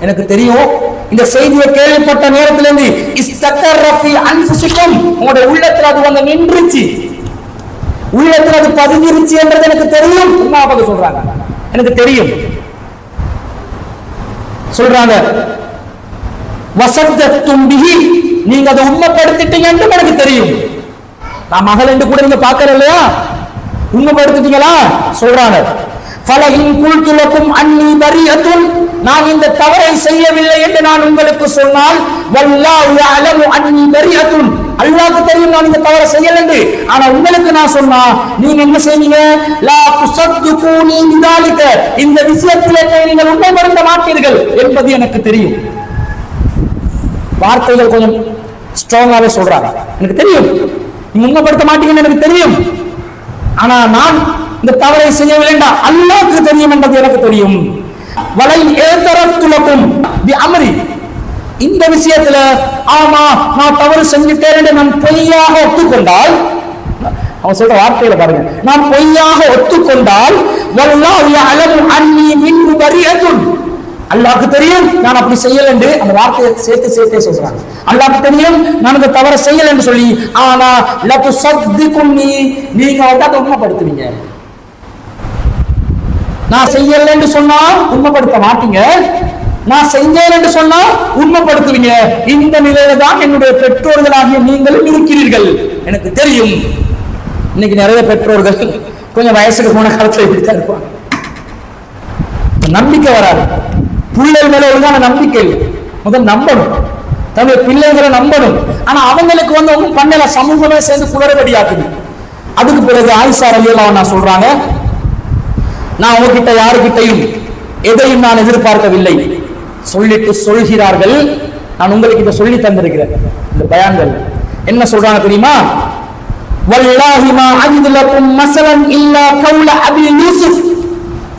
எனக்கு தெரியும் இந்த செய்தியை கேள்விப்பட்ட நேரத்துல இருந்து இஸ்தக்கர் ரஃபி அன்ஃபுசிக்கும் உங்களுடைய உள்ளத்துல அது வந்து நின்றுச்சு. உள்ளத்துல அது பதிஞ்சிருச்சு என்றது எனக்கு தெரியும் உமாபக சொல்றாங்க. எனக்கு தெரியும். சொல்றாங்க வசந்த தும்பிகி நீங்க அதை உண்மைப்படுத்திட்டீங்க என்று எனக்கு தெரியும். நான் மகள் என்று கூட நீங்க பார்க்கற இல்லையா? உண்மைப்படுத்திட்டீங்களா சொல்றாங்க. ஃபலஹின் குல்துலக்கும் அன்னி பரியத்துன் நான் இந்த தவறை செய்யவில்லை என்று நான் உங்களுக்கு சொன்னால் வல்லாஹு யஅலமு அன்னி பரியத்துன் அல்லாஹ்க்கு தெரியும் நான் இந்த தவறை செய்யல என்று. ஆனா உங்களுக்கு நான் சொன்னா நீங்க என்ன செய்வீங்க? லா துசத்துகூனி பிதாலிக இந்த விஷயத்தில் நீங்கள் உண்மைப்படுத்த மாட்டீர்கள் என்பது எனக்கு தெரியும். வார்த்தைகள் கொஞ்சம் ஸ்ட்ராங்காவே சொல்றாங்க. எனக்கு தெரியும். நீங்க உண்மைப்படுத்த மாட்டீங்கன்னு எனக்கு தெரியும். ஆனா நான் இந்த தவறை செய்ய வேண்டாம். அல்லாவுக்கு தெரியும் என்பது எனக்கு தெரியும். வலை ஏத்தரத்துலக்கும் அமரி. இந்த விஷயத்துல ஆமா நான் தவறு செஞ்சுட்டேன் என்று நான் பொய்யாக ஒத்துக்கொண்டால் அவன் சொல்ற வார்த்தையில பாருங்க. நான் பொய்யாக ஒத்துக்கொண்டால் வல்லாஹ் யஅலமு அன்னி மின் பரியத்துன். அல்லாஹ்க்கு தெரியும் நான் அப்படி செய்யல என்று அந்த வார்த்தையை சேர்த்து சேர்த்தே சொல்றாங்க. அல்லாஹ்க்கு தெரியும் நான் இந்த தவறை செய்யல என்று சொல்லி ஆனா லத்து சத்திக்கும் நீ நீங்க வந்து அதை உண்மைப்படுத்துவீங்க நான் செய்யல என்று சொன்னா உண்மைப்படுத்த மாட்டீங்க. நான் செஞ்சேன் என்று சொன்னா உண்மைப்படுத்துவீங்க. இந்த நிலையில தான் என்னுடைய பெற்றோர்களாகிய நீங்களும் இருக்கிறீர்கள். எனக்கு தெரியும். இன்னைக்கு நிறைய பெற்றோர்கள் கொஞ்சம் வயசுக்கு போன காலத்துல இப்படித்தான் இருப்பாங்க. நம்பிக்கை வராது. பிள்ளைகள் மேல ஒழுங்கான நம்பிக்கை இல்லை. முதல் நம்பணும். தன்னுடைய பிள்ளைகளை நம்பணும். ஆனா அவங்களுக்கு வந்து ஒன்றும் பண்ணல. சமூகமே சேர்ந்து குளறுபடியாக்குது. அதுக்கு பிறகு ஆயிஷா ரலியல்லாஹு நான் சொல்றாங்க நான் உங்ககிட்ட யாருக்கிட்டையும் எதையும் நான் எதிர்பார்க்கவில்லை. சொல்லிட்டு சொல்கிறார்கள். நான் உங்களுக்கு இதை சொல்லி தந்திருக்கிறேன். இந்த பயான்கள் என்ன சொல்றாங்க தெரியுமா? வல்லாஹிமா மா மசலன் இல்லா கவுல அபி யூசுப்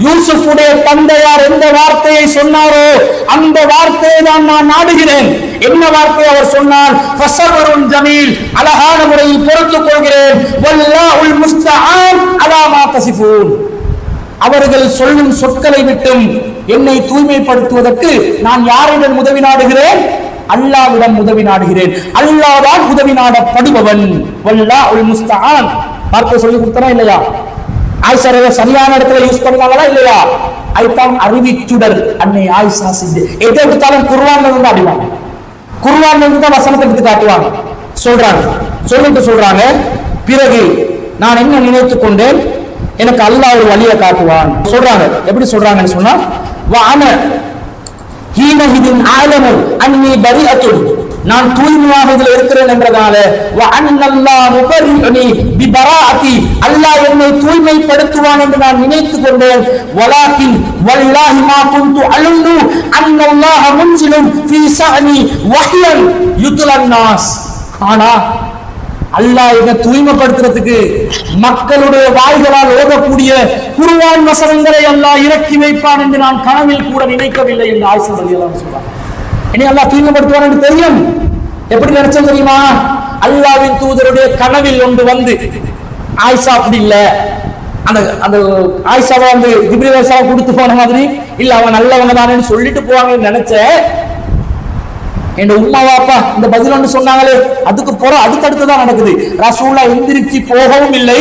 யூசுஃபுடைய தந்தையார் எந்த வார்த்தையை சொன்னாரோ அந்த வார்த்தையை தான் நான் நாடுகிறேன். என்ன வார்த்தை அவர் சொன்னார்? ஃபஸபருன் ஜமீல் அழகான முறையில் பொறுத்துக் கொள்கிறேன். வல்லாஹுல் முஸ்தஆன் அலா மா தசிஃபூன் அவர்கள் சொல்லும் சொற்களை விட்டும் என்னை தூய்மைப்படுத்துவதற்கு நான் யாரிடம் உதவி நாடுகிறேன்? அல்லாவிடம் உதவி நாடுகிறேன். அல்லாதான் உதவி நாடப்படுபவன். வல்லா உல் முஸ்தான் வார்த்தை சொல்லி கொடுத்தனா இல்லையா? ஆயிஷா சரியான இடத்துல யூஸ் பண்ணுவாங்களா இல்லையா? ஐத்தான் அறிவிச்சுடர் அன்னை ஆயிஷா சிந்து. எதை எடுத்தாலும் குருவான் இருந்து அடிவாங்க குருவான் இருந்து தான் வசனத்தை எடுத்து காட்டுவாங்க. சொல்றாங்க. சொல்லிட்டு சொல்றாங்க. பிறகு நான் என்ன நினைத்து கொண்டேன்? எனக்கு அல்லாஹ் ஒரு வழியை காட்டுவான். சொல்றாங்க. எப்படி சொல்றாங்கன்னு சொன்னா வான ஹீனஹிதின் ஆலமும் அன்னி பரிஅத்துன். நான் தூய்மையாக இதில் இருக்கிறேன் என்றதால வ அல்லாஹ் என்னை தூய்மைப்படுத்துவான் என்று நான் நினைத்துக் கொண்டேன். வலாக்கின் வல்லாஹி மா குந்து அழுந்து அன்னல்லாஹ முன்சிலும் ஃபீ ஸஅனி வஹ்யன். யுத்லன் நாஸ் ஆனா அல்லாஹ் இதை தூய்மைப்படுத்துறதுக்கு மக்களுடைய வாய்களால் ஓதக்கூடிய குருவான் வசனங்களை அல்லாஹ் இறக்கி வைப்பான் என்று நான் கனவில் கூட நினைக்கவில்லை என்று ஆயிஷா ரலியல்லாஹு சொல்றாங்க. இனி அல்லாஹ் தூய்மைப்படுத்துவான் என்று தெரியும். எப்படி நினைச்சது தெரியுமா? அல்லாவின் தூதருடைய கனவில் ஒன்று வந்து ஆயிஷா அப்படி இல்ல. அந்த அந்த ஆயிஷாவை வந்து திபிரி கொடுத்து போன மாதிரி இல்ல அவன் நல்லவங்க தானேன்னு சொல்லிட்டு போவாங்கன்னு நினைச்சேன். என் உம்மா வாப்பா இந்த பதில் ஒன்று சொன்னாங்களே அதுக்கு போற அடுத்தடுத்து தான் நடக்குது. ரசூல்லா எந்திரிச்சு போகவும் இல்லை.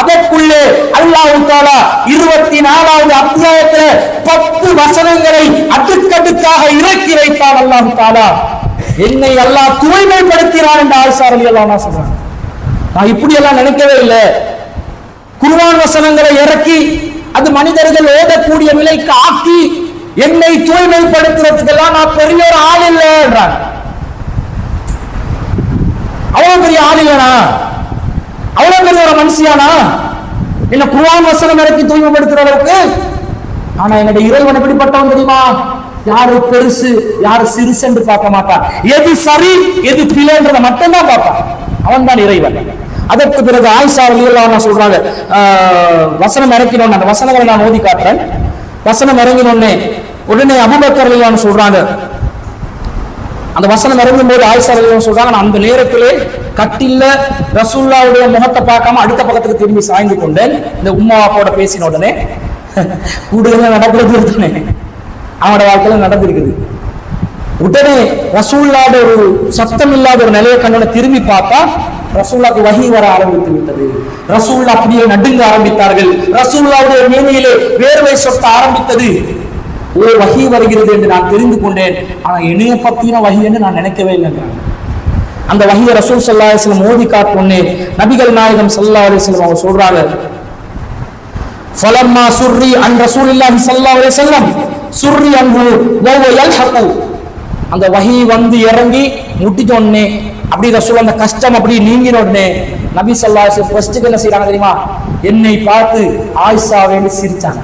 அதற்குள்ளே அல்லாஹ் தாலா இருபத்தி நாலாவது அத்தியாயத்துல பத்து வசனங்களை அடுக்கடுக்காக இறக்கி வைத்தான் அல்லாஹ் தாலா என்னை அல்லாஹ் தூய்மைப்படுத்தினான் என்று ஆயிஷா அலி அல்லா சொல்றாங்க. நான் இப்படி எல்லாம் நினைக்கவே இல்லை. குருவான் வசனங்களை இறக்கி அது மனிதர்கள் ஓதக்கூடிய நிலைக்கு ஆக்கி என்னை தூய்மைப்படுத்துறதுக்கெல்லாம் நான் பெரிய ஒரு ஆள் இல்லைன்றாங்க அவ்வளவு பெரிய ஆள் இல்லனா? அவ்வளவு பெரிய ஒரு மனுஷியானா? என்ன குருவான் வசனம் இறக்கி தூய்மைப்படுத்துற அளவுக்கு? ஆனா என்னுடைய இறைவன் எப்படிப்பட்டவன் தெரியுமா? யாரு பெருசு யாரு சிறுசு என்று பார்க்க மாட்டான். எது சரி எது பிழைன்றதை மட்டும்தான் பார்ப்பான். அவன் தான் இறைவன். அதற்கு பிறகு ஆயிஷா ரலியல்லாஹு சொல்றாங்க ஆஹ், வசனம் இறக்கினோன்னு அந்த வசனங்களை நான் ஓதி காட்டுறேன். வசனம் இறங்கினோன்னே உடனே அபூபக்கர் சொல்றாங்க. அந்த வசனம் இறங்கும் போது ஆயிஷா சொல்றாங்க நான் அந்த நேரத்திலே கட்டில்ல ரசூல்லாவுடைய முகத்தை பார்க்காம அடுத்த பக்கத்துக்கு திரும்பி சாய்ந்து கொண்டேன். இந்த உம்மா அப்பாவோட பேசின உடனே கூடுதலாக நடக்கிறது தானே அவனோட வாழ்க்கையில நடந்திருக்குது. உடனே ரசூல்லாட ஒரு சத்தம் இல்லாத ஒரு நிலையை கண்டோட திரும்பி பார்த்தா ரசூல்லாக்கு வகி வர ஆரம்பித்து விட்டது. ரசூல்லா அப்படியே நடுங்க ஆரம்பித்தார்கள். ரசூல்லாவுடைய மேனியிலே வேர்வை சொட்ட ஆரம்பித்தது. ஓ வகி வருகிறது என்று நான் தெரிந்து கொண்டேன். ஆனால் என்னைய பத்தின வகி என்று நான் நினைக்கவே இல்லைங்கிறாங்க அந்த வகிய ரசூல் சல்லா அலிஸ்லம் மோதி காட்டொன்னே நபிகள் நாயகம் சல்லா அலிஸ்லம் அவங்க சொல்றாங்க ஃபலம்மா சுர்ரி அன் ரசூலில்லாஹி ஸல்லல்லாஹு அலைஹி வஸல்லம் சுர்ரி அன்ஹு வஹுவ யல்ஹகு அந்த வஹி வந்து இறங்கி முட்டிட்ட அப்படி ரசூல் அந்த கஷ்டம் அப்படி நீங்கின உடனே நபி சல்லா அலிஸ்லம் ஃபர்ஸ்ட் என்ன செய்யறாங்க தெரியுமா? என்னை பார்த்து ஆயிஷா வேண்டி சிரிச்சாங்க.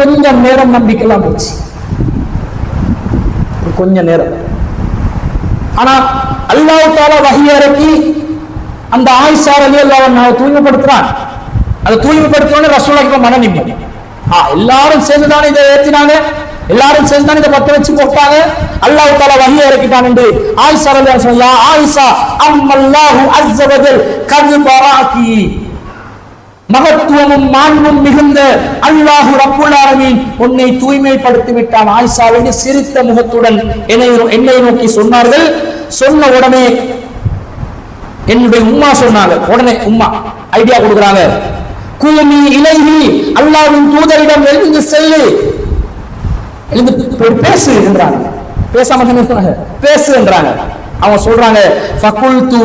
கொஞ்சம் நேரம் நம்பிக்கைலாம் போச்சு. கொஞ்சம் கொஞ்ச நேரம். ஆனா அல்லாஹ் தாலா வகையை இறக்கி அந்த ஆயிஷா ரலியல்லாஹு நான் தூய்மைப்படுத்துறான். அதை தூய்மைப்படுத்தினோட ரசூலுக்கு மன நிம்மதி. ஆ எல்லாரும் சேர்ந்துதானே இதை ஏற்றினாங்க எல்லாரும் சேர்ந்துதான் இதை பத்த வச்சு போட்டாங்க? அல்லாஹ் தாலா வகையை இறக்கிட்டான் என்று ஆயிஷா ரலியல்லாஹு அன்ஹா ஆயிஷா அம்மல்லாஹு அஸ்ஸ கவி கது பராக்கி. மகத்துவமும் மாண்பும் மிகுந்த அல்லாஹு ரப்புல் உன்னை தூய்மைப்படுத்தி விட்டான் ஆயிஷா என்று சிரித்த முகத்துடன் என்னை என்னை நோக்கி சொன்னார்கள். சொன்ன உடனே என்னுடைய உம்மா சொன்னாங்க. உடனே உம்மா ஐடியா கொடுக்குறாங்க. கூமி இலகி அல்லாவின் தூதரிடம் எழுந்து செல்லு. எழுந்து பேசு என்றாங்க. பேசாம சொன்னாங்க? பேசு என்றாங்க. அவங்க சொல்றாங்க ஃபகுல்து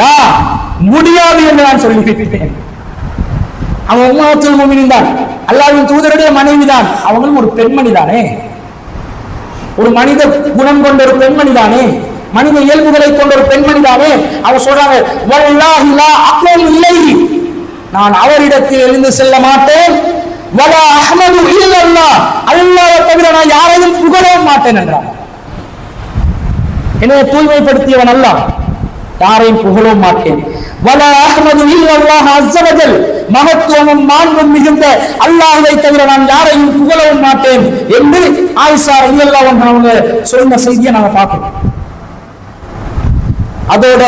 லா முடியாது என்று நான் சொல்லிவிட்டேன். அவன் உம்மாத்துல் முமினின் தான். அல்லாவின் தூதருடைய மனைவி தான். அவங்களும் ஒரு பெண்மணி தானே? ஒரு மனித குணம் கொண்ட ஒரு பெண்மணி தானே? மனித இயல்புகளை கொண்ட ஒரு பெண்மணி தானே? அவ சொல்றாங்க இல்லை நான் அவரிடத்தில் எழுந்து செல்ல மாட்டேன். வலா அஹ்மது இல்லல்லாஹ் அல்லாஹ்வை தவிர நான் யாரையும் புகழவும் மாட்டேன் என்றான். என்னை தூய்மைப்படுத்தியவன் அல்லாஹ். யாரையும் புகழவும் மாட்டேன். வலா அஹ்மது இல்லல்லாஹ் அஸ்ஸவஜல் மகத்துவமும் மாண்பும் மிகுந்த அல்லாஹுவை தவிர நான் யாரையும் புகழவும் மாட்டேன் என்று ஆயிஷா ரலியல்லாஹு அவங்க சொன்ன செய்தியை நாங்க பார்க்கணும் அதோட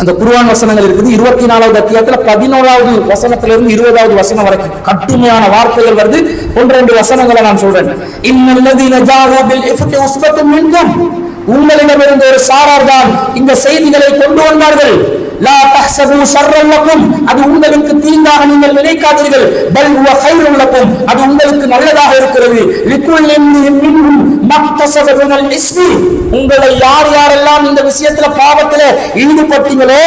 அந்த குருவான் வசனங்கள் இருக்குது. இருபத்தி நாலாவது அத்தியாயத்துல பதினோராவது வசனத்துல இருந்து இருபதாவது வசனம் வரைக்கும் கட்டுமையான வார்த்தைகள் வருது. ஒன்று ரெண்டு வசனங்களை நான் சொல்றேன். இன்னல்லதீன ஜாவு உஸ்பத்தும் உங்களிடமிருந்து ஒரு சாரார் தான் இந்த செய்திகளை கொண்டு வந்தார்கள். லா தஹ்சபு ஷர்ரன் லக்கும். அது உங்களுக்கு தீங்காக நீங்கள் நினைக்காதீர்கள். பல் ஹுவ கைருன் லக்கும். அது உங்களுக்கு நல்லதாக இருக்கிறது. லிக்குல் மின்ஹும் மக்தஸப மினல் இஸ்மி. உங்களை யார் யாரெல்லாம் இந்த விஷயத்துல பாவத்துல ஈடுபட்டீங்களோ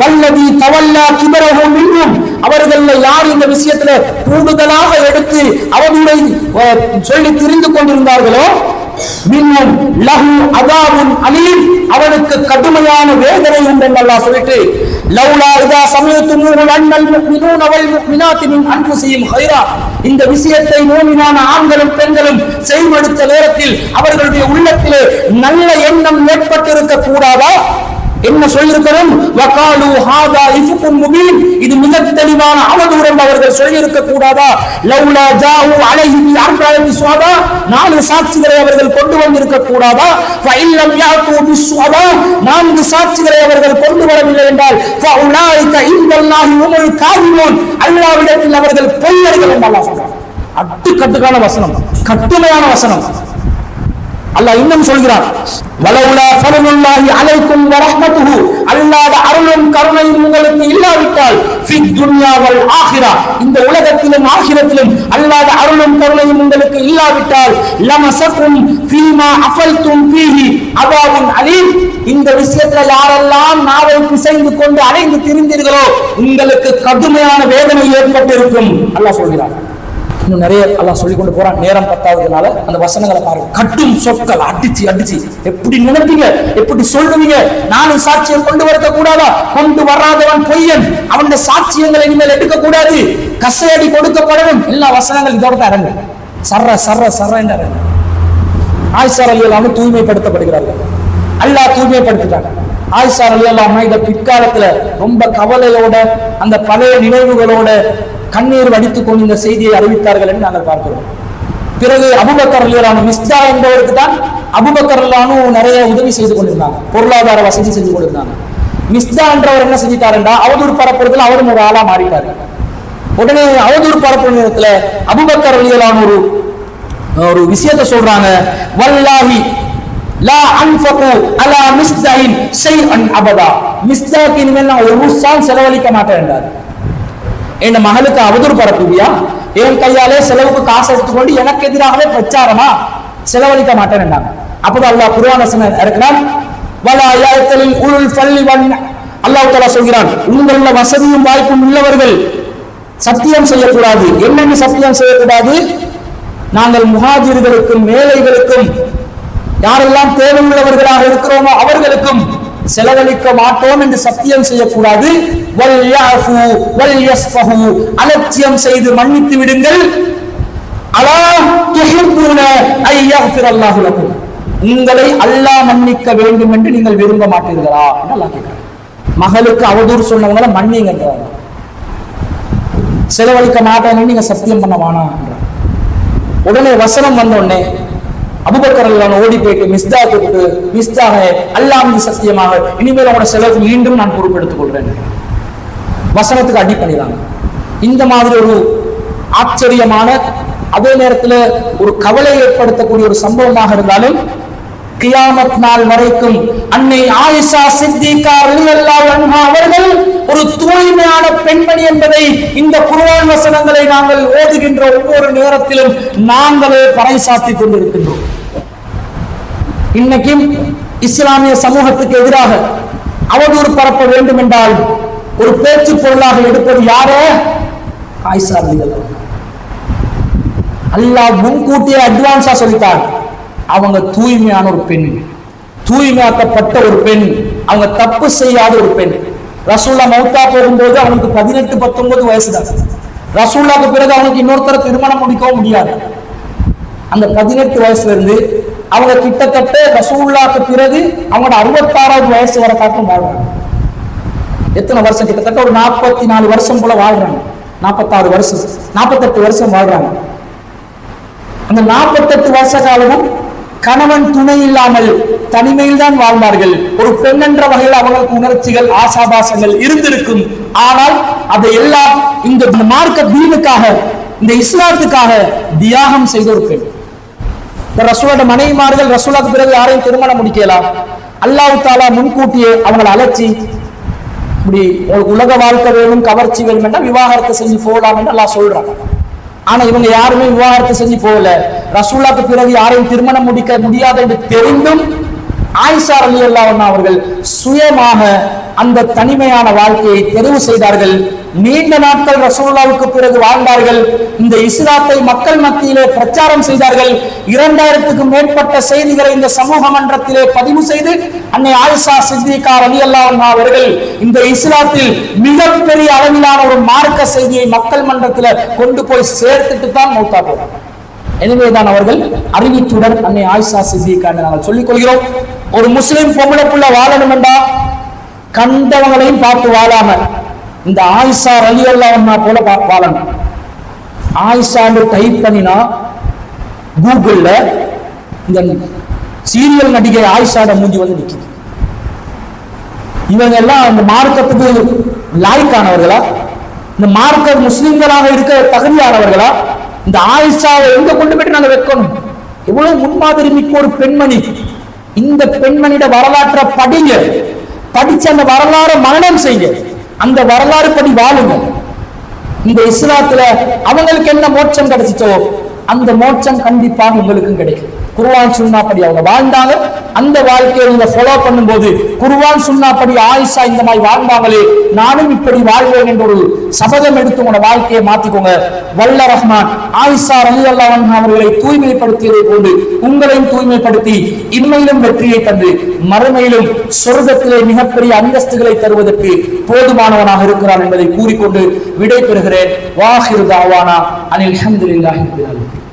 வல்லதி தவல்லா கிபரஹு மின்ஹும். அவர்கள் யார் இந்த விஷயத்துல கூடுதலாக எடுத்து அவர்களை சொல்லி திரிந்து கொண்டிருந்தார்களோ மின்னும் லஹு அதாவும் அலீம். அவனுக்கு கடுமையான வேதனை உண்டு என்று அல்லாஹ் சொல்லிட்டு லௌலா இதா சமயத்துமூஹு அண்ணல் முஃமினூன வல் முஃமினாத்தி அன்பு செய்யும் ஹைரா. இந்த விஷயத்தை மூமினான ஆண்களும் பெண்களும் செய்வெடுத்த நேரத்தில் அவர்களுடைய உள்ளத்திலே நல்ல எண்ணம் ஏற்பட்டிருக்க கூடாதா? என்ன சொல்லியிருக்கிறோம்? வகாலு ஹாதா இஃபுக்கும் முபீன். இது மிக தெளிவான அவதூறம் அவர்கள் சொல்லியிருக்க கூடாதா லௌலா ஜாஹு அலைஹி பி அர்பஅத்தி சுவாதா நாலு சாட்சிகளை அவர்கள் கொண்டு வந்திருக்க கூடாதா ஃபஇல்லம் யாத்து சுவாதா நான்கு சாட்சிகளை அவர்கள் கொண்டு வரவில்லை என்றால் ஃபஉலாயிக இந்தல்லாஹி உமுல் காதிமூன். அல்லாஹ்விடத்தில் அவர்கள் பொய்யர்கள் என்று அல்லாஹ் சொல்றான். அட்டுக்கட்டுக்கான வசனம் கட்டுமையான வசனம். அல்லாஹ் இன்னும் சொல்கிறான். வலவுலா ஃபலனுல்லாஹி அலைக்கும் வரஹ்மத்துஹு. அல்லாஹ்வுடைய அருளும் கருணையும் உங்களுக்கு இல்லாவிட்டால் ஃபி துன்யா வல் ஆஹிரா. இந்த உலகத்திலும் ஆகிரத்திலும் அல்லாஹ்வுடைய அருளும் கருணையும் உங்களுக்கு இல்லாவிட்டால் லமசக்கும் ஃபீமா அஃபல்தும் ஃபீஹி. அதாவின் அலீம். இந்த விஷயத்துல யாரெல்லாம் நாவை பிசைந்து கொண்டு அலைந்து திரிந்தீர்களோ உங்களுக்கு கடுமையான வேதனை ஏற்பட்டிருக்கும். அல்லாஹ் சொல்கிறான். இன்னும் நிறைய எல்லாம் சொல்லி கொண்டு போறான். நேரம் பத்தாவதுனால அந்த வசனங்களை பாருங்க கட்டும் சொற்கள் அடிச்சு அடிச்சு. எப்படி நினைப்பீங்க? எப்படி சொல்லுவீங்க? நானும் சாட்சியம் கொண்டு வரத கூடாதா? கொண்டு வராதவன் பொய்யன். அவனுடைய சாட்சியங்களை இனிமேல் எடுக்க கூடாது கசையடி கொடுக்கப்படவும் எல்லா வசனங்கள் இதோட தான் இறங்கு சர்ற சர்ற சர்ற என்று ஆயிஷா அலி தூய்மைப்படுத்தப்படுகிறார்கள். அல்லாஹ் தூய்மைப்படுத்திட்டாங்க. ஆயிஷா ரலியல்லாஹு இத பிற்காலத்துல ரொம்ப கவலையோட அந்த பழைய நினைவுகளோட கண்ணீர் வடித்து கொண்டு இந்த செய்தியை அறிவித்தார்கள் என்று நாங்கள் பார்க்கிறோம். பிறகு அபுபக்கர் ரலியல்லாஹு மிஸ்தா என்பவருக்கு தான் அபுபக்கர் ரலியல்லாஹு நிறைய உதவி செய்து கொண்டிருந்தாங்க. பொருளாதார வசதி செஞ்சு கொண்டிருந்தாங்க. மிஸ்தா என்றவர் என்ன செஞ்சிட்டாருண்டா? அவதூர் பரப்புறதுல அவரும் ஒரு ஆளா மாறிட்டாரு. உடனே அவதூர் பரப்பு நேரத்துல அபுபக்கர் அலியலான ஒரு ஒரு விஷயத்தை சொல்றாங்க. வல்லாஹி லா அன்ஃபகு அலா மிஸ்தாயின் ஷைஅன் அபதா மிஸ்தாக்கு இனிமேல் நான் ஒரு சால் செலவழிக்க மாட்டேன் என்றார் என் மகளுக்கு அவதூறு பரப்புவியா என் கையாலே செலவுக்கு காசு எடுத்துக்கொண்டு எனக்கு எதிராகவே பிரச்சாரமா செலவழிக்க மாட்டேன் என்றாங்க அப்போது அல்லாஹ் குர்ஆன் வசனம் இருக்கிறான் வலா யாத்தலில் உருள் பள்ளி வன் அல்லாஹ் தலா சொல்கிறான் உங்கள வசதியும் வாய்ப்பும் உள்ளவர்கள் சத்தியம் செய்யக்கூடாது என்னென்ன சத்தியம் செய்யக்கூடாது நாங்கள் முஹாஜிர்களுக்கும் மேலைகளுக்கும் யாரெல்லாம் தேவையுள்ளவர்களாக இருக்கிறோமோ அவர்களுக்கும் செலவழிக்க மாட்டோம் என்று சத்தியம் செய்யக்கூடாது. அலட்சியம் செய்து மன்னித்து விடுங்கள். அலா உங்களை அல்லாஹ் மன்னிக்க வேண்டும் என்று நீங்கள் விரும்ப மாட்டீர்களா என்று மகளுக்கு அவதூறு சொன்னவங்கள மன்னிங்க செலவழிக்க மாட்டாங்கன்னு நீங்க சத்தியம் பண்ண வேணாம் உடனே வசனம் வந்த உடனே அபுபக்கர் எல்லாம் ஓடி போயிட்டு மிஸ்தா கொடுத்து மிஸ்தாக அல்லாஹ் சத்தியமாக இனிமேல் அவனோட செலவு மீண்டும் நான் பொறுப்பெடுத்துக் கொள்றேன். வசனத்துக்கு அடி பண்ணிதாங்க இந்த மாதிரி ஒரு ஆச்சரியமான அதே நேரத்தில் ஒரு கவலை ஏற்படுத்தக்கூடிய ஒரு சம்பவமாக இருந்தாலும் கியாமத் நாள் வரைக்கும் அன்னை ஆயிஷா சித்திகா ரலியல்லாஹு அன்ஹா அவர்கள் ஒரு தூய்மையான பெண்மணி என்பதை இந்த குருவான் வசனங்களை நாங்கள் ஓதுகின்ற ஒவ்வொரு நேரத்திலும் நாங்களே பறைசாற்றிக் கொண்டிருக்கின்றோம். இன்னைக்கும் இஸ்லாமிய சமூகத்துக்கு எதிராக அவதூறு பரப்ப வேண்டும் என்றால் ஒரு பேச்சு பொருளாக எடுப்பது யாரே? ஆயிஷா அல்லாஹ் முன்கூட்டியே அட்வான்ஸா சொல்லிட்டார் அவங்க தூய்மையான ஒரு பெண். தூய்மையாக்கப்பட்ட ஒரு பெண். அவங்க தப்பு செய்யாத ஒரு பெண். ரசூல்லா மௌத்தா போகும்போது அவனுக்கு பதினெட்டு பத்தொன்பது வயசு தான் ரசூல்லாக்கு பிறகு அவனுக்கு இன்னொருத்தர திருமணம் முடிக்கவும் முடியாது. அந்த பதினெட்டு வயசுல இருந்து அவங்க கிட்டத்தட்ட ரசூல்லாக்கு பிறகு அவங்களோட அறுபத்தாறாவது வயசு வர காட்டும் வாழ்றாங்க. எத்தனை வருஷம்? கிட்டத்தட்ட ஒரு நாற்பத்தி நாலு வருஷம் போல வாழ்றாங்க. நாற்பத்தாறு வருஷம். நாற்பத்தெட்டு வருஷம் வாழ்றாங்க. அந்த நாற்பத்தெட்டு வருஷ காலமும் கணவன் துணை இல்லாமல் தனிமையில் தான் வாழ்ந்தார்கள். ஒரு பெண் என்ற வகையில் அவர்களுக்கு உணர்ச்சிகள் ஆசாபாசங்கள் இருந்திருக்கும். ஆனால் அதை எல்லாம் இந்த மார்க்க தீனுக்காக இந்த இஸ்லாத்துக்காக தியாகம் செய்த ஒரு பெண். ரசூலோட மனைவிமார்கள் ரசூலாக்கு பிறகு யாரையும் திருமணம் முடிக்கலாம் அல்லாஹ் தாலா முன்கூட்டியே அவங்களை அழைச்சி இப்படி உங்களுக்கு உலக வாழ்க்கை வேணும் கவர்ச்சி வேணும் என்றால் விவாகரத்தை செஞ்சு போகலாம் என்று எல்லாம் சொல்றான். ஆனா இவங்க யாருமே விவாகரத்தை செஞ்சு போகல. ரசூலாக்கு பிறகு யாரையும் திருமணம் முடிக்க முடியாது என்று தெரிந்தும் ஆயிஷா அலி அவர்கள் சுயமாக அந்த தனிமையான வாழ்க்கையை தெரிவு செய்தார்கள். நீண்ட நாட்கள் ரசூல்லாவுக்கு பிறகு வாழ்ந்தார்கள். இந்த இஸ்லாத்தை மக்கள் மத்தியிலே பிரச்சாரம் செய்தார்கள். இரண்டாயிரத்துக்கும் மேற்பட்ட செய்திகளை இந்த சமூக மன்றத்திலே பதிவு செய்து அன்னை ஆயிஷா சித்திகா அலி அவர்கள் இந்த இஸ்லாத்தில் மிகப்பெரிய அளவிலான ஒரு மார்க்க செய்தியை மக்கள் மன்றத்தில் கொண்டு போய் சேர்த்துட்டு தான் மௌத்தா போறாங்க எனவேதான் அவர்கள் அறிவித்துடன் அன்னை ஆயிஷா சித்திகா என்று நாங்கள் சொல்லிக் கொள்கிறோம். ஒரு முஸ்லிம் பொம்பளைக்குள்ள புள்ள வாழணும் என்றா கண்டவங்களையும் பார்த்து வாழாம இந்த ஆயிஷா அலி அல்லா போல பா- வாழணும். ஆயிஷான்னு டைப் பண்ணினா கூகுள்ல இந்த சீரியல் நடிகை ஆயிஷாட மூஞ்சி வந்து நிற்கிது இவங்க எல்லாம் இந்த மார்க்கத்துக்கு லாய்க்கானவர்களா? இந்த மார்க்க முஸ்லிம்களாக இருக்க தகுதியானவர்களா? இந்த ஆயிஷாவை எங்க கொண்டு போயிட்டு நாங்க வைக்கணும்? எவ்வளவு முன்மாதிரி மிக்க ஒரு பெண்மணி. இந்த பெண்மணியோட வரலாற்றை படிங்க. படிச்சு அந்த வரலாறை மரணம் செய்யுங்க. அந்த வரலாறு படி வாழுங்க. இந்த இஸ்லாத்துல அவங்களுக்கு என்ன மோட்சம் கிடைச்சிச்சோ அந்த மோட்சம் கண்டிப்பாக உங்களுக்கும் கிடைக்கும். குருவான் சுண்ணாப்படி அவங்க வாழ்ந்தாங்க. அந்த வாழ்க்கையை நீங்க ஃபாலோ பண்ணும்போது குருவான் சுண்ணாப்படி ஆயிஷா இந்த மாதிரி வாழ்ந்தாங்களே நானும் இப்படி வாழ்வேன் என்ற ஒரு சபதம் எடுத்து உங்களோட வாழ்க்கையை மாத்திக்கோங்க. வல்ல ரஹ்மான் ஆயிஷா அலி அல்லாஹ் அவர்களை தூய்மைப்படுத்தியதை போன்று உங்களையும் தூய்மைப்படுத்தி இன்மையிலும் வெற்றியை தந்து மறுமையிலும் சொர்க்கத்திலே மிகப்பெரிய அந்தஸ்துகளை தருவதற்கு போதுமானவனாக இருக்கிறான் என்பதை கூறிக்கொண்டு விடை பெறுகிறேன் வாஹிர் தாவானா. அனில் அஹமதுல்லாஹி ரபில் ஆலமீன்.